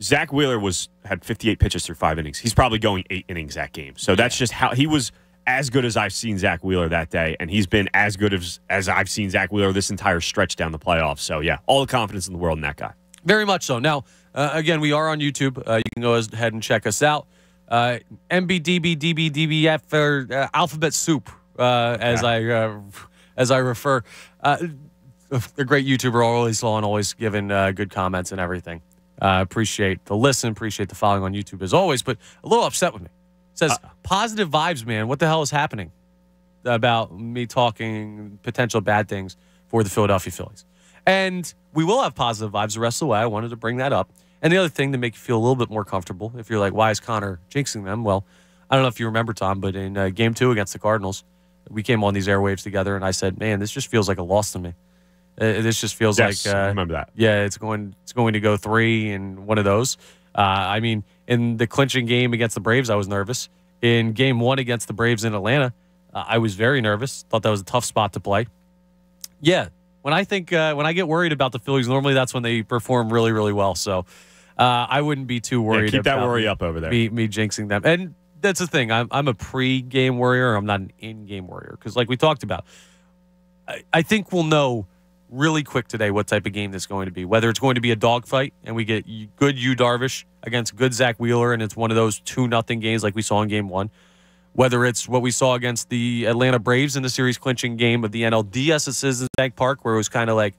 Zack Wheeler was had 58 pitches through five innings. He's probably going eight innings that game. So that's just how he was as good as I've seen Zack Wheeler that day, and he's been as good as as I've seen Zack Wheeler this entire stretch down the playoffs. So yeah, all the confidence in the world in that guy. Very much so. Now, uh, again, we are on YouTube. Uh, you can go ahead and check us out. Uh, MBDBDBDBF or uh, Alphabet Soup, uh, as I uh, as I refer. Uh, a great YouTuber, always on, always giving uh, good comments and everything. Uh, appreciate the listen, appreciate the following on YouTube as always, but a little upset with me. Says positive vibes, man. What the hell is happening about me talking potential bad things for the Philadelphia Phillies? And we will have positive vibes the rest of the way. I wanted to bring that up. And the other thing to make you feel a little bit more comfortable, if you're like, why is Connor jinxing them? Well, I don't know if you remember, Tom, but in uh, game two against the Cardinals, we came on these airwaves together, and I said, man, this just feels like a loss to me. Uh, this just feels Yes, like uh, I remember that. Yeah, it's going it's going to go three and one of those. Uh, I mean, in the clinching game against the Braves, I was nervous. In game one against the Braves in Atlanta, uh, I was very nervous. Thought that was a tough spot to play. Yeah, when I think uh, when I get worried about the Phillies, normally that's when they perform really, really well. So uh, I wouldn't be too worried. keep that worry up over there. Me, me jinxing them, and that's the thing. I'm I'm a pre-game warrior. I'm not an in-game warrior because, like we talked about, I, I think we'll know really quick today what type of game this is going to be. Whether it's going to be a dogfight and we get good Yu Darvish against good Zack Wheeler, and it's one of those two nothing games like we saw in Game One. Whether it's what we saw against the Atlanta Braves in the series clinching game of the NLDS at Citizens Bank Park, where it was kind of like,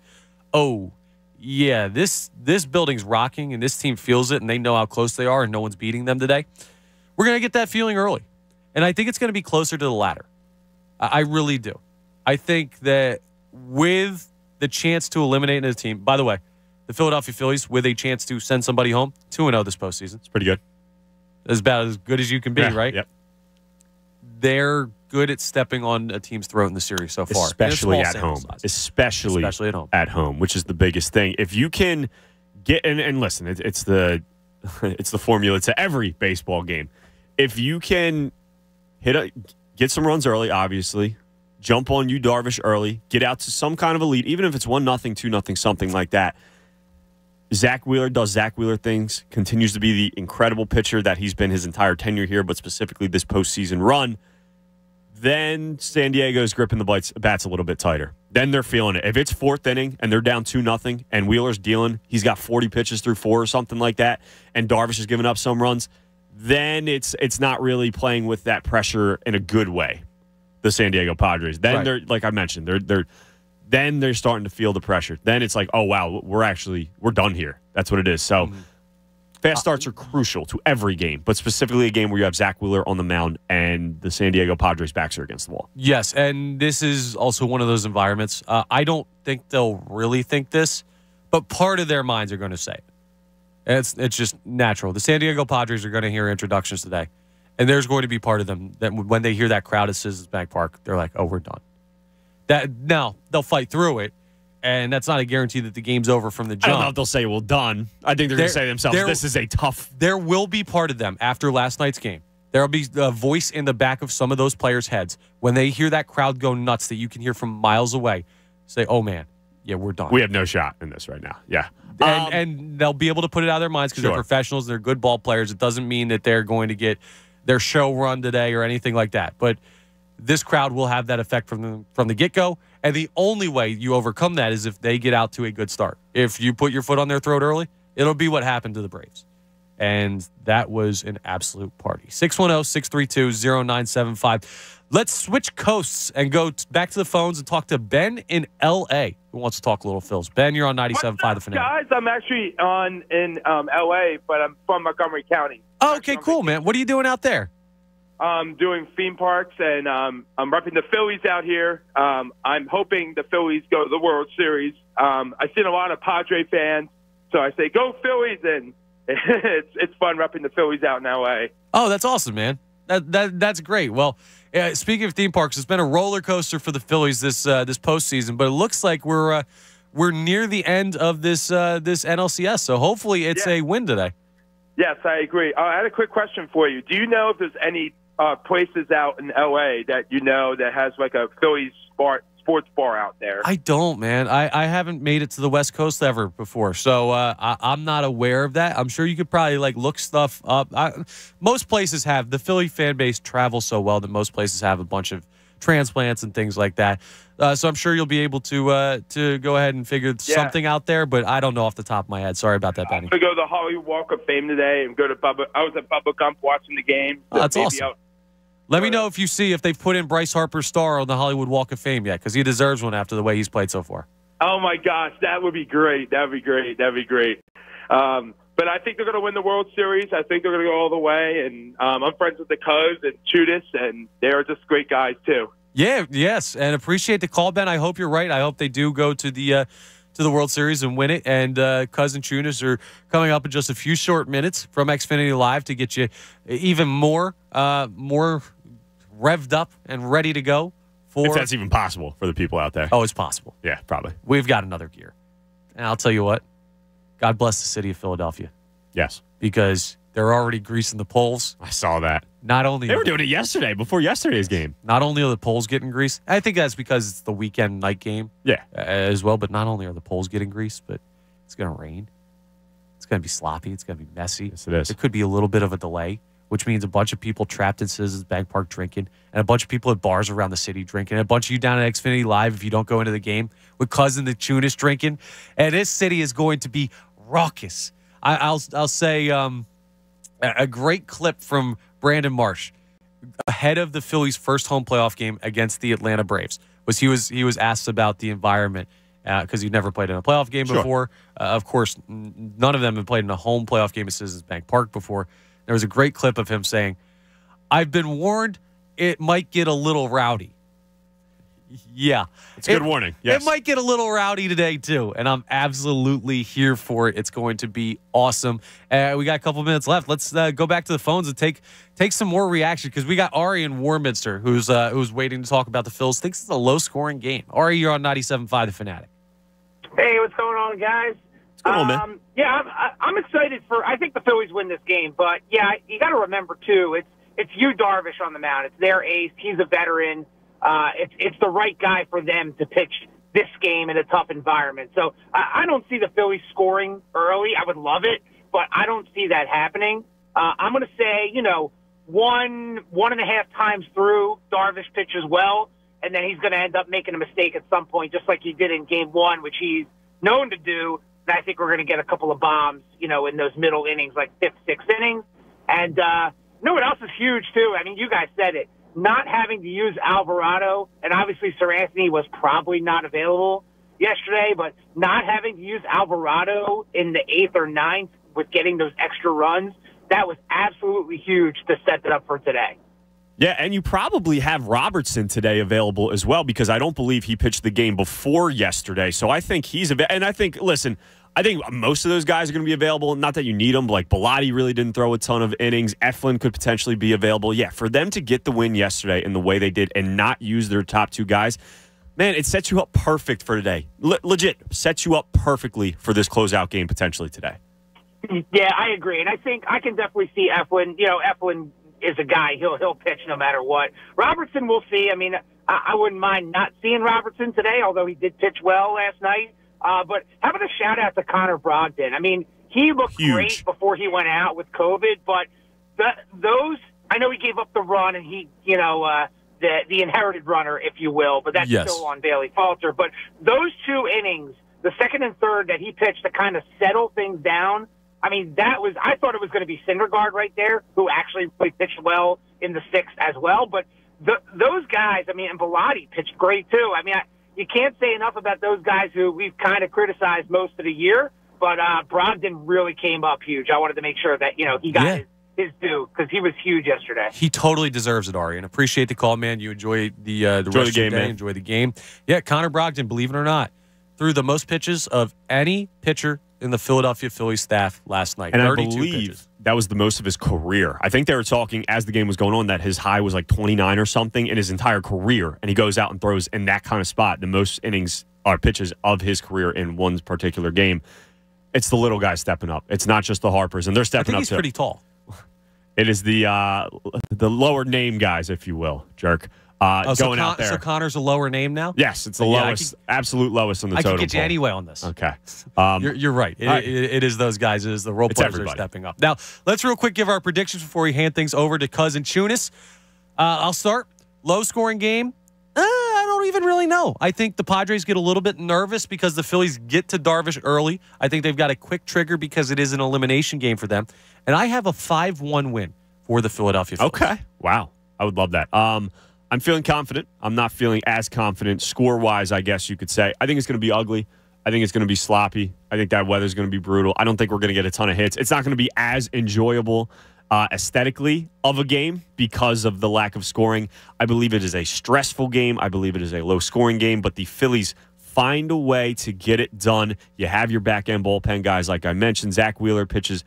oh, yeah, this this building's rocking and this team feels it and they know how close they are and no one's beating them today. We're gonna get that feeling early, and I think it's gonna be closer to the latter. I, I really do. I think that with the chance to eliminate a team. By the way, the Philadelphia Phillies with a chance to send somebody home two and zero this postseason. It's pretty good. As about as good as you can be, Yeah, right? Yep. They're good at stepping on a team's throat in the series so far, especially at home, size. especially Especially at home. at home, which is the biggest thing. If you can get and, and listen, it, it's the it's the formula to every baseball game. If you can hit a get some runs early, obviously, jump on Yu Darvish early, get out to some kind of a lead, even if it's one nothing, two nothing, something like that. Zack Wheeler does Zack Wheeler things, continues to be the incredible pitcher that he's been his entire tenure here, but specifically this postseason run. Then San Diego's gripping the bites, bats a little bit tighter. Then they're feeling it. If it's fourth inning and they're down two nothing, and Wheeler's dealing, he's got forty pitches through four or something like that, and Darvish is giving up some runs. Then it's it's not really playing with that pressure in a good way. The San Diego Padres. Then Right. they're like I mentioned, they're they're then they're starting to feel the pressure. Then it's like, oh wow, we're actually we're done here. That's what it is. So fast starts are crucial to every game, but specifically a game where you have Zack Wheeler on the mound and the San Diego Padres backs are against the wall. Yes, and this is also one of those environments. Uh, I don't think they'll really think this, but part of their minds are going to say it. It's it's just natural. The San Diego Padres are going to hear introductions today, and there's going to be part of them that when they hear that crowd at Citizens Bank Park, they're like, "Oh, we're done." That now they'll fight through it, and that's not a guarantee that the game's over from the I jump. don't know if they'll say, well, done. I think they're going to say to themselves, there- this is a tough. There will be part of them after last night's game. There will be a voice in the back of some of those players' heads when they hear that crowd go nuts that you can hear from miles away. Say, "Oh man, yeah, we're done." We have no shot in this right now. Yeah. and, Um, and they'll be able to put it out of their minds because Sure. they're professionals. They're good ball players. It doesn't mean that they're going to get their show run today or anything like that. But this crowd will have that effect from the from the get go. And the only way you overcome that is if they get out to a good start. If you put your foot on their throat early, it'll be what happened to the Braves. And that was an absolute party. oh, 610 632 0975. Let's switch coasts and go t- back to the phones and talk to Ben in LA who wants to talk a little Phils. Ben, you're on 97.5 The Fanatic. Guys, I'm actually on in um, LA, but I'm from Montgomery County. Oh, okay, cool, man. What are you doing out there? Um, doing theme parks, and um, I'm repping the Phillies out here. Um, I'm hoping the Phillies go to the World Series. Um, I've seen a lot of Padre fans, so I say go Phillies, and it's it's fun repping the Phillies out in LA. Oh, that's awesome, man. That that that's great. Well, uh, speaking of theme parks, it's been a roller coaster for the Phillies this uh, this postseason, but it looks like we're uh, we're near the end of this uh, this NLCS. So hopefully, it's a win today. Yes, I agree. Uh, I had a quick question for you. Do you know if there's any uh, places out in LA that you know that has like a Phillies sport, sports bar out there? I don't, man. I, I haven't made it to the West Coast ever before, so uh, I, I'm not aware of that. I'm sure you could probably like look stuff up. I, most places have the Philly fan base travels so well that most places have a bunch of transplants and things like that. Uh, so I'm sure you'll be able to uh, to go ahead and figure Yeah. something out there. But I don't know off the top of my head. Sorry about that, Benny. I'm gonna go to the Hollywood Walk of Fame today and go to Bubba. I was at Bubba Gump watching the game. Oh, that's awesome. I'll- Let me know if you see if they've put in Bryce Harper's star on the Hollywood Walk of Fame yet, because he deserves one after the way he's played so far. Oh my gosh, that would be great. That'd be great. That'd be great. Um, but I think they're going to win the World Series. I think they're going to go all the way. And um, I'm friends with the Cubs and Chudis, and they're just great guys too. Yeah, yes, and appreciate the call, Ben. I hope you're right. I hope they do go to the uh, to the World Series and win it. And uh, Cousin Tunis are coming up in just a few short minutes from Xfinity Live to get you even more uh, more revved up and ready to go for. if that's even possible for the people out there. Oh, it's possible. Yeah, probably. We've got another gear, and I'll tell you what. God bless the city of Philadelphia. Yes, because they're already greasing the poles. I saw that. Not only They were doing it yesterday before yesterday's game. Not only are the poles getting greased, I think that's because it's the weekend night game. Yeah. uh, as well. But not only are the poles getting greased, but it's going to rain. It's going to be sloppy. It's going to be messy. Yes, it is. There could be a little bit of a delay, which means a bunch of people trapped in Citizens Bank Park drinking, and a bunch of people at bars around the city drinking, and a bunch of you down at Xfinity Live if you don't go into the game with cousin the Tunis drinking. And this city is going to be raucous. I, I'll I'll say um, a great clip from Brandon Marsh ahead of the Phillies' first home playoff game against the Atlanta Braves was he was he was asked about the environment because he'd never played in a playoff game Sure. before. Uh, of course, n- none of them had played in a home playoff game at Citizens Bank Park before. There was a great clip of him saying, "I've been warned it might get a little rowdy." Yeah, It's a good warning. Yes. it might get a little rowdy today too, and I'm absolutely here for it. It's going to be awesome. Uh, we got a couple minutes left. Let's uh, go back to the phones and take take some more reaction because we got Ari in Warminster who's uh, who's waiting to talk about the Phils. Thinks it's a low scoring game. Ari, you're on 97.5 The Fanatic. Hey, what's going on, guys? On, man? Um, yeah, I'm, I'm excited for. I think the Phillies win this game, but yeah, you got to remember too. It's it's Yu Darvish on the mound. It's their ace. He's a veteran. Uh, it's it's the right guy for them to pitch this game in a tough environment. So I, I don't see the Phillies scoring early. I would love it, but I don't see that happening. Uh, I'm going to say, you know, one one and a half times through, Darvish pitches well, and then he's going to end up making a mistake at some point, just like he did in Game One, which he's known to do. And I think we're going to get a couple of bombs, you know, in those middle innings, like fifth, sixth innings. And uh, you know what else is huge too? I mean, you guys said it. Not having to use Alvarado, and obviously Seranthony was probably not available yesterday, but not having to use Alvarado in the eighth or ninth with getting those extra runs, that was absolutely huge to set it up for today. Yeah, and you probably have Robertson today available as well because I don't believe he pitched the game before yesterday. So I think he's available. And I think, listen, I think most of those guys are going to be available. Not that you need them, but like Bellatti really didn't throw a ton of innings. Eflin could potentially be available. Yeah, for them to get the win yesterday in the way they did and not use their top two guys, man, it sets you up perfect for today. Le- legit, sets you up perfectly for this closeout game potentially today. Yeah, I agree, and I think I can definitely see Eflin. You know, Eflin is a guy he'll he'll pitch no matter what. Robertson, we'll see. I mean, I, I wouldn't mind not seeing Robertson today, although he did pitch well last night. Uh, but how about a shout out to Connor Brogdon? I mean, he looked Huge. great before he went out with COVID, but the, those I know he gave up the run and he, you know, uh, the the inherited runner, if you will, but that's Yes. still on Bailey Falter. But those two innings, the second and third that he pitched to kind of settle things down. I mean, that was I thought it was going to be Syndergaard right there, who actually really pitched well in the sixth as well. But the, those guys, I mean, and Bellatti pitched great too. I mean, I, you can't say enough about those guys who we've kind of criticized most of the year. But uh, Brogdon really came up huge. I wanted to make sure that you know he got Yeah. his, his due because he was huge yesterday. He totally deserves it, Ari, and appreciate the call, man. You enjoy the uh, the Enjoy rest the of your day, man. enjoy the game. Yeah, Connor Brogdon, believe it or not, threw the most pitches of any pitcher in the Philadelphia Phillies staff last night. And I 32 believe pitches. That was the most of his career. I think they were talking as the game was going on that his high was like 29 or something in his entire career. And he goes out and throws in that kind of spot the most innings or pitches of his career in one particular game. It's the little guys stepping up. It's not just the Harpers, and they're stepping up he's too. pretty tall. It is the uh, the lower name guys, if you will, jerk. Uh, Oh, so, going Con- out there. so Connor's a lower name now. yes, it's the Yeah, I lowest, absolute lowest on the total. I totem could get you anyway on this. Okay. Um, You're, you're right. It, right. it- it is those guys. It is the role players are stepping up. Now, let's real quick give our predictions before we hand things over to Cousin Chunis. Uh, I'll start. Low scoring game. Uh, I don't even really know. I think the Padres get a little bit nervous because the Phillies get to Darvish early. I think they've got a quick trigger because it is an elimination game for them. And I have a 5 1 win for the Philadelphia Phillies. Okay. Wow. I would love that. Um, I'm feeling confident. I'm not feeling as confident score wise, I guess you could say. I think it's going to be ugly. I think it's going to be sloppy. I think that weather's going to be brutal. I don't think we're going to get a ton of hits. It's not going to be as enjoyable uh, aesthetically of a game because of the lack of scoring. I believe it is a stressful game. I believe it is a low scoring game, but the Phillies find a way to get it done. You have your back end bullpen guys, like I mentioned. Zack Wheeler pitches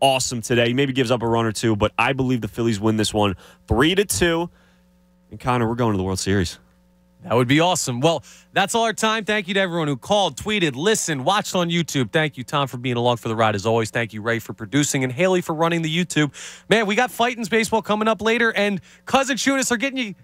awesome today. He maybe gives up a run or two, but I believe the Phillies win this one three to two. And Connor, we're going to the World Series. That would be awesome. Well, that's all our time. Thank you to everyone who called, tweeted, listened, watched on YouTube. Thank you, Tom, for being along for the ride as always. Thank you, Ray, for producing, and Haley for running the YouTube. Man, we got Fightins baseball coming up later, and Cousin Chunis are getting you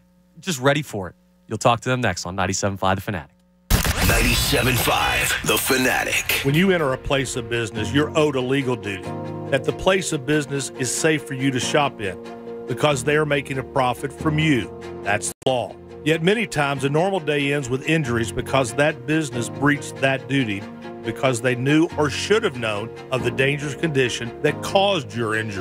just ready for it. You'll talk to them next on 97.5 The Fanatic. 97.5 The Fanatic. When you enter a place of business, you're owed a legal duty that the place of business is safe for you to shop in because they are making a profit from you. That's the law. Yet many times a normal day ends with injuries because that business breached that duty because they knew or should have known of the dangerous condition that caused your injury.